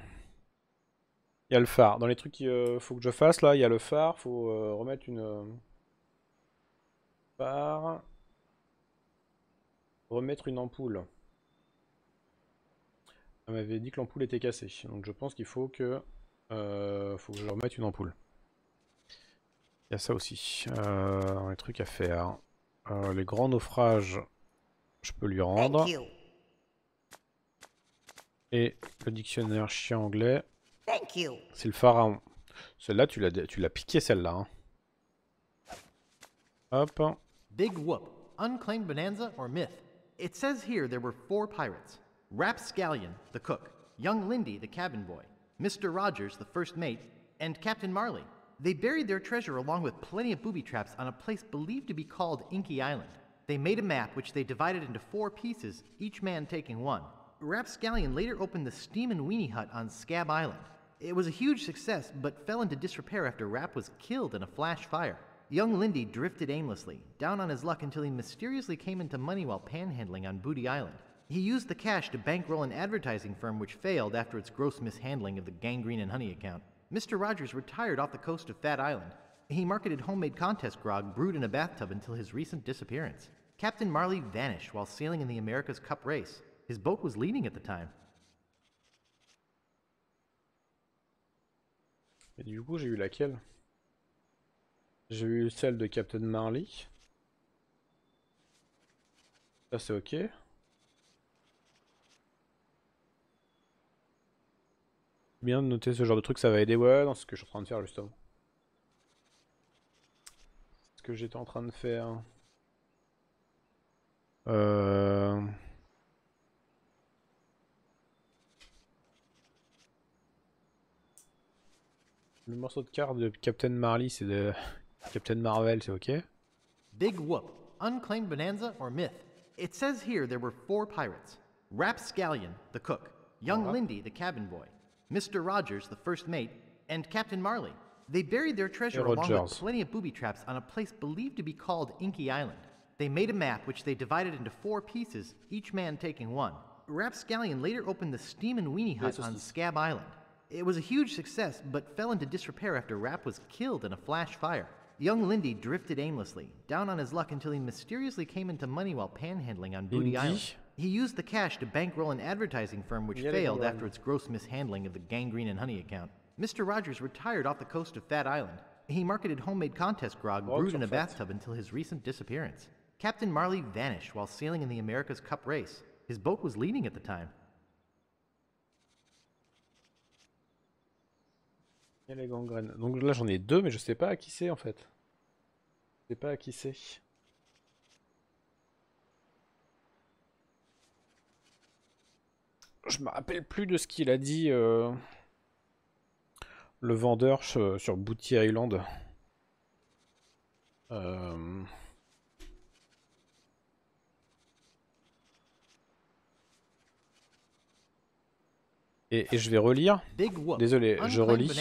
Il y a le phare. Dans les trucs qu'il euh, faut que je fasse là, il y a le phare. Faut euh, remettre une. euh, phare. Remettre une ampoule. Elle m'avait dit que l'ampoule était cassée. Donc je pense qu'il faut que. euh, faut que je remette une ampoule. Il y a ça aussi. Euh, les trucs à faire. Euh, les grands naufrages, je peux lui rendre. Et le dictionnaire chien anglais. C'est le pharaon. Celle-là, tu l'as tu l'as piqué celle-là. hein. Hop. Big Whoop, Unclaimed Bonanza or Myth. It says here there were four pirates Rapscallion, the cook, young Lindy, the cabin boy, Mr. Rogers, the first mate, and Captain Marley. They buried their treasure along with plenty of booby traps on a place believed to be called Inky Island. They made a map which they divided into four pieces, each man taking one. Rapscallion later opened the Steam and Weenie Hut on Scab Island. It was a huge success, but fell into disrepair after Rap was killed in a flash fire. Young Lindy drifted aimlessly, down on his luck until he mysteriously came into money while panhandling on Booty Island. He used the cash to bankroll an advertising firm which failed after its gross mishandling of the gangrene and honey account. Mr. Rogers retired off the coast of Fat Island. He marketed homemade contest grog brewed in a bathtub until his recent disappearance. Captain Marley vanished while sailing in the America's Cup race. His boat was leading at the time. Et du coup, j'ai eu laquelle J'ai eu celle de Captain Marley. Ça, c'est ok. Bien de noter ce genre de truc, ça va aider. Ouais, dans ce que je suis en train de faire justement. Ce que j'étais en train de faire. Euh... Le morceau de carte de Captain Marley, c'est de Captain Marvel, c'est ok. Big Whoop, Unclaimed Bonanza or Myth. It says here there were four pirates Rapscallion, the cook, young Lindy, the cabin boy, Mr. Rogers, the first mate, and Captain Marley. They buried their treasure Hey, along with plenty of booby traps on a place believed to be called Inky Island. They made a map which they divided into four pieces, each man taking one. Rapscallion later opened the Steam and Weenie Hut on Scab Island. It was a huge success, but fell into disrepair after Rap was killed in a flash fire. Young Lindy drifted aimlessly, down on his luck until he mysteriously came into money while panhandling on Booty? Island. He used the cash to bankroll an advertising firm which failed after its gross mishandling of the gangrene and honey account. Mr. Rogers retired off the coast of Fat Island. He marketed homemade contest grog brewed in a bathtub until his recent disappearance. Captain Marley vanished while sailing in the America's Cup race. His boat was leading at the time. A les gangrènes. Donc là j'en ai deux, mais je sais pas à qui c'est en fait. Je sais pas à qui c'est. Je me rappelle plus de ce qu'il a dit euh, le vendeur sur Booty Island. Euh, Et, et je vais relire. Désolé, je relis.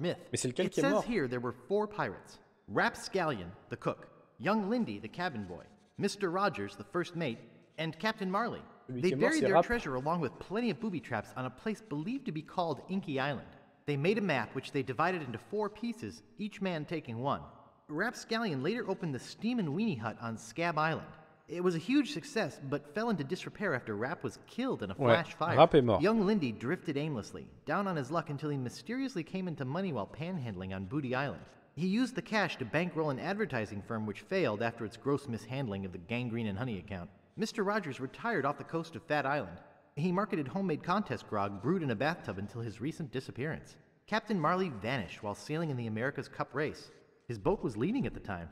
Mais c'est lequel qui est says mort? here there were four pirates. Rapscallion, the cook, young Lindy, the cabin boy, Mr. Rogers, the first mate, and Captain Marley. They buried their treasure along with plenty of booby traps on a place believed to be called Inky Island. They made a map which they divided into four pieces, each man taking one. Rapscallion later opened the Steam and Weenie Hut on Scab Island. It was a huge success, but fell into disrepair after Rap was killed in a Ouais, flash fire. Rap est mort. Young Lindy drifted aimlessly, down on his luck until he mysteriously came into money while panhandling on Booty Island. He used the cash to bankroll an advertising firm which failed after its gross mishandling of the gangrene and honey account. Mr. Rogers retired off the coast of Fat Island. He marketed homemade contest grog brewed in a bathtub until his recent disappearance. Captain Marley vanished while sailing in the America's Cup race. His boat was leading at the time.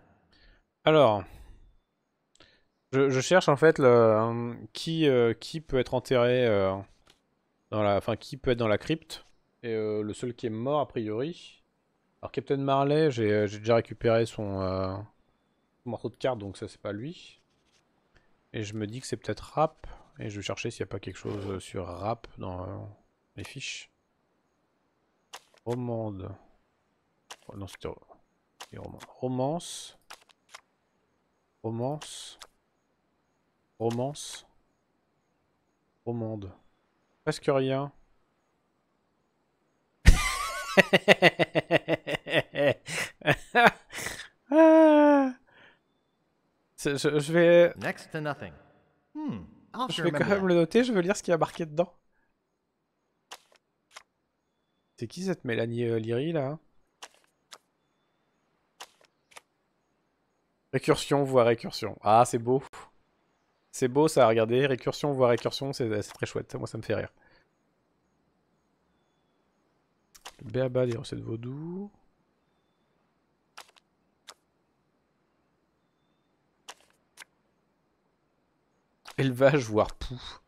Alors, je, cherche en fait euh, qui, euh, qui peut être enterré euh, dans la, enfin qui peut être dans la crypte. Et le seul qui est mort a priori. Alors Captain Marley, j'ai déjà récupéré son, morceau de carte, donc ça c'est pas lui. Et je me dis que c'est peut-être Rap. Et je vais chercher s'il n'y a pas quelque chose sur Rap dans les fiches. Romande. Oh, non, c'était romance. Romance. Romance. Romande. Presque rien. Ah. Je, je vais. Next to nothing. Hmm, Je vais quand même le noter, je veux lire ce qu'il y a marqué dedans. C'est qui cette Mélanie euh, Leary là? Récursion voire récursion. Ah, c'est beau. C'est beau ça, regardez. Récursion voire récursion, c'est c'est très chouette. Moi, ça me fait rire. Le béaba des recettes vaudou. Élevage voire poux.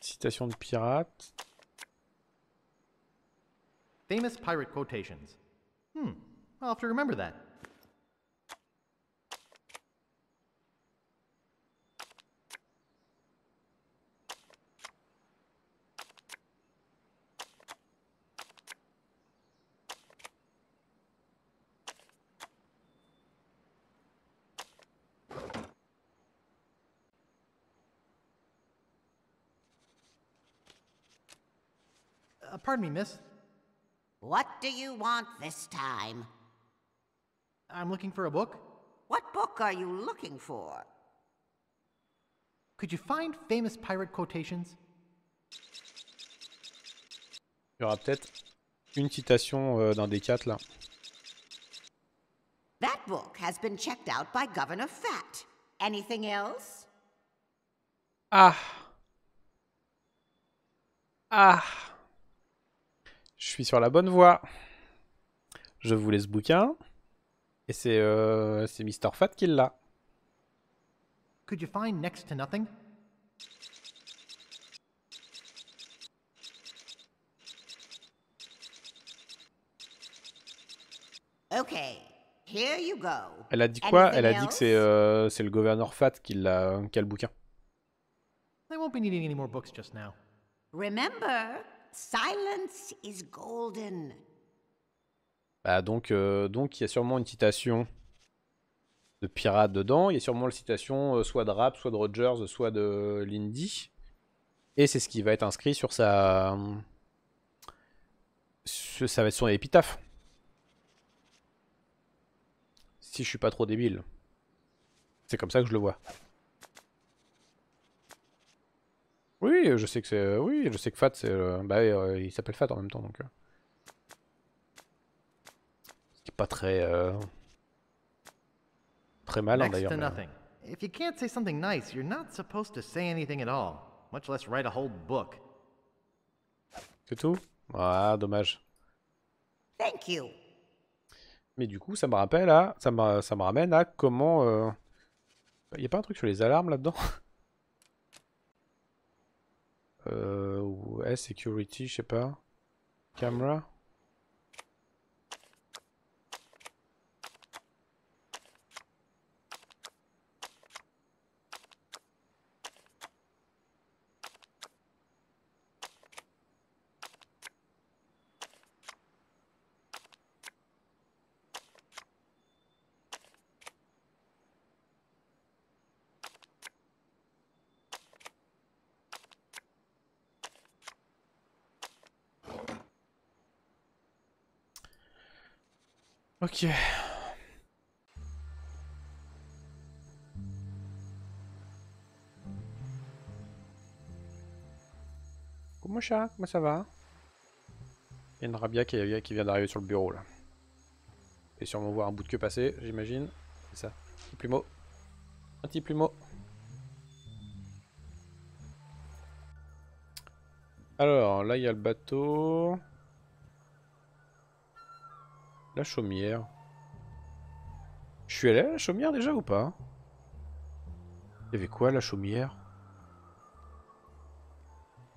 Citation de pirate. Famous pirate quotations. Hmm, I'll have to remember that. Pardon me, miss. What do you want this time? I'm looking for a book. What book are you looking for? Could you find famous pirate quotations? Il y aura peut-être une citation euh, d'un des quatre là. That book has been checked out by Governor Fat. Anything else? Ah Ah Je suis sur la bonne voie. Je vous laisse bouquin. Et c'est euh, c'est Mr. Fat qui l'a. Could you find next to nothing? Okay, here you go. Elle a dit quoi? Anything Elle a dit que c'est euh, c'est le gouverneur Fat qui, l'a qui a le bouquin. I won't be needing any more books just now. Remember, silence is golden. Bah donc, euh, donc il y a sûrement une citation de pirate dedans. Il y a sûrement la citation euh, soit de Rap, soit de Rogers, soit de Lindy. Et c'est ce qui va être inscrit sur sa... Ça va être son épitaphe. Si je suis pas trop débile. C'est comme ça que je le vois. Oui, je sais que c'est... Oui, je sais que Fat, c'est... euh, Bah, euh, il s'appelle Fat en même temps, donc... euh. Ce qui est pas très... euh, Très malin, d'ailleurs. mais-. If you can't say something nice, you're not supposed to say anything at all, much less write a whole book. C'est tout? Ah, dommage. Thank you. Mais du coup, ça me rappelle à... Ça me, ça me ramène à comment... euh, Y a pas un truc sur les alarmes là-dedans? Euh... Ouais, security, je sais pas. Camera? Ok. Comment chat Comment ça va? Il y a une rabia qui, qui vient d'arriver sur le bureau là. Et sûrement voir un bout de queue passer, j'imagine. C'est ça. Un petit plumeau. Un petit plumeau. Alors, là il y a le bateau. La chaumière. Je suis allé à la chaumière déjà ou pas? Il y avait quoi la chaumière?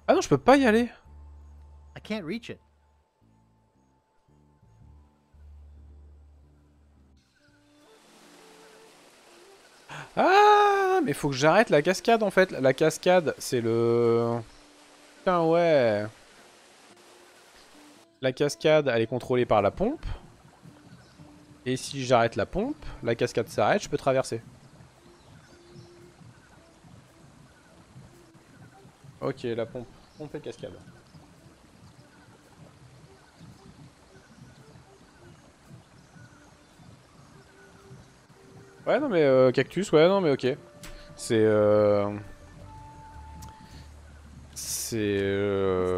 Ah non, je peux pas y aller. I can't reach it. Ah, mais faut que j'arrête la cascade en fait. La cascade, c'est le... Putain, ouais. La cascade, elle est contrôlée par la pompe. Et si j'arrête la pompe, la cascade s'arrête, je peux traverser. Ok, la pompe. Pompe et cascade. Ouais, non mais euh, cactus, ouais, non mais ok. C'est... Euh... C'est... Euh...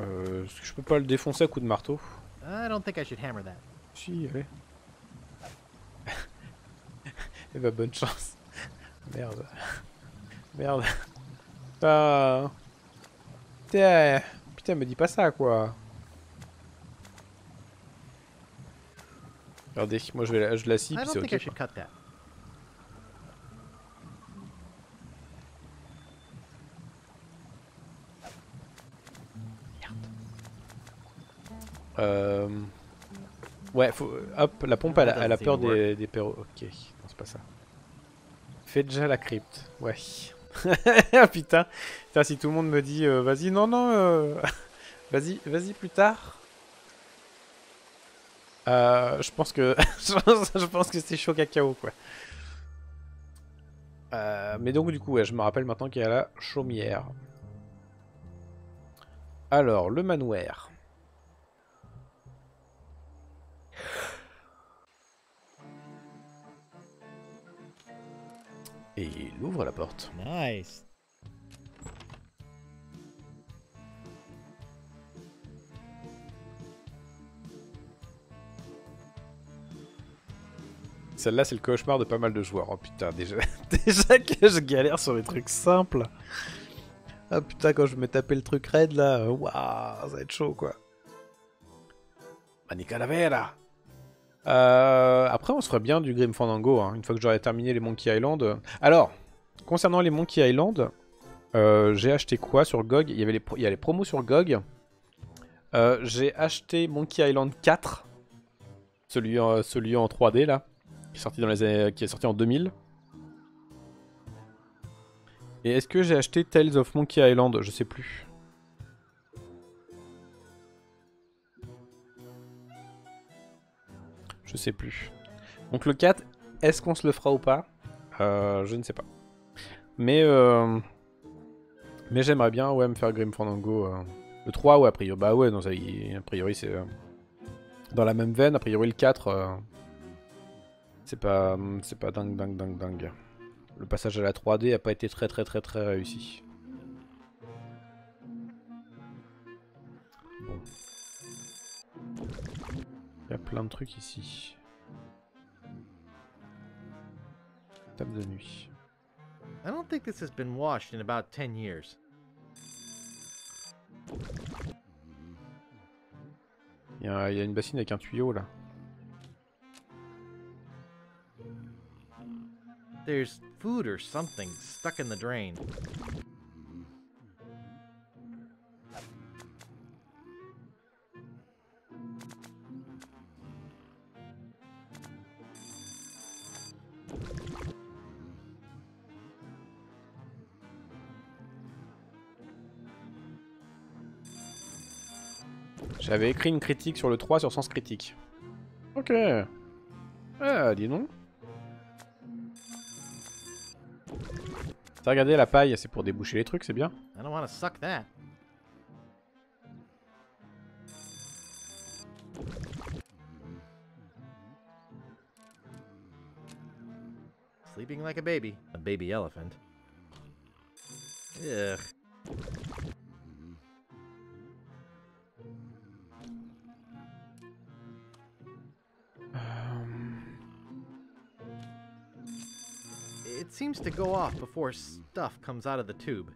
Euh, est-ce que je peux pas le défoncer à coup de marteau? I don't think I should hammer that. Si, allez. Eh bah bonne chance. Merde. Merde. Ah. Putain. Putain, me dis pas ça quoi. Regardez, moi je, vais la, je la scie I puis don't c'est think I ok. should quoi. cut that. Euh... Ouais, faut... hop, la pompe elle, a- elle a peur des, des perros. Ok, non c'est pas ça. Fais déjà la crypte, ouais. Ah putain, putain, si tout le monde me dit euh, vas-y, non, non, euh, vas-y, vas-y plus tard. Euh, je pense que je pense que c'est chaud cacao quoi. Mais donc du coup, ouais, je me rappelle maintenant qu'il y a la chaumière. Alors, le manoir. Il ouvre la porte. Nice. Celle-là, c'est le cauchemar de pas mal de joueurs. Oh putain, déjà, déjà que je galère sur les trucs simples. Ah putain, quand je me tapais le truc raid là, waouh, ça va être chaud quoi. Mani Calavera euh, Après, on se ferait bien du Grim Fandango, hein, une fois que j'aurai terminé les Monkey Island. Alors, concernant les Monkey Island, euh, j'ai acheté quoi sur GOG Il y avait les, a les promos sur GOG. Euh, j'ai acheté Monkey Island 4, celui, en- celui en 3D là, qui est sorti, en 2000. Et est-ce que j'ai acheté Tales of Monkey Island? Je sais plus. Je sais plus. Donc le 4, est-ce qu'on se le fera ou pas? Euh, Je ne sais pas. Mais euh, mais j'aimerais bien ouais me faire Grim Fandango. euh. Le 3 ouais a priori bah ouais non ça y- a priori c'est euh, dans la même veine a priori le 4 euh, c'est pas c'est pas dingue dingue dingue dingue. Le passage à la 3D a pas été très très très très réussi. Bon. Il y a plein de trucs ici. Table de nuit. I don't think this has been washed in about 10 years. Il y, a il y a une bassine avec un tuyau là. There's food or something stuck in the drain. J'avais écrit une critique sur le 3 sur Sens Critique. Ok. Ah, dis donc. T'as regardé la paille, c'est pour déboucher les trucs, c'est bien. I don't wanna suck that. Sleeping like a baby. A baby elephant. Ugh. It seems to go off before stuff comes out of the tube.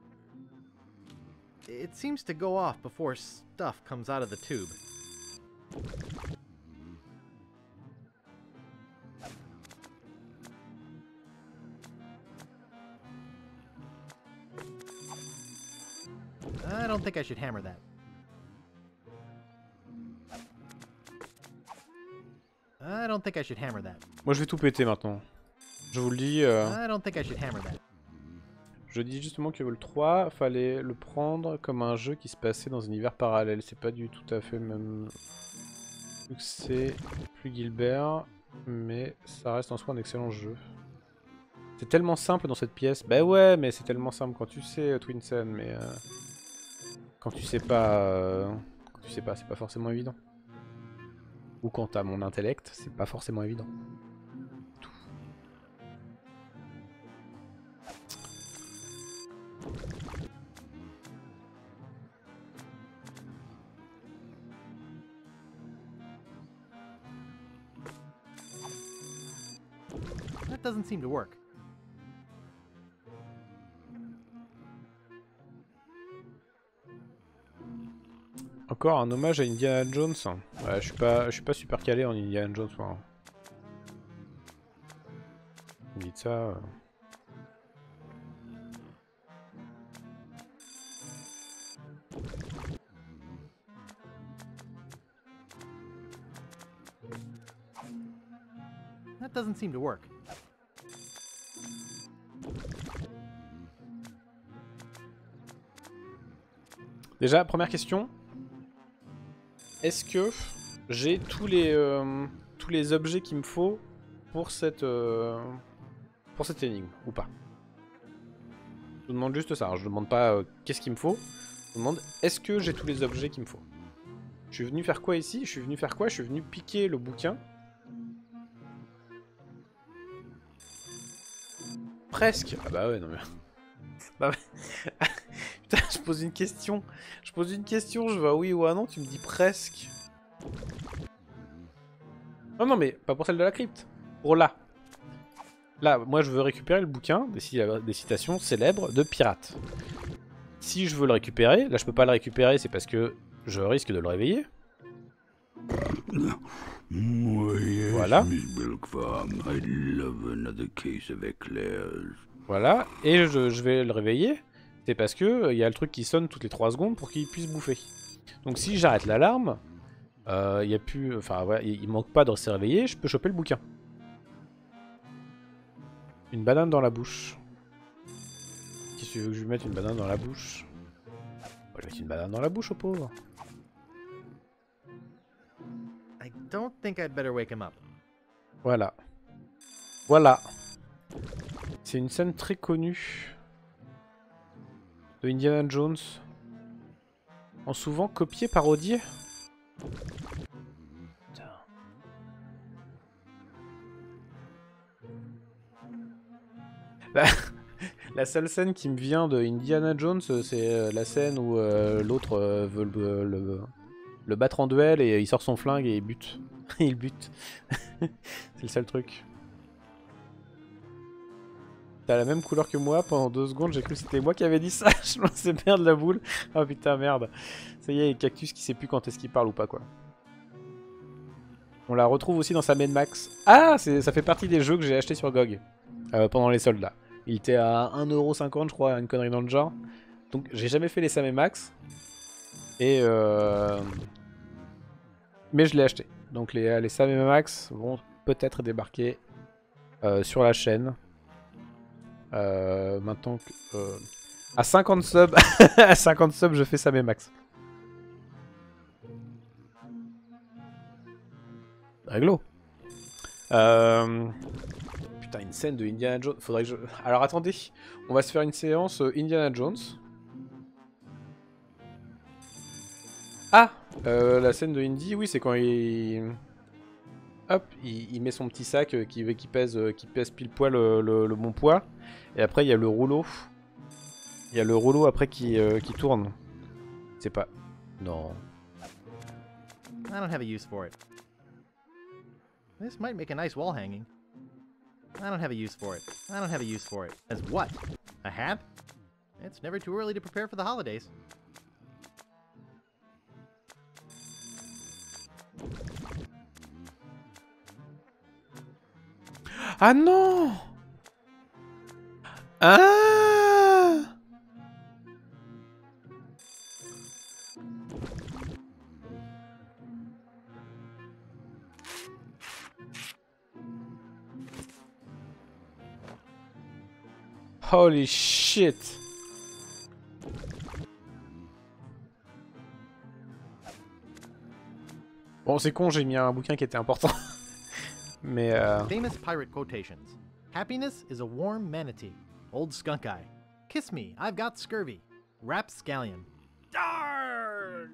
It seems to go off before stuff comes out of the tube. I don't think I should hammer that. I don't think I should hammer that. Moi je vais tout péter maintenant. Je vous le dis. euh, I don't think I should hammer that. Je dis justement que le 3, fallait le prendre comme un jeu qui se passait dans un univers parallèle. C'est pas du tout à fait le même succès, plus Gilbert, mais ça reste en soi un excellent jeu. C'est tellement simple dans cette pièce. Bah ouais, mais c'est tellement simple quand tu sais euh, Twin Sun, mais euh, quand tu sais pas, euh, quand tu sais pas, c'est pas forcément évident. Ou quand t'as mon intellect, c'est pas forcément évident. That doesn't seem to work. Encore un hommage à Indiana Jones. Ouais, je suis pas, je suis pas super calé en Indiana Jones. moi. Vous dites ça. euh. That doesn't seem to work. Déjà, première question. Est-ce que j'ai tous les euh, objets qu'il me faut pour cette euh, énigme ou pas? Je vous demande juste ça. hein. Je ne demande pas euh, qu'est-ce qu'il me faut. Je vous demande est-ce que j'ai tous les objets qu'il me faut? Je suis venu faire quoi ici? Je suis venu faire quoi? Je suis venu piquer le bouquin. Presque. Ah bah ouais, non mais. Bah ouais. Je pose une question. Je pose une question, je vois oui ou ah non, tu me dis presque. Non, non, mais pas pour celle de la crypte. Pour là. Là, moi je veux récupérer le bouquin des, ci- des citations célèbres de pirates. Si je veux le récupérer, là je peux pas le récupérer, c'est parce que je risque de le réveiller. Voilà. Voilà, et je vais le réveiller, c'est parce que il y a le truc qui sonne toutes les 3 secondes pour qu'il puisse bouffer. Donc si j'arrête l'alarme, euh, il y a plus, enfin voilà, il manque pas de se réveiller, je peux choper le bouquin. Une banane dans la bouche. Qu'est-ce que tu veux que je lui mette une banane dans la bouche? On va lui mettre une banane dans la bouche au pauvre. I don't think I'd better wake him up. Voilà. Voilà. C'est une scène très connue de Indiana Jones. En souvent copié, parodié. Putain. La... seule scène qui me vient de Indiana Jones, euh, c'est euh, la scène où euh, l'autre veut le battre en duel et il sort son flingue et il bute. il bute. c'est le seul truc. T'as la même couleur que moi pendant deux secondes, j'ai cru que c'était moi qui avais dit ça, je me laissais perdre la boule. Oh putain merde. Ça y est, Cactus qui sait plus quand est-ce qu'il parle ou pas quoi. On la retrouve aussi dans sa Max. Ah, ça fait partie des jeux que j'ai acheté sur GOG euh, pendant les soldes là. Il était à 1,50€ je crois, une connerie dans le genre. Donc j'ai jamais fait les Sam Max. Et euh... Mais je l'ai acheté. Donc les, les Max vont peut-être débarquer euh, sur la chaîne. Euh, maintenant que... euh, à 50 subs, à 50 subs, je fais Sam et Max. Réglo. Euh... Putain, une scène de Indiana Jones. Alors attendez, on va se faire une séance Indiana Jones. Ah euh, La scène de Indy, oui, c'est quand il. Hop, il, il met son petit sac euh, qui, qui, pèse, euh, qui pèse pile poil le, le- le bon poids. Et après, il y a le rouleau. Il y a le rouleau après qui, euh, qui tourne. C'est pas. Non. I don't have a use for it. This might make a nice wall hanging. I don't have a use for it. I don't have a use for it. As what? A hat? It's never too early to prepare for the holidays. Ah non. Ah. Holy shit. Bon, c'est con, j'ai mis un bouquin qui était important. Mais. Famous pirate quotations. Happiness is a warm manatee. Old skunk eye. Kiss me, I've got scurvy. Rapscallion. Darg!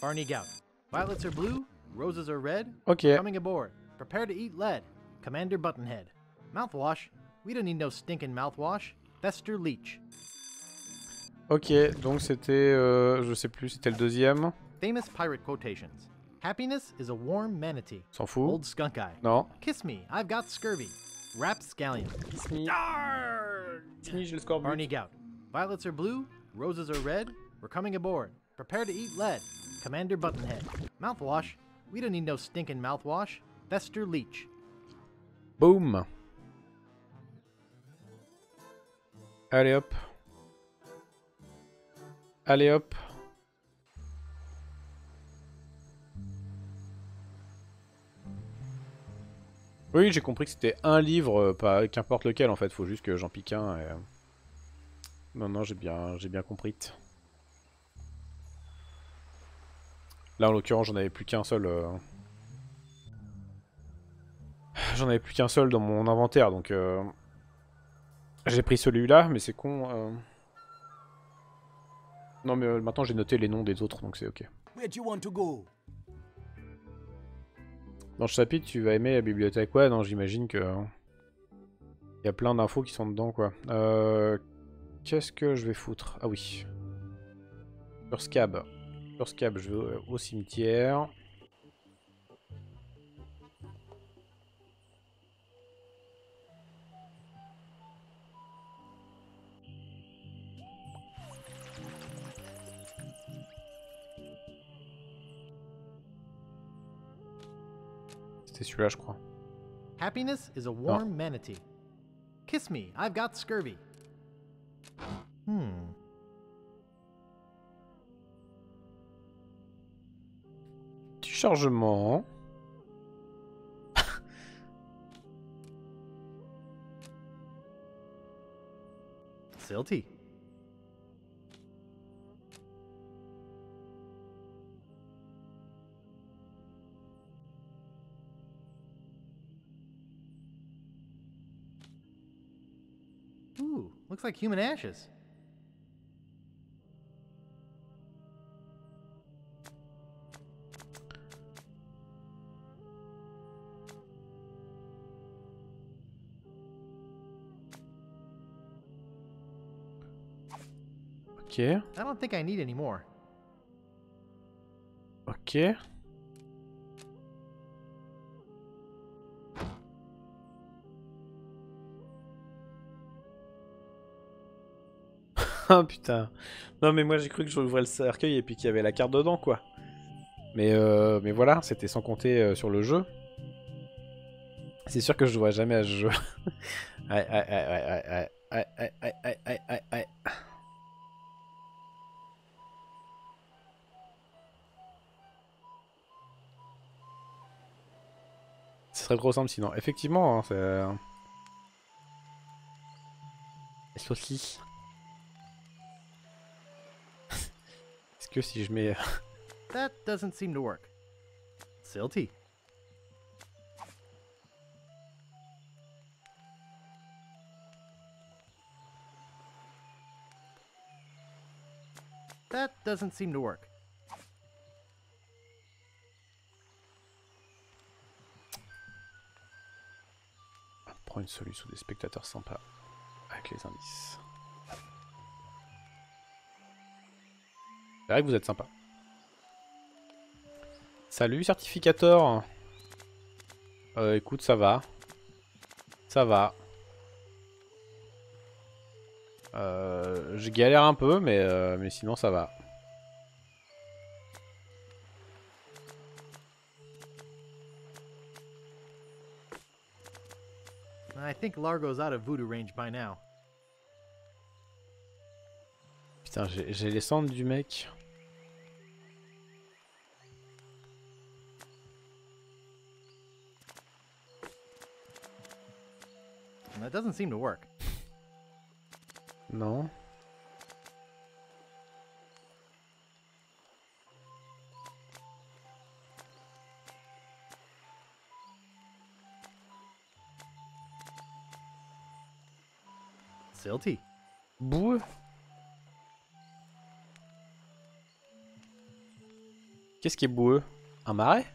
Barney Gout. Violets are blue, roses are red. Ok. Coming aboard. Prepare to eat lead. Commander Buttonhead. Mouthwash. We don't need no stinking mouthwash. Fester Leech. Ok, donc c'était, euh, je sais plus, c'était le deuxième. Famous pirate quotations. Happiness is a warm manatee. S'en fout. Old skunk eye. Non. Kiss me, I've got scurvy. Rapscallion. Kiss me. Kiss me, j'ai le score Barney Gout. Violets are blue, roses are red. We're coming aboard. Prepare to eat lead. Commander Buttonhead. Mouthwash. We don't need no stinking mouthwash. Fester Leech. Boom. Allez hop. Allez hop. Oui, j'ai compris que c'était un livre, euh, pas qu'importe lequel en fait, faut juste que j'en pique un. Et... euh, Non, non, j'ai bien, j'ai bien compris. Là, en l'occurrence, j'en avais plus qu'un seul. euh, J'en avais plus qu'un seul dans mon inventaire, donc euh, j'ai pris celui-là, mais c'est con. Non, mais maintenant j'ai noté les noms des autres, donc c'est ok. Where do you want to go? Dans ce chapitre, tu vas aimer la bibliothèque. Ouais, non, j'imagine que. Il y a plein d'infos qui sont dedans, quoi. Euh, Qu'est-ce que je vais foutre? Ah oui. Sur Scab. Sur Scab, je vais au cimetière. C'était celui-là, je crois. Happiness is a warm manatee. Kiss me, I've got scurvy. Hmm. Petit chargement. Silty. Looks like human ashes. Ok. I don't think I need any more. Ok. Ah putain. Non mais moi j'ai cru que j'ouvrais le cercueil et puis qu'il y avait la carte dedans quoi. Mais, euh, mais voilà, c'était sans compter euh, sur le jeu. C'est sûr que je jouerai jamais à ce jeu. aïe aïe aïe aïe aïe aïe aïe aïe aïe aïe. Ce serait trop simple sinon. Effectivement, hein, c'est... Les que si je mets... That doesn't seem to work. Silty. That doesn't seem to work. une solution des spectateurs sympas avec les indices. C'est vrai que vous êtes sympa. Salut certificateur. Euh, écoute, ça va. Ça va. Euh, je galère un peu, mais, euh, mais sinon ça va. I think Largo's out of voodoo range by now. Putain, j'ai les cendres du mec. That doesn't seem to work. Non. Silty. Boueux. Qu'est-ce qui est boueux? Un marais?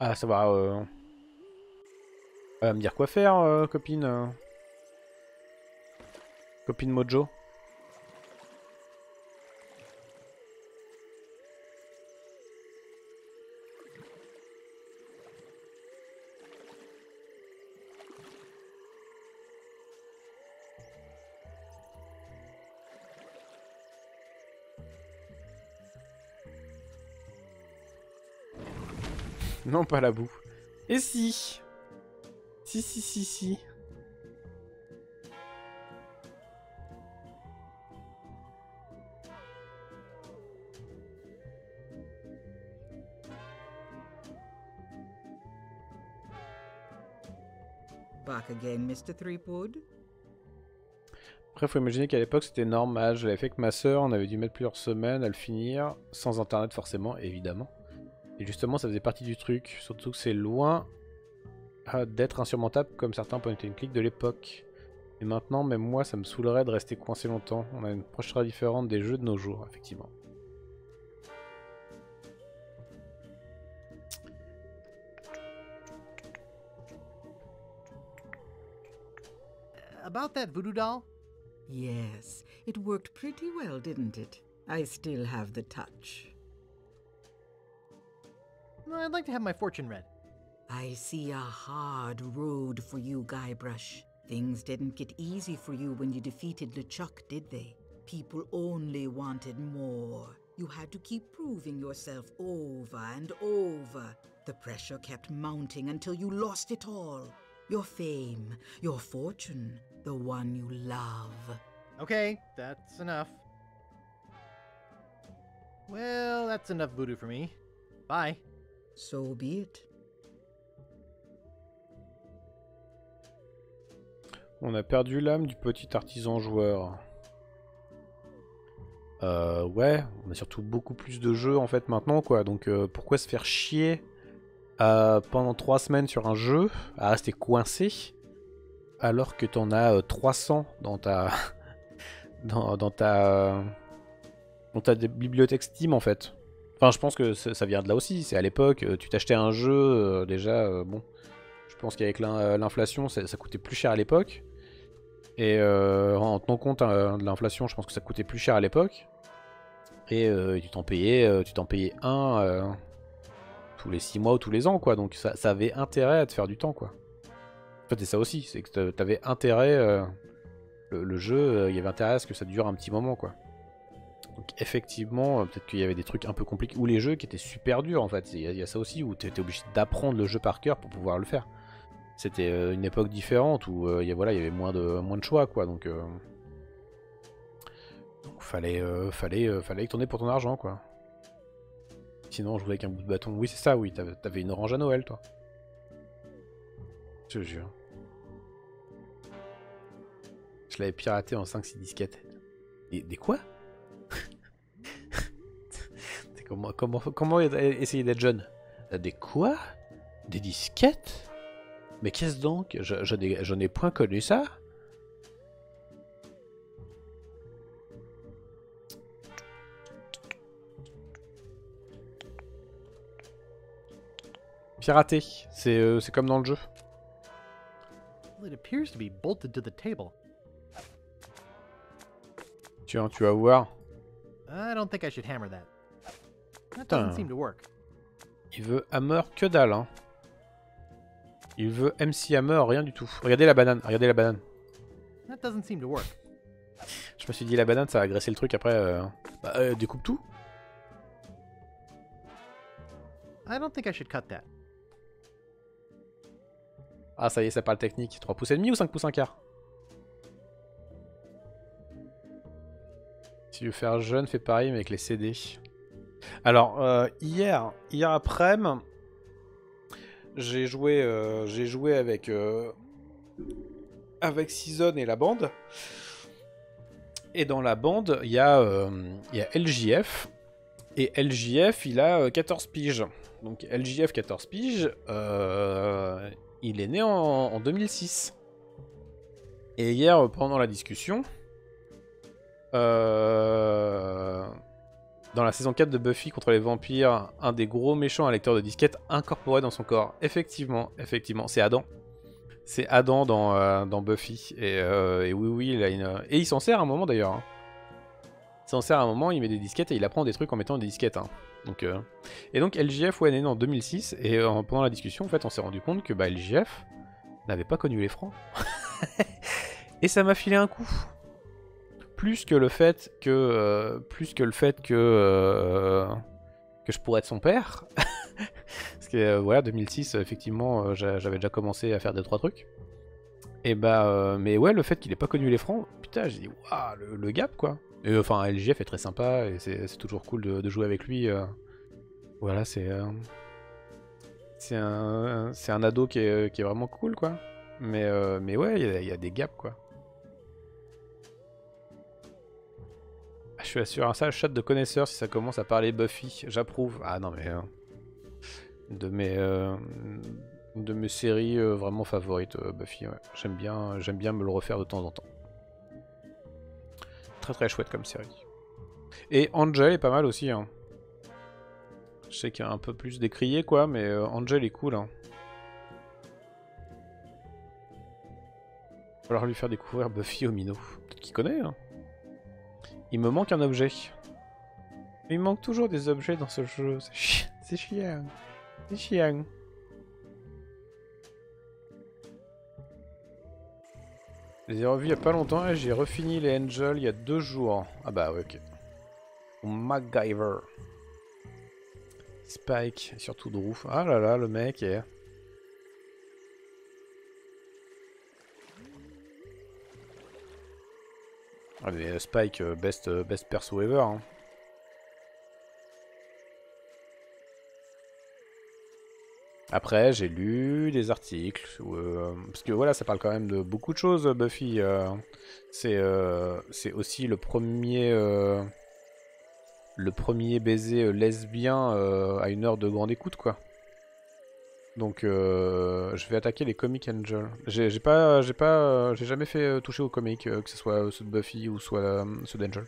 Ah, ça va. Euh... Va me dire quoi faire, euh, copine? Copine Mojo? Non, pas la boue. Et si Si, si, si, si. Back again, Mr. Threepwood? Après, faut imaginer qu'à l'époque, c'était normal. Je l'avais fait avec ma soeur, on avait dû mettre plusieurs semaines à le finir, sans internet forcément, évidemment. Et justement, ça faisait partie du truc, surtout que c'est loin euh, d'être insurmontable comme certains point and click de l'époque. Et maintenant, même moi, ça me saoulerait de rester coincé longtemps. On a une approche très différente des jeux de nos jours, effectivement. About that voodoo doll? Yes, it worked pretty well, didn't it? I still have the touch. I'd like to have my fortune read. I see a hard road for you, Guybrush. Things didn't get easy for you when you defeated LeChuck, did they? People only wanted more. You had to keep proving yourself over and over. The pressure kept mounting until you lost it all. Your fame, your fortune, the one you love. Okay, that's enough. Well, that's enough voodoo for me. Bye. So be it. On a perdu l'âme du petit artisan joueur. Euh, ouais, on a surtout beaucoup plus de jeux en fait maintenant quoi. Donc euh, pourquoi se faire chier euh, pendant 3 semaines sur un jeu à rester coincé alors que t'en as euh, 300 dans ta dans ta dans ta bibliothèque Steam en fait? Enfin, je pense que ça vient de là aussi. C'est à l'époque, euh, tu t'achetais un jeu euh, déjà. euh, bon, je pense qu'avec l'in- l'inflation, ça, coûtait plus cher à l'époque. Et euh, en tenant compte euh, de l'inflation, je pense que ça coûtait plus cher à l'époque. Et tu t'en payais, payais un tous les 6 mois ou tous les ans, quoi. Donc ça, avait intérêt à te faire du temps, quoi. En fait, c'est ça aussi, c'est que t'a- t'avais intérêt, le, jeu, il y avait intérêt à ce que ça dure un petit moment, quoi. Donc effectivement, euh, peut-être qu'il y avait des trucs un peu compliqués, ou les jeux qui étaient super durs, en fait. Il y, a- ça aussi, où t'étais obligé d'apprendre le jeu par cœur pour pouvoir le faire. C'était euh, une époque différente où euh, il y avait moins de, moins de choix, quoi. Donc, euh, donc fallait, fallait, fallait tourner pour ton argent, quoi. Sinon, on jouait avec un bout de bâton. Oui, c'est ça, oui. T'avais une orange à Noël, toi. Je te jure. Je l'avais piraté en 5-6 disquettes. Des, des quoi? Comment, comment, comment essayer d'être jeune Des quoi? Des disquettes? Mais qu'est-ce donc? Je, je n'ai, je n'ai point connu ça pirater. C'est euh, c'est comme dans le jeu. Tiens, tu vas voir. I don't think I should hammer that. That Putain. doesn't seem to work. Il veut Hammer que dalle. Hein. Il veut MC Hammer, rien du tout. Regardez la banane, regardez la banane. That doesn't seem to work. Je me suis dit la banane, ça va agresser le truc après. euh, Bah, euh, découpe tout. I don't think I should cut that. Ah, ça y est, ça parle technique. 3 pouces et demi ou 5 pouces un quart? Si tu veux faire jeune, fais pareil mais avec les CD. Alors, euh, hier, hier après-midi, j'ai joué, euh, j'ai joué avec, euh, avec Season et la bande. Et dans la bande, il y, a, y LJF. Et LJF, il a euh, 14 piges. Donc LJF 14 piges, il est né en, en 2006. Et hier, pendant la discussion, euh, dans la saison 4 de Buffy contre les vampires, un des gros méchants à lecteur de disquette incorporé dans son corps. Effectivement, effectivement, c'est Adam. C'est Adam dans, euh, dans Buffy. Et, euh, et oui, oui, il a une... Et il s'en sert à un moment d'ailleurs. hein. Il s'en sert à un moment, il met des disquettes et il apprend des trucs en mettant des disquettes. hein. Donc, euh, Et donc LJF ouais, est né en 2006. Et pendant la discussion, en fait, on s'est rendu compte que bah, LJF n'avait pas connu les francs. et ça m'a filé un coup. Plus que le fait que, euh, euh, que je pourrais être son père. Parce que euh, voilà, 2006, euh, effectivement, j'a- j'avais déjà commencé à faire deux trois trucs. Et bah, mais ouais, le fait qu'il ait pas connu les francs, putain, j'ai dit waouh, le, gap quoi. Et enfin, LGF est très sympa et c'est toujours cool de, jouer avec lui. Voilà, c'est c'est un c'est un ado qui est, vraiment cool quoi. Mais mais ouais, il y, a des gaps quoi. Je suis sur un sale chat de connaisseurs si ça commence à parler Buffy, j'approuve. Ah non mais euh, de mes euh, de mes séries euh, vraiment favorites euh, Buffy. ouais. J'aime bien bien me le refaire de temps en temps. Très très chouette comme série. Et Angel est pas mal aussi. Hein. Je sais qu'il y a un peu plus décrié quoi, mais Angel est cool. Hein. Falloir lui faire découvrir Buffy au minot. Peut-être qu'il connaît. Hein. Il me manque un objet. Il manque toujours des objets dans ce jeu. C'est chi- c'est chiant. C'est chiant. Je les ai revus il y a pas longtemps et j'ai refini les Angels il y a deux jours. Ah bah ouais, ok. MacGyver. Spike, surtout Drew. Ah là là, le mec est... Spike, euh, best, euh, best perso ever. hein. Après, j'ai lu des articles, euh, parce que voilà, ça parle quand même de beaucoup de choses, Buffy. c'est aussi le premier, le premier baiser lesbien à une heure de grande écoute, quoi. Donc, euh, je vais attaquer les comic Angel. J'ai pas, j'ai euh, j'ai jamais fait euh, toucher aux comics, que ce soit ceux de Buffy ou ceux d'Angel.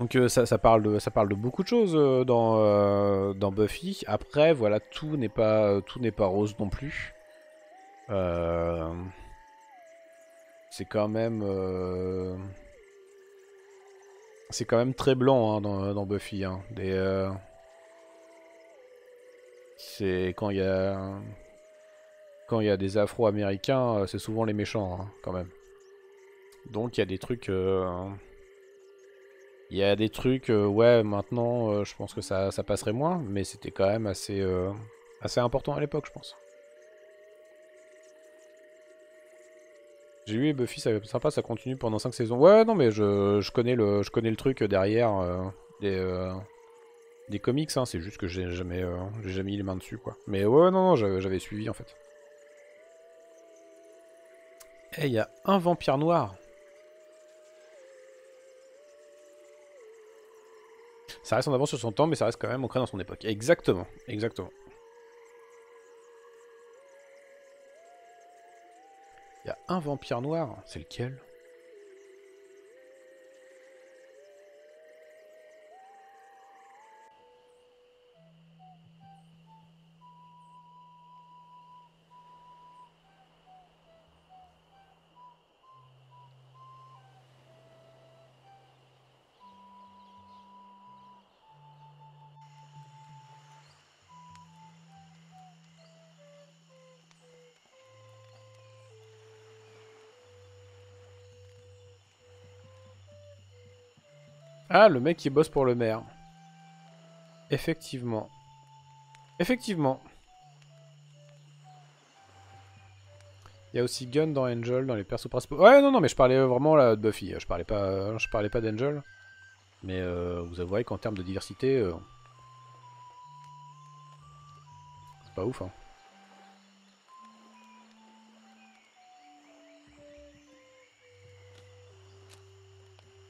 Donc ça, parle de, beaucoup de choses dans, Buffy. Après, voilà, tout n'est pas, rose non plus. C'est quand même, c'est quand même très blanc hein, dans, Buffy. hein. Des, c'est quand il y a, quand il y a des Afro-Américains, euh, c'est souvent les méchants hein, quand même. Donc il y a des trucs. euh, il y a des trucs, euh, ouais, maintenant, je pense que ça, ça passerait moins, mais c'était quand même assez, assez important à l'époque, je pense. J'ai lu Buffy, ça sympa, ça continue pendant 5 saisons. Ouais, non, mais je, je connais le, je connais le truc derrière des comics, hein, c'est juste que j'ai jamais, euh, jamais mis les mains dessus, quoi. Mais ouais, non, non, j'avais suivi en fait. Et il y a un vampire noir. Ça reste en avance sur son temps, mais ça reste quand même ancré dans son époque. Exactement, exactement. Il y a un vampire noir, c'est lequel? Ah, le mec qui bosse pour le maire. Effectivement. Effectivement. Il y a aussi Gun dans Angel, dans les persos principaux. Ouais, non, non, mais je parlais vraiment là de Buffy. Je parlais pas, je parlais pas d'Angel. Mais euh, vous avouerez qu'en termes de diversité, euh, c'est pas ouf. Hein.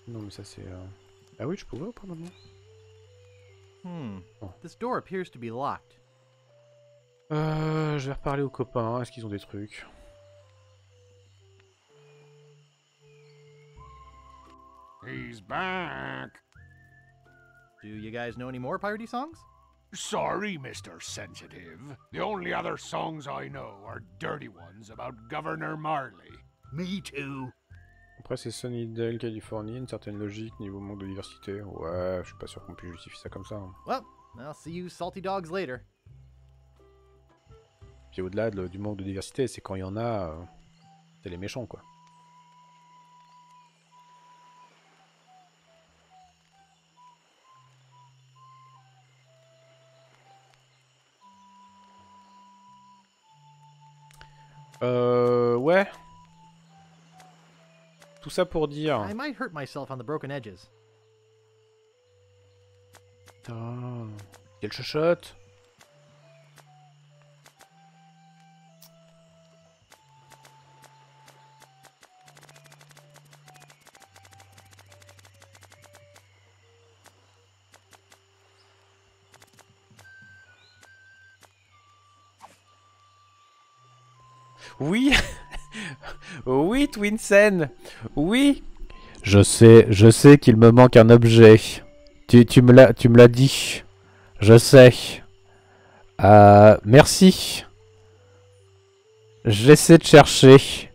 Non, mais ça c'est. euh, Ah oui, je pouvais ou pas maintenant Hmm. This door appears to be locked. Euh, je vais reparler aux copains. Est-ce qu'ils ont des trucs He's back. Do you guys know any more piratey songs? Sorry, Mr. Sensitive. The only other songs I know are dirty ones about Governor Marley. Me too. Après, c'est Sunnydale, Californie, une certaine logique niveau manque de diversité. Ouais, je suis pas sûr qu'on puisse justifier ça comme ça. hein. Well, I'll see you salty dogs later. Puis au-delà de- du manque de diversité, c'est quand il y en a, euh, c'est les méchants quoi. Euh, ouais. Tout ça pour dire. I might hurt myself on the broken edges. Putain. Quelle chuchote Oui Oui, Twinsen Oui Je sais, je sais qu'il me manque un objet. Tu, tu me l'as tu me l'as dit. Je sais. Euh, merci. J'essaie de chercher.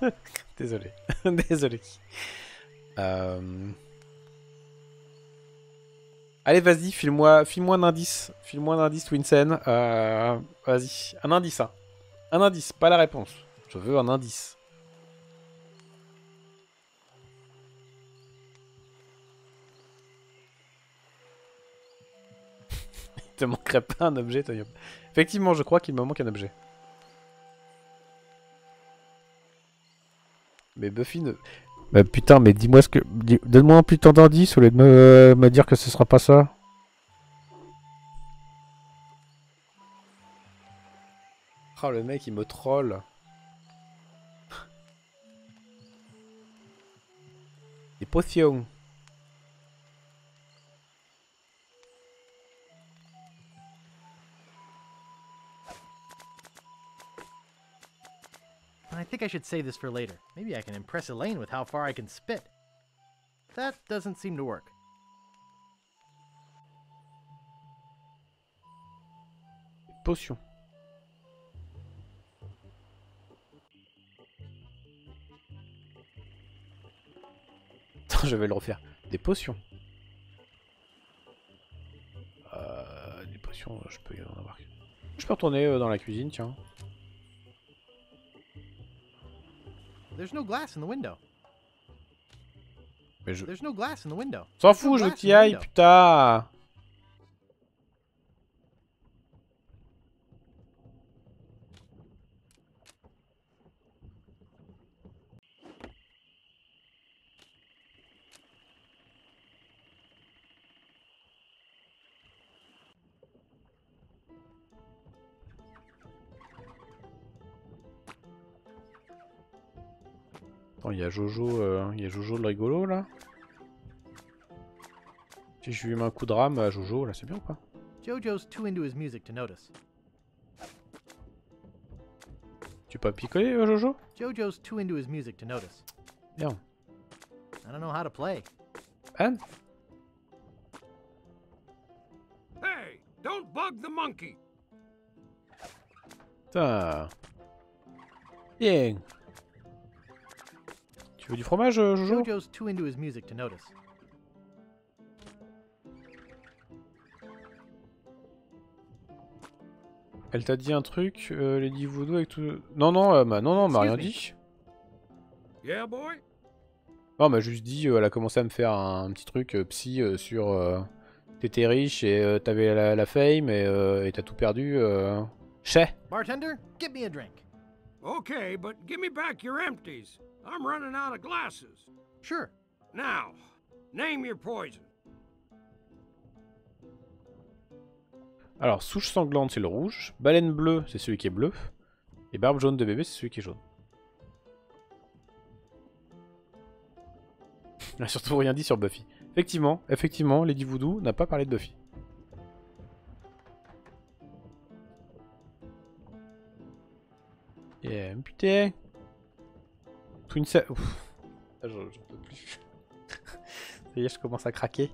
Désolé. Désolé. Euh... Allez, vas-y, file-moi file un indice. File-moi un indice, Twinsen. Euh... Vas-y, un indice. hein. Un indice, pas la réponse. Je veux un indice. Il te manquerait pas un objet, Toyom. Effectivement, je crois qu'il me manque un objet. Mais Buffy ne... Bah putain, mais dis-moi ce que... Donne-moi un putain d'indice au lieu de me, me dire que ce sera pas ça. Oh, le mec, il me troll. Des potions. I think I should save this for later. Maybe I can impress Elaine with how far I can spit. That doesn't seem to work. Potions. Je vais le refaire. Des potions. Euh, des potions, je peux y en avoir. Je peux retourner euh, dans la cuisine, tiens. There's no glass in the window. Mais je... There's no glass in the window. S'en no fout, je veux ailles, window. putain Jojo, euh, il y a Jojo le rigolo là. Si je lui mets un coup de rame à Jojo, là c'est bien ou pas? Jojo's too into his music to notice. Tu peux picoler euh, Jojo? Jojo's too into his music to notice. Bien. I don't know how to play. Anne? Hey, don't bug the monkey. Putain. Bien. Veux du fromage euh, Jojo Jojo's too into his music to notice. Elle t'a dit un truc, euh, Lady Voodoo avec tout... Non, non, euh, bah, non, non, elle m'a rien dit. Yeah, boy? Non, elle m'a juste dit, euh, elle a commencé à me faire un, petit truc euh, psy euh, sur. euh, T'étais riche et euh, t'avais la, la fame et euh, t'as tout perdu. Euh... Chez Bartender, get me a drink. Okay, but give me back your empties. I'm running out of glasses. Sure. Now, name your poison. Alors, souche sanglante, c'est le rouge. Baleine bleue, c'est celui qui est bleu. Et barbe jaune de bébé, c'est celui qui est jaune. Elle a surtout rien dit sur Buffy. Effectivement, effectivement, Lady Voodoo n'a pas parlé de Buffy. Yeah, putain. J'en peux plus. Ça y est, je commence à craquer.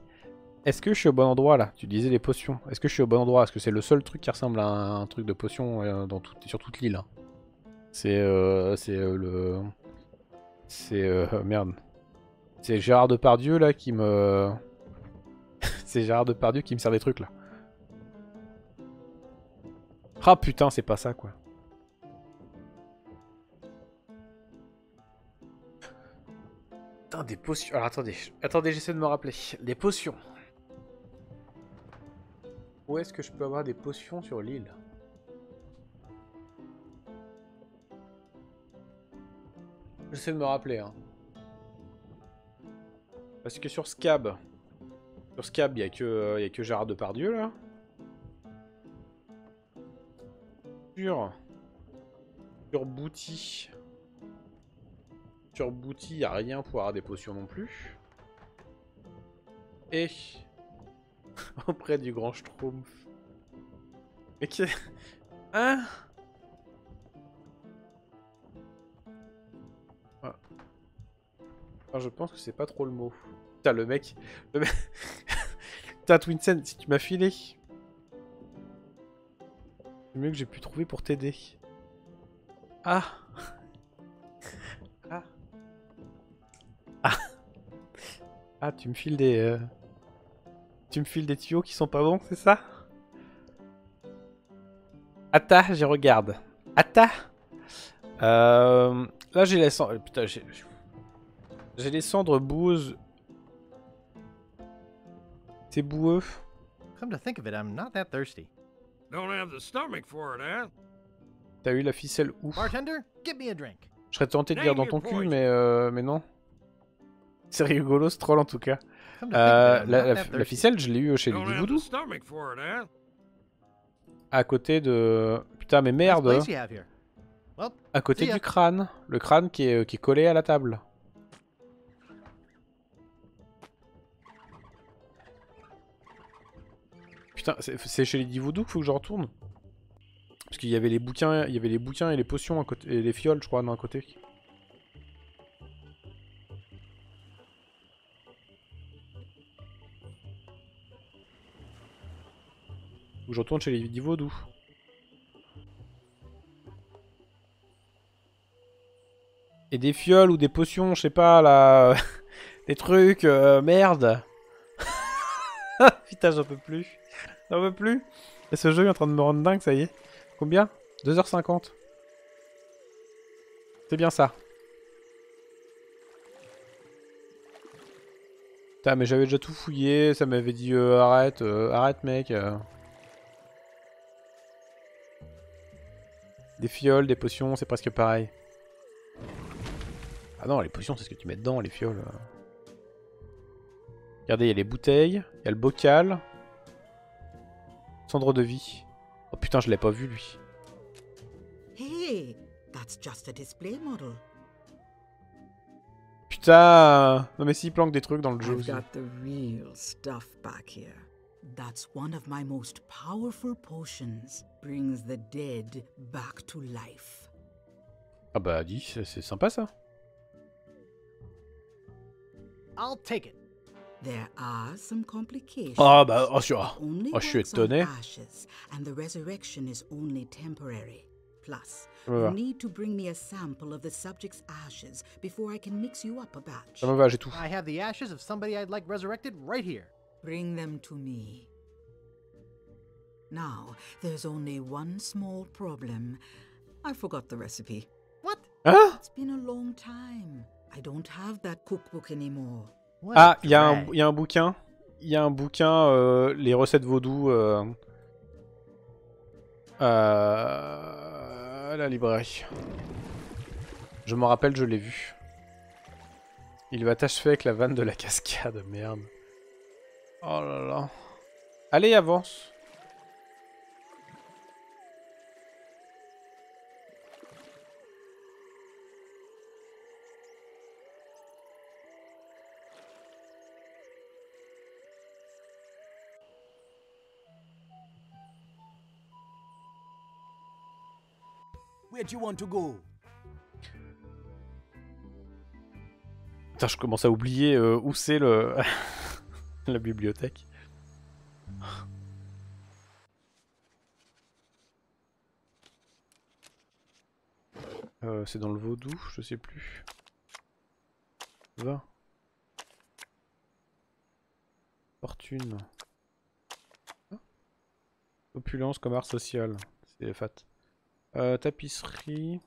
Est-ce que je suis au bon endroit là? Tu disais les potions. Est-ce que je suis au bon endroit? Est-ce que c'est le seul truc qui ressemble à un, truc de potion euh, sur toute l'île hein? C'est euh, c'est euh, le c'est euh, merde. C'est Gérard Depardieu là qui me c'est Gérard Depardieu qui me sert des trucs là. Ah putain, c'est pas ça quoi. Des potions. Alors attendez, attendez, j'essaie de me rappeler. Les potions. Où est-ce que je peux avoir des potions sur l'île? J'essaie de me rappeler. Hein. Parce que sur Scab, sur Scab, il n'y a, que, euh, a que Gérard Depardieu là. Sur, sur. Sur Bouti, il a rien pour avoir des potions non plus. Et auprès du grand Schtroumpf. Mais qui... Hein je pense que c'est pas trop le mot. Putain, le mec... Le mec... Twinsen, si tu m'as filé... C'est mieux que j'ai pu trouver pour t'aider. Ah Ah, tu me files des... euh, Tu me files des tuyaux qui sont pas bons, c'est ça? Atta, j'y regarde. Atta euh, Là, j'ai les cendres... Putain, j'ai... J'ai les cendres boueuses. C'est boueux. Come to think of it, I'm not that thirsty. Don't have the stomach for it, huh? T'as eu la ficelle où Bartender, get me a drink. Je serais tenté de dire dans ton cul, mais, euh, mais non. C'est rigolo ce troll en tout cas. Euh, la, ficelle, je l'ai eu chez Lady have Voodoo. À côté de. Putain, mais merde À côté du crâne. Le crâne qui est, qui est collé à la table. Putain, c'est c'est chez Lady Voodoo qu'il faut que je retourne? Parce qu'il y avait les bouquins, il y avait les bouquins et les potions à côté, et les fioles, je crois, d'un côté. Que je retourne chez Lady Voodoo. Et des fioles ou des potions, je sais pas, là. des trucs, euh, merde. Putain, j'en peux plus. J'en peux plus. Et ce jeu est en train de me rendre dingue, ça y est. Combien? 2h50. C'est bien ça. Putain, mais j'avais déjà tout fouillé, ça m'avait dit euh, arrête, euh, arrête mec. euh. Des fioles, des potions, c'est presque pareil. Ah non, les potions, c'est ce que tu mets dedans, les fioles. Regardez, il y a les bouteilles, il y a le bocal. Cendre de vie. Oh putain, je l'ai pas vu, lui. Hey, that's just a display model. Putain Non mais s'il planque des trucs dans le jeu aussi. Got the real stuff back here. That's one of my most powerful potions. Brings the dead back to life. Ah bah dis, c'est c'est sympa ça. I'll take it. There are some complications. Ah bah, oh, je suis- Only oh, je suis works on étonné. ashes, and the resurrection is only temporary. Plus, Ça me you va. need to bring me a sample of the subject's ashes before I can mix you up a batch. Ça me va, j'ai tout. I have the ashes of somebody I'd like resurrected right here. Bring them to me. Now, there's only one small problem. I forgot the recipe. What? Huh? It's been a long time. I don't have that cookbook anymore. Ah, il y, a un- il y a un bouquin. Il y a un bouquin, euh, les recettes vaudou euh, euh, à la librairie. Je me rappelle, je l'ai vu. Il va t'achever avec la vanne de la cascade, merde. Oh là là. Allez, avance. Where do you want to go? Putain, je commence à oublier euh, où c'est le la bibliothèque. Euh, c'est dans le vaudou, je sais plus. Fortune. Ah. Opulence, commerce social. C'est fat. Euh, tapisserie.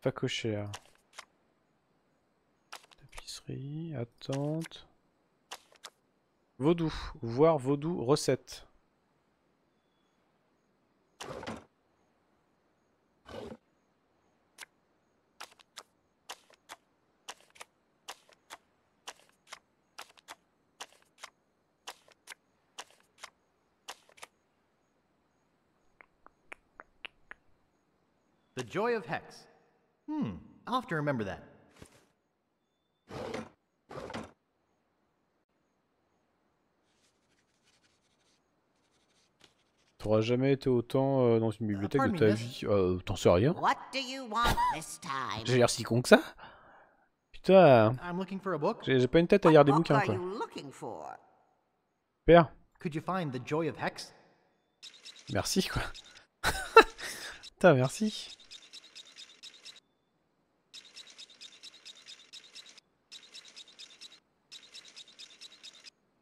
Facochère. Attente. Vaudou. Voir vaudou, recette. The Joy of Hex. Hmm, I'll have to remember that. T'auras jamais été autant euh, dans une bibliothèque de ta vie. Euh, T'en sais rien. What do you want this time? J'ai l'air si con que ça Putain, j'ai pas une tête à lire des bouquins quoi. you looking for? Super, Could you find The Joy of Hex? merci quoi. Putain, merci.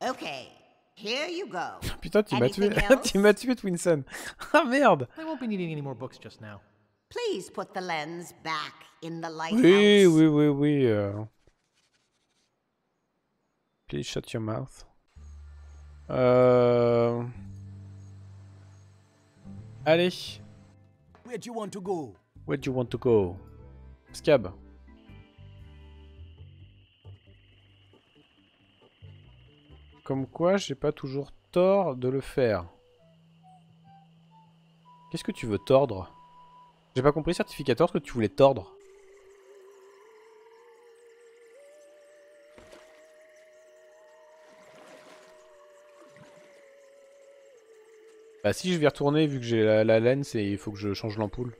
Okay, here you go. Putain, tu m'as tué. Tu m'as tué, Twinson. Ah merde. I won't be needing any more books just now. Please put the lens back in the lighthouse. Oui, oui, oui, oui. euh. Please shut your mouth. Euh... Allez, Where do you want to go? where do you want to go? Scab. Comme quoi, j'ai pas toujours tort de le faire. Qu'est-ce que tu veux tordre? J'ai pas compris, certificateur, ce que tu voulais tordre. Bah si je vais retourner vu que j'ai la, la lens et il faut que je change l'ampoule.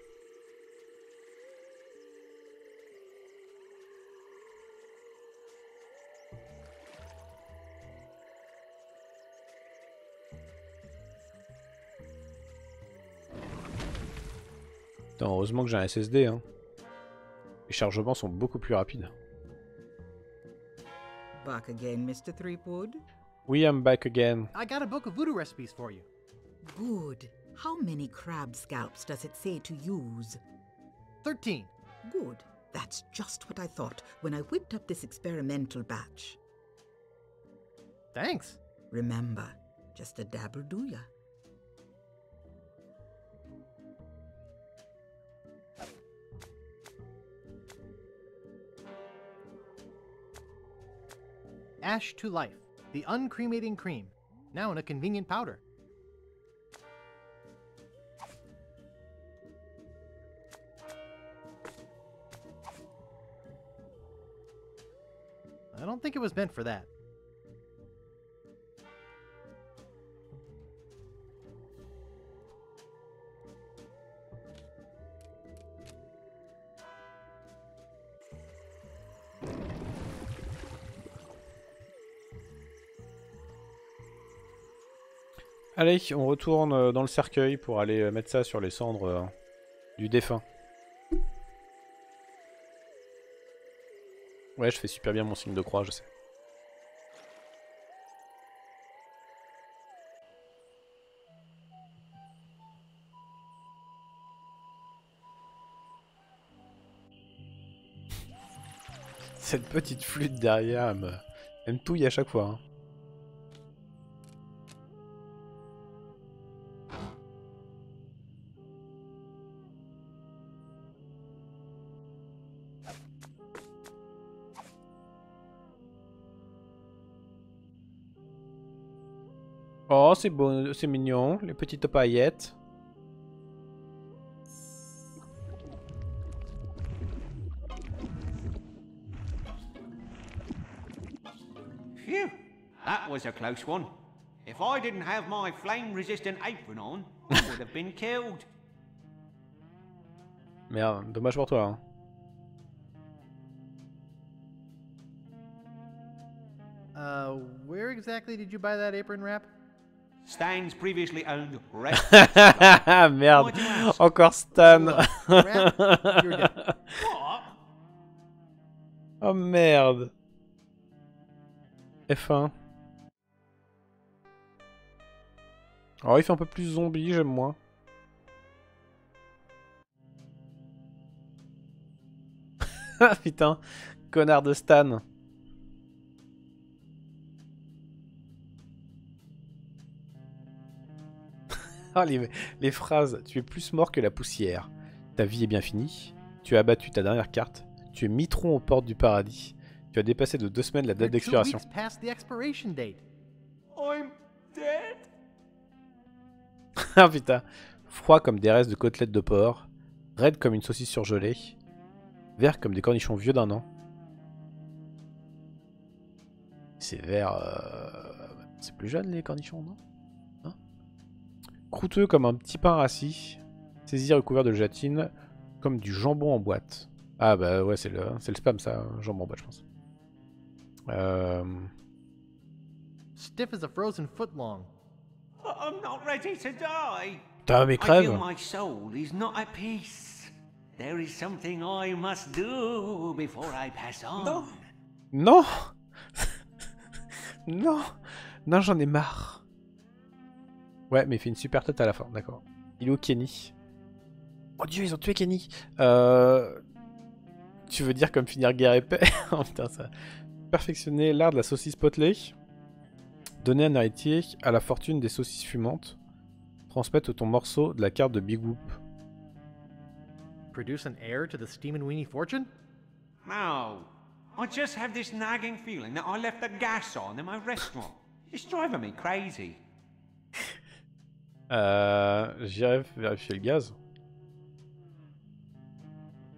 Putain, heureusement que j'ai un SSD hein. Les chargements sont beaucoup plus rapides. Back again, Mr. Threepwood? Oui, I'm back again. I got a book of voodoo recipes for you. Good. How many crab scalps does it say to use? Thirteen. Good. That's just what I thought when I whipped up this experimental batch. Thanks. Remember, just a dabble do ya. Ash to Life, the uncremating cream, now in a convenient powder. I don't think it was meant for that. Allez, on retourne euh, dans le cercueil pour aller euh, mettre ça sur les cendres euh, du défunt. Ouais, je fais super bien mon signe de croix, je sais. Cette petite flûte derrière elle me, touille à chaque fois. Hein. Oh, c'est beau, c'est mignon, les petites paillettes. Phew, that was a close one. If I didn't have my flame-resistant apron on, I would have been killed. Merde, dommage pour toi. hein. Uh, where exactly did you buy that apron wrap? Stan's previously owned Red. Merde, encore Stan. Oh merde. F1. Oh, il fait un peu plus zombie, j'aime moins. Ah putain, connard de Stan. les, les phrases. Tu es plus mort que la poussière. Ta vie est bien finie. Tu as abattu ta dernière carte. Tu es mitron aux portes du paradis. Tu as dépassé de deux semaines la date d'expiration. weeks past the expiration date. I'm dead. ah putain. Froid comme des restes de côtelettes de porc. Raide comme une saucisse surgelée. Vert comme des cornichons vieux d'un an. C'est vert. euh, C'est plus jeune les cornichons, non? Croûteux comme un petit pain rassis. Saisir recouvert de gélatine comme du jambon en boîte. Ah bah ouais, c'est le, c'est le spam ça, jambon en boîte, je pense. Euh... Stiff as a frozen foot long. I'm not ready to die. Putain, mais I crève. feel my soul is not at peace. There is something I must do before I pass on. Non Non Non, j'en ai marre. Ouais, mais il fait une super tête à la fin, d'accord. Il est où Kenny Oh dieu, ils ont tué Kenny Euh... Tu veux dire comme finir guerre et paix Oh putain, ça... Perfectionner l'art de la saucisse potelée. Donner un héritier à la fortune des saucisses fumantes. Transmettre ton morceau de la carte de Big Whoop. Produce an heir to the Steam and Weenie fortune? No. I just have this nagging feeling that I left the gas on in my restaurant. It's driving me crazy. Euh... J'irai vérifier le gaz.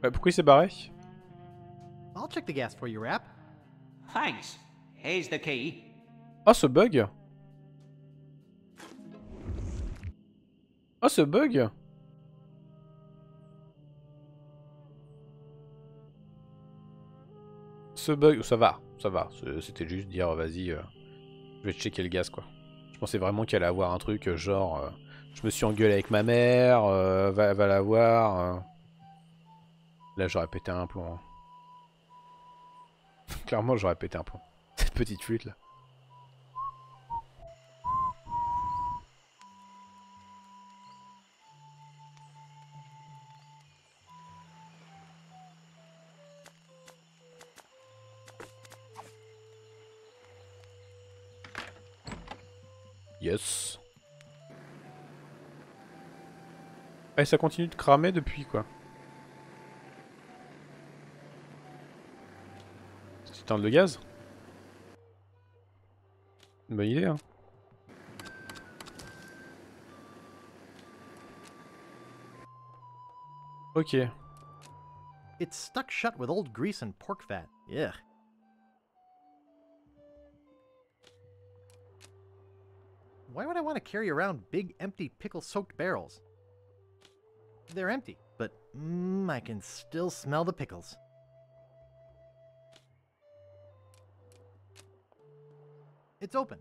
Ouais, pourquoi il s'est barré? I'll check the gas for you, Rap. Thanks. Here's the key. Oh, ce bug Oh, ce bug Ce bug, ça va, ça va. C'était juste dire, vas-y, euh, je vais checker le gaz, quoi. Je pensais vraiment qu'il allait avoir un truc euh, genre, euh, je me suis engueulé avec ma mère, euh, va, va la voir. euh. Là, j'aurais pété un plomb. hein. Clairement, j'aurais pété un plomb. Cette petite flûte, là. Yes. Et ça continue de cramer depuis quoi. C'est un de gaz? Une bonne idée hein. Ok. It's stuck shut with old grease and pork fat. Ugh. Why would I want to carry around big, empty, pickle soaked barrels? They're empty, but mm, I can still smell the pickles. It's open.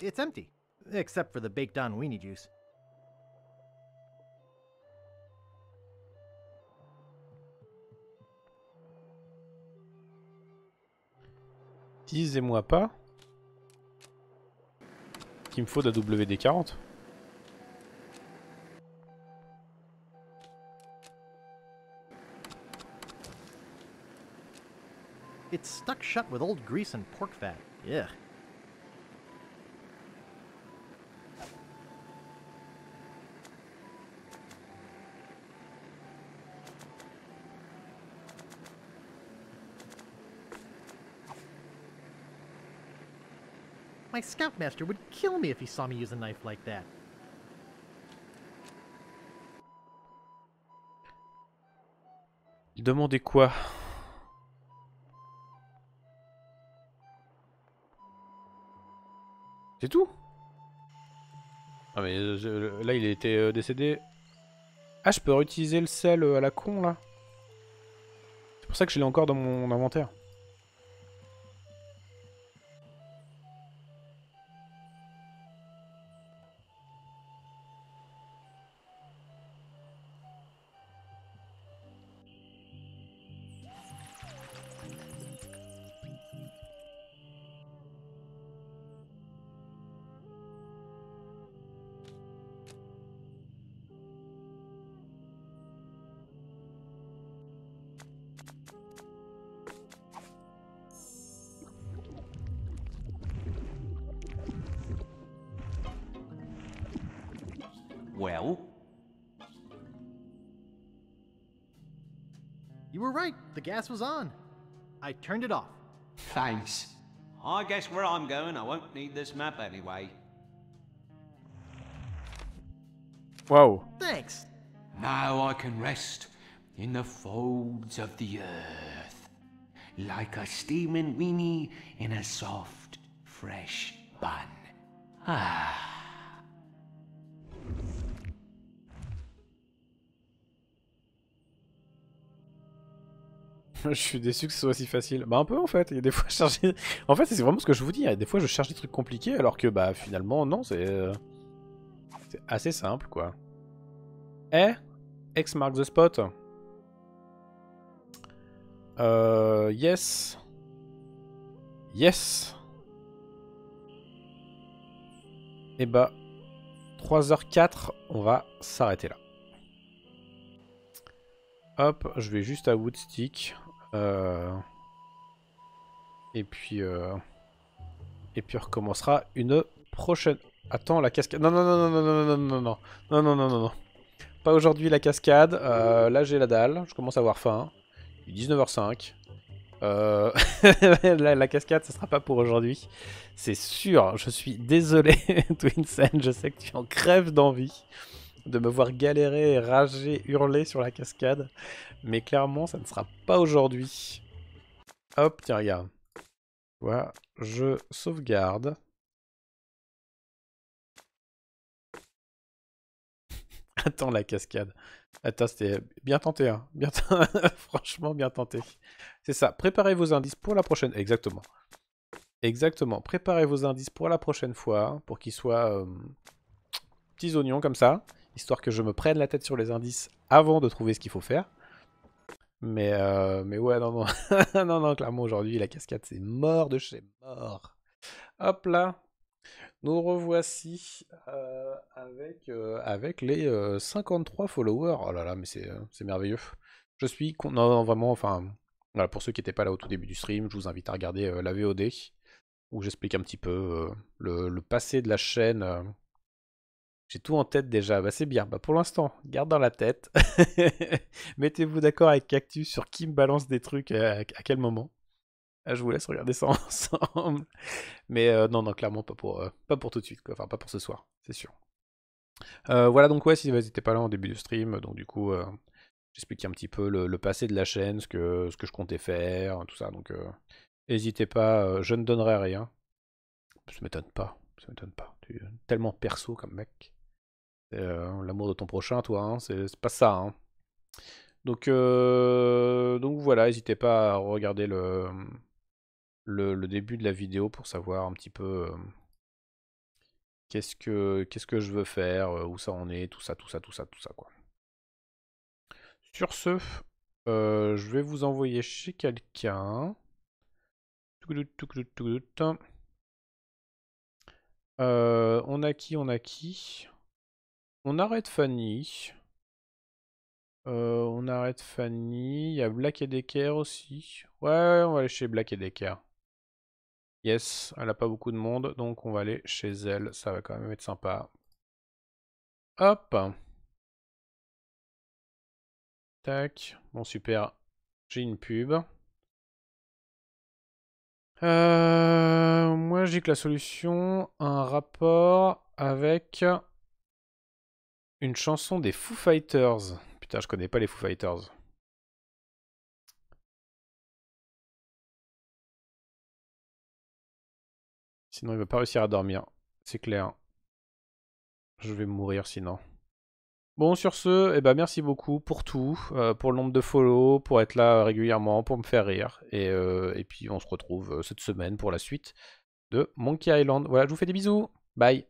It's empty, except for the baked on weenie juice. Disez-moi pas qu'il me faut de la WD-40. It's stuck shut with old grease and pork fat. Ugh. My scoutmaster would kill me if he saw me use a knife like that. Demandez quoi C'est tout? Ah mais euh, là il était euh, décédé. Ah je peux réutiliser le sel euh, à la con là? C'est pour ça que je l'ai encore dans mon inventaire. Gas was on. I turned it off. thanks. I guess where I'm going, I won't need this map anyway. Whoa. Thanks. Now I can rest in the folds of the earth, like a steaming weenie in a soft, fresh bun. Ah. je suis déçu que ce soit aussi facile. Bah un peu en fait, il y a des fois je cherche... En fait c'est vraiment ce que je vous dis, a des fois je cherche des trucs compliqués alors que bah finalement non, c'est... euh, C'est assez simple quoi. Eh X mark the spot. Euh... Yes. Yes. Et bah... 3h04, on va s'arrêter là. Hop, je vais juste à Woodstick. Euh, Et puis... euh, Et puis on recommencera une prochaine... Attends, la cascade... Non, non, non, non, non, non, non, non, non, non, non, non, non, non. Pas aujourd'hui la cascade. Euh, là, j'ai la dalle. Je commence à avoir faim. Il est 19h05. Euh, la, la cascade, ce sera pas pour aujourd'hui. C'est sûr, je suis désolé, Twinsen. Je sais que tu en crèves d'envie de me voir galérer, rager, hurler sur la cascade. Mais clairement, ça ne sera pas aujourd'hui. Hop, tiens, regarde. Voilà, je sauvegarde. Attends la cascade. Attends, c'était bien tenté, hein. Franchement, bien tenté. C'est ça. Préparez vos indices pour la prochaine. Exactement. Exactement. Préparez vos indices pour la prochaine fois, hein, pour qu'ils soient euh, petits oignons comme ça, histoire que je me prenne la tête sur les indices avant de trouver ce qu'il faut faire. Mais, euh, mais ouais, non, non, non, non, clairement aujourd'hui la cascade c'est mort de chez mort. Hop là, nous revoici euh, avec, euh, avec les euh, 53 followers. Oh là là, mais c'est euh, merveilleux. Je suis non, non, vraiment, enfin, voilà, pour ceux qui n'étaient pas là au tout début du stream, je vous invite à regarder euh, la VOD où j'explique un petit peu euh, le passé de la chaîne. Euh. J'ai tout en tête déjà, bah c'est bien. Bah pour l'instant, garde dans la tête. Mettez-vous d'accord avec Cactus sur qui me balance des trucs à, à quel moment. Ah, je vous laisse regarder ça ensemble. Mais euh, non, non, clairement pas pour, euh, pas pour tout de suite, quoi. Enfin, pas pour ce soir, c'est sûr. Euh, voilà, donc ouais, si vous n'étiez pas là en début du stream, donc du coup, euh, j'explique un petit peu le, passé de la chaîne, ce que, ce que je comptais faire, tout ça. Donc, euh, n'hésitez pas, euh, je ne donnerai rien. Ça m'étonne pas, ça m'étonne pas. Tu es tellement perso comme mec. Euh, L'amour de ton prochain, toi, hein, c'est pas ça. Hein. Donc, euh, donc voilà, n'hésitez pas à regarder le, début de la vidéo pour savoir un petit peu euh, qu'est-ce que que je veux faire, où ça en est, tout ça, tout ça, tout ça, tout ça, quoi. Sur ce, je vais vous envoyer chez quelqu'un. On a qui On a qui? On arrête Fanny. Euh, on arrête Fanny. Il y a Black et Decker aussi. Ouais, on va aller chez Black et Decker. Yes, elle a pas beaucoup de monde, donc on va aller chez elle. Ça va quand même être sympa. Hop. Tac. Bon, super. J'ai une pub. Euh, moi, j'ai que la solution, un rapport avec une chanson des Foo Fighters. Putain, je connais pas les Foo Fighters. Sinon, il va pas réussir à dormir. C'est clair. Je vais mourir sinon. Bon, sur ce, eh ben, merci beaucoup pour tout, euh, pour le nombre de follow, pour être là régulièrement, pour me faire rire. Et, euh, puis, on se retrouve euh, cette semaine pour la suite de Monkey Island. Voilà, je vous fais des bisous. Bye.